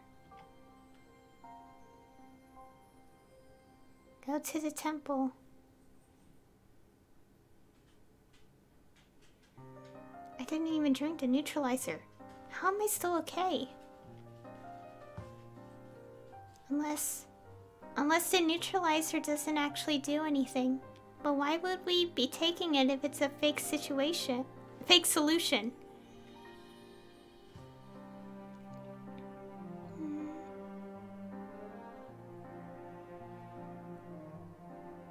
Go to the temple. I didn't even drink the neutralizer. How am I still okay? Unless... Unless the neutralizer doesn't actually do anything. But why would we be taking it if it's a fake situation? Fake solution?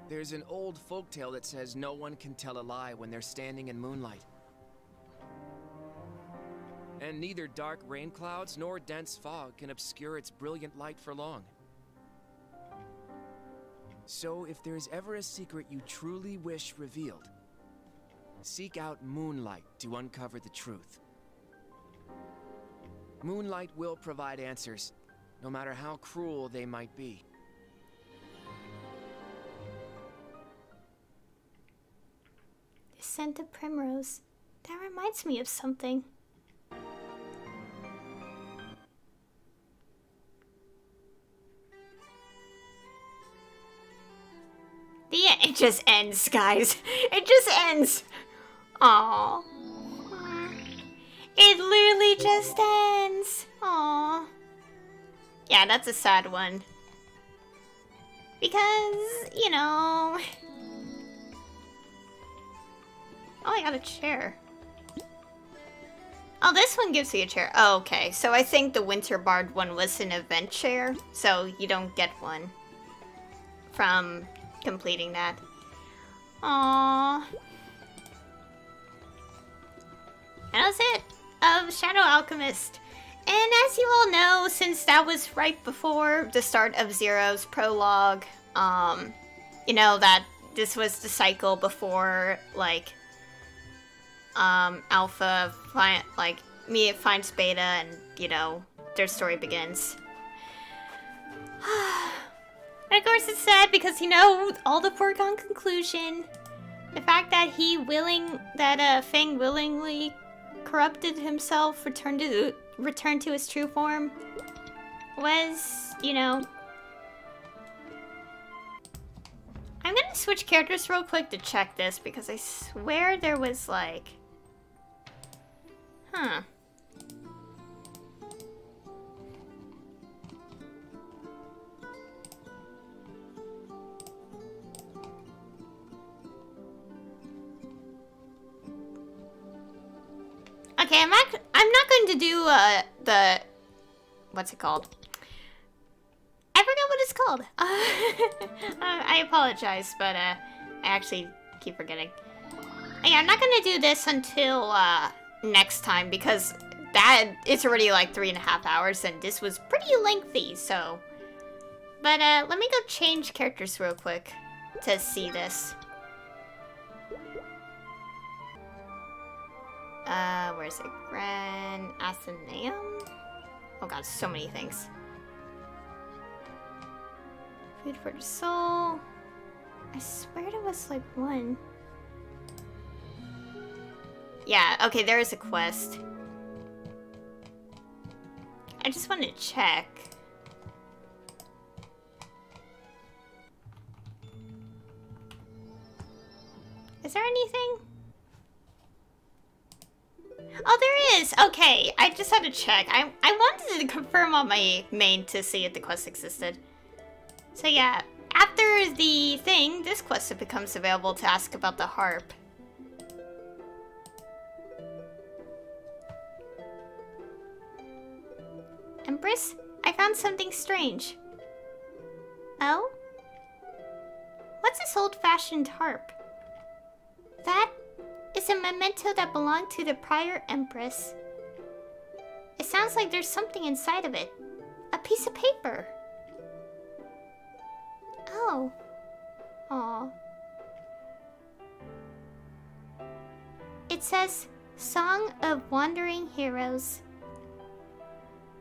There's an old folktale that says no one can tell a lie when they're standing in moonlight. And neither dark rain clouds nor dense fog can obscure its brilliant light for long. So if there is ever a secret you truly wish revealed, seek out Moonlight to uncover the truth. Moonlight will provide answers, no matter how cruel they might be. The scent of primrose. That reminds me of something. Just ends, guys. It just ends. Aww. It literally just ends. Aww. Yeah, that's a sad one. Because, you know. Oh, I got a chair. Oh, this one gives you a chair. Oh, okay. So I think the Winter Bard one was an event chair, so you don't get one from completing that. Aww. And that's it of Shadow Alchemist. And as you all know, since that was right before the start of Zero's prologue, um, you know that this was the cycle before, like, um, Alpha, like, me finds Beta, and, you know, their story begins. of course it's sad because, you know, all the foregone conclusion, the fact that he willing, that, uh, Fang willingly corrupted himself, returned to returned to his true form, was, you know. I'm gonna switch characters real quick to check this because I swear there was like, huh. To do uh, the. What's it called? I forgot what it's called. Uh, I apologize, but uh, I actually keep forgetting. Yeah, I'm not gonna do this until uh, next time because that it's already like three and a half hours, and this was pretty lengthy. So, but uh, let me go change characters real quick to see this. Uh, where's it? Grand Athenaeum? Oh god, so many things. Food for the soul. I swear there was like one. Yeah, okay, there is a quest. I just want to check. Is there anything? Oh, there is! Okay, I just had to check. I, I wanted to confirm on my main to see if the quest existed. So yeah, after the thing, this quest becomes available to ask about the harp. Empress, I found something strange. Oh? What's this old-fashioned harp? That is a memento that belonged to the prior Empress. It sounds like there's something inside of it. A piece of paper. Oh. Aw. It says, Song of Wandering Heroes.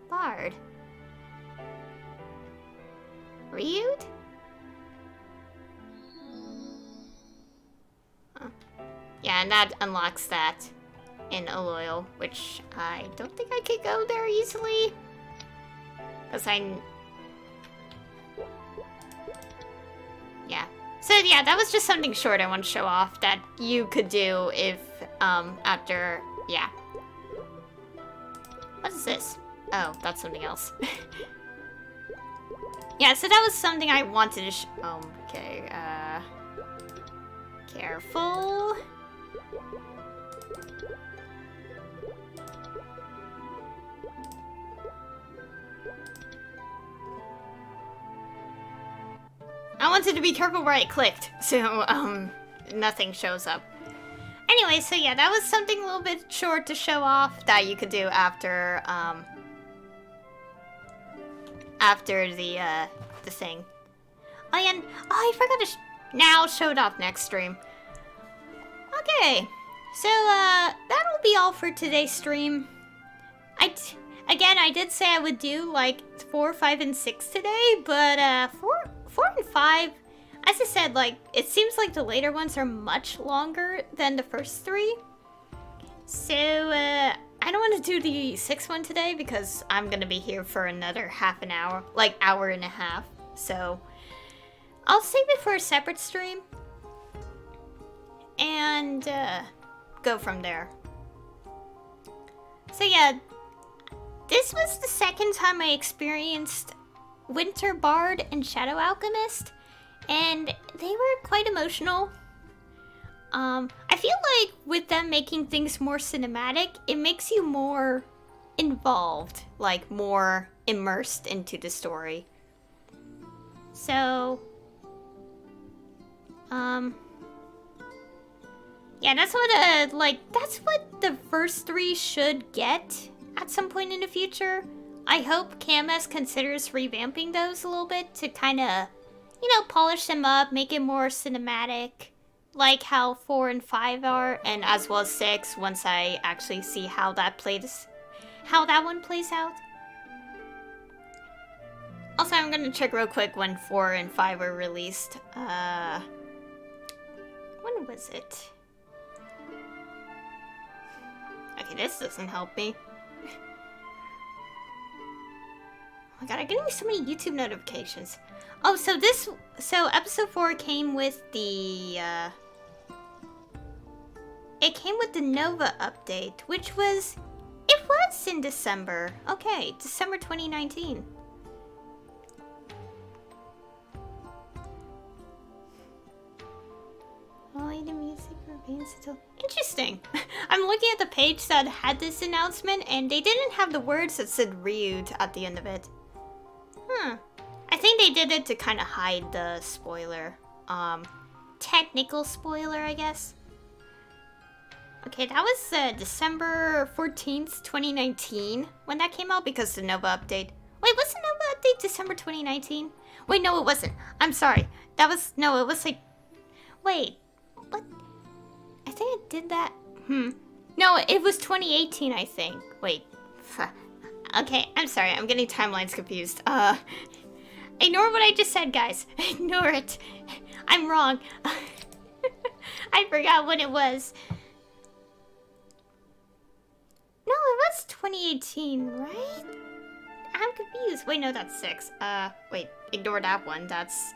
Bard. Ryude? Yeah, and that unlocks that in Aloyal, which I don't think I could go there easily. Because I... Yeah. So yeah, that was just something short I want to show off that you could do if, um, after... Yeah. What is this? Oh, that's something else. yeah, so that was something I wanted to sh- Oh, okay, uh... Careful. I wanted to be careful where I clicked, so, um, nothing shows up. Anyway, so yeah, that was something a little bit short to show off that you could do after, um, after the, uh, the thing. Oh, and oh, I forgot to sh now show it off next stream. Okay, so uh, that'll be all for today's stream. I again, I did say I would do like four, five, and six today, but uh, four, four and five. As I said, like it seems like the later ones are much longer than the first three. So uh, I don't want to do the sixth one today because I'm gonna be here for another half an hour, like hour and a half. So I'll save it for a separate stream and uh, go from there. So yeah, this was the second time I experienced Winter Bard and Shadow Alchemist, and they were quite emotional. Um, I feel like with them making things more cinematic, it makes you more involved, like more immersed into the story. So, um, yeah, that's what, uh, like, that's what the first three should get at some point in the future. I hope KMS considers revamping those a little bit to kind of, you know, polish them up, make it more cinematic, like how 4 and 5 are, and as well as 6 once I actually see how that plays, how that one plays out. Also, I'm gonna check real quick when 4 and 5 were released. Uh, when was it? Okay, this doesn't help me. Oh my god, I'm getting so many YouTube notifications. Oh, so this, so episode 4 came with the, uh, it came with the Nova update, which was, it was in December. Okay, December 2019. Only the music remains until... Interesting. I'm looking at the page that had this announcement, and they didn't have the words that said Ryude at the end of it. I think they did it to kind of hide the spoiler. Um, technical spoiler, I guess. Okay, that was uh, December 14th, 2019 when that came out because the Nova update. Wait, was the Nova update December 2019? Wait, no, it wasn't. I'm sorry. That was, no, it was like, wait, what? I think I did that. Hmm. No, it was 2018, I think. Wait. Okay, I'm sorry. I'm getting timelines confused. Uh, ignore what I just said, guys. Ignore it. I'm wrong. I forgot what it was. No, it was 2018, right? I'm confused. Wait, no, that's six. Uh, wait, ignore that one. That's...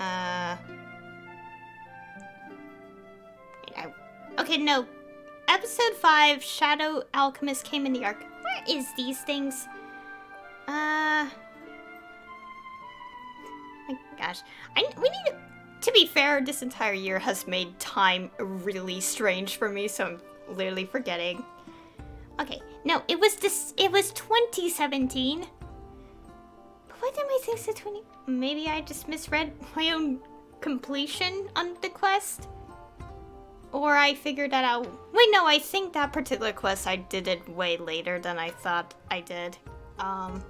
Uh... I... Okay, no. Episode 5, Shadow Alchemist came in the Ark. Where is these things? Uh... My gosh. I, we need to... Be fair, this entire year has made time really strange for me, so I'm literally forgetting. Okay, no, it was this. It was 2017. But why did my thing say 20? Maybe I just misread my own completion on the quest, or I figured that out. Wait, no, I think that particular quest I did it way later than I thought I did. Um.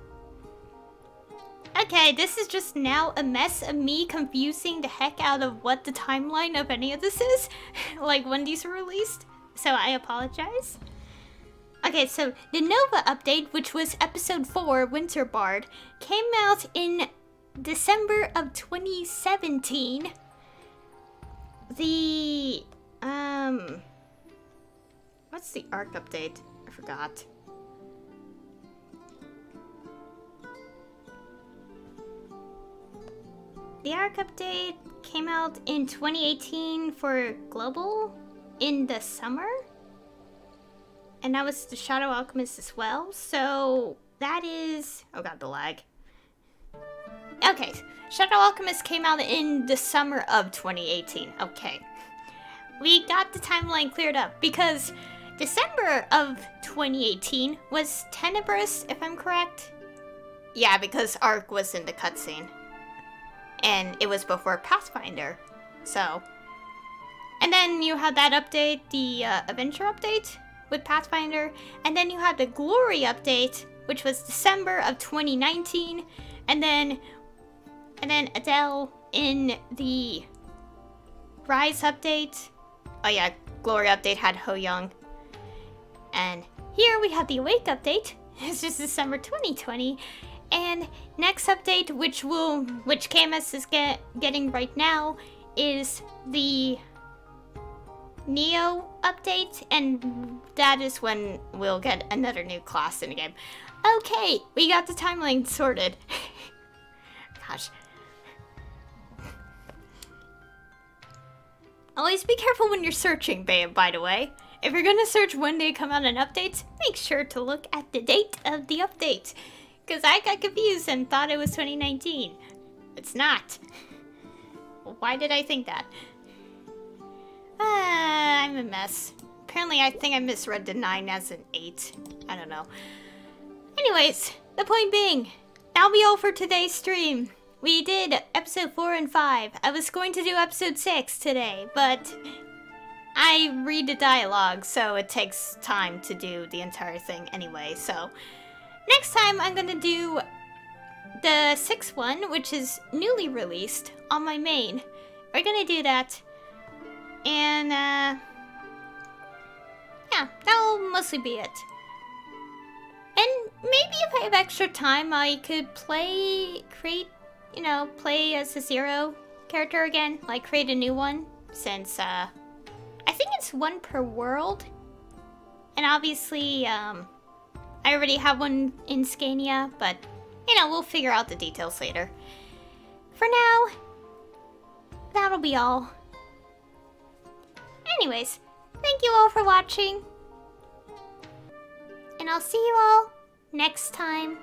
Okay, this is just now a mess of me confusing the heck out of what the timeline of any of this is. like when these were released. So I apologize. Okay, so the Nova update, which was episode 4, Winter Bard, came out in December of 2017. The, um, what's the Ark update? I forgot. The Ark update came out in 2018 for Global in the summer. And that was the Shadow Alchemist as well. So that is... Oh god, the lag. Okay, Shadow Alchemist came out in the summer of 2018. Okay. We got the timeline cleared up because December of 2018 was Tenebris, if I'm correct. Yeah, because Ark was in the cutscene. And it was before Pathfinder. So, and then you had that update, the uh, Adventure update with Pathfinder. And then you had the Glory update, which was December of 2019. And then And then Adele in the Rise update. Oh yeah, Glory update had Hoyoung. And here we have the Awake update. It's just December 2020. And next update, which will which KMS is get getting right now, is the Neo update, and that is when we'll get another new class in the game. Okay, we got the timeline sorted. Gosh. Always be careful when you're searching, babe, by the way. If you're gonna search when they come out in updates, make sure to look at the date of the update. Because I got confused and thought it was 2019. It's not. Why did I think that? Ah, I'm a mess. Apparently, I think I misread the 9 as an 8. I don't know. Anyways, the point being, that'll be all for today's stream. We did episode 4 and 5. I was going to do episode 6 today, but I read the dialogue, so it takes time to do the entire thing anyway. So next time I'm gonna do the sixth one, which is newly released on my main. We're gonna do that, and uh, yeah, that'll mostly be it. And maybe if I have extra time, I could play, create, you know, play as a zero character again, like create a new one, since uh, I think it's one per world. And obviously, um, I already have one in Scania, but, you know, we'll figure out the details later. For now, that'll be all. Anyways, thank you all for watching. And I'll see you all next time.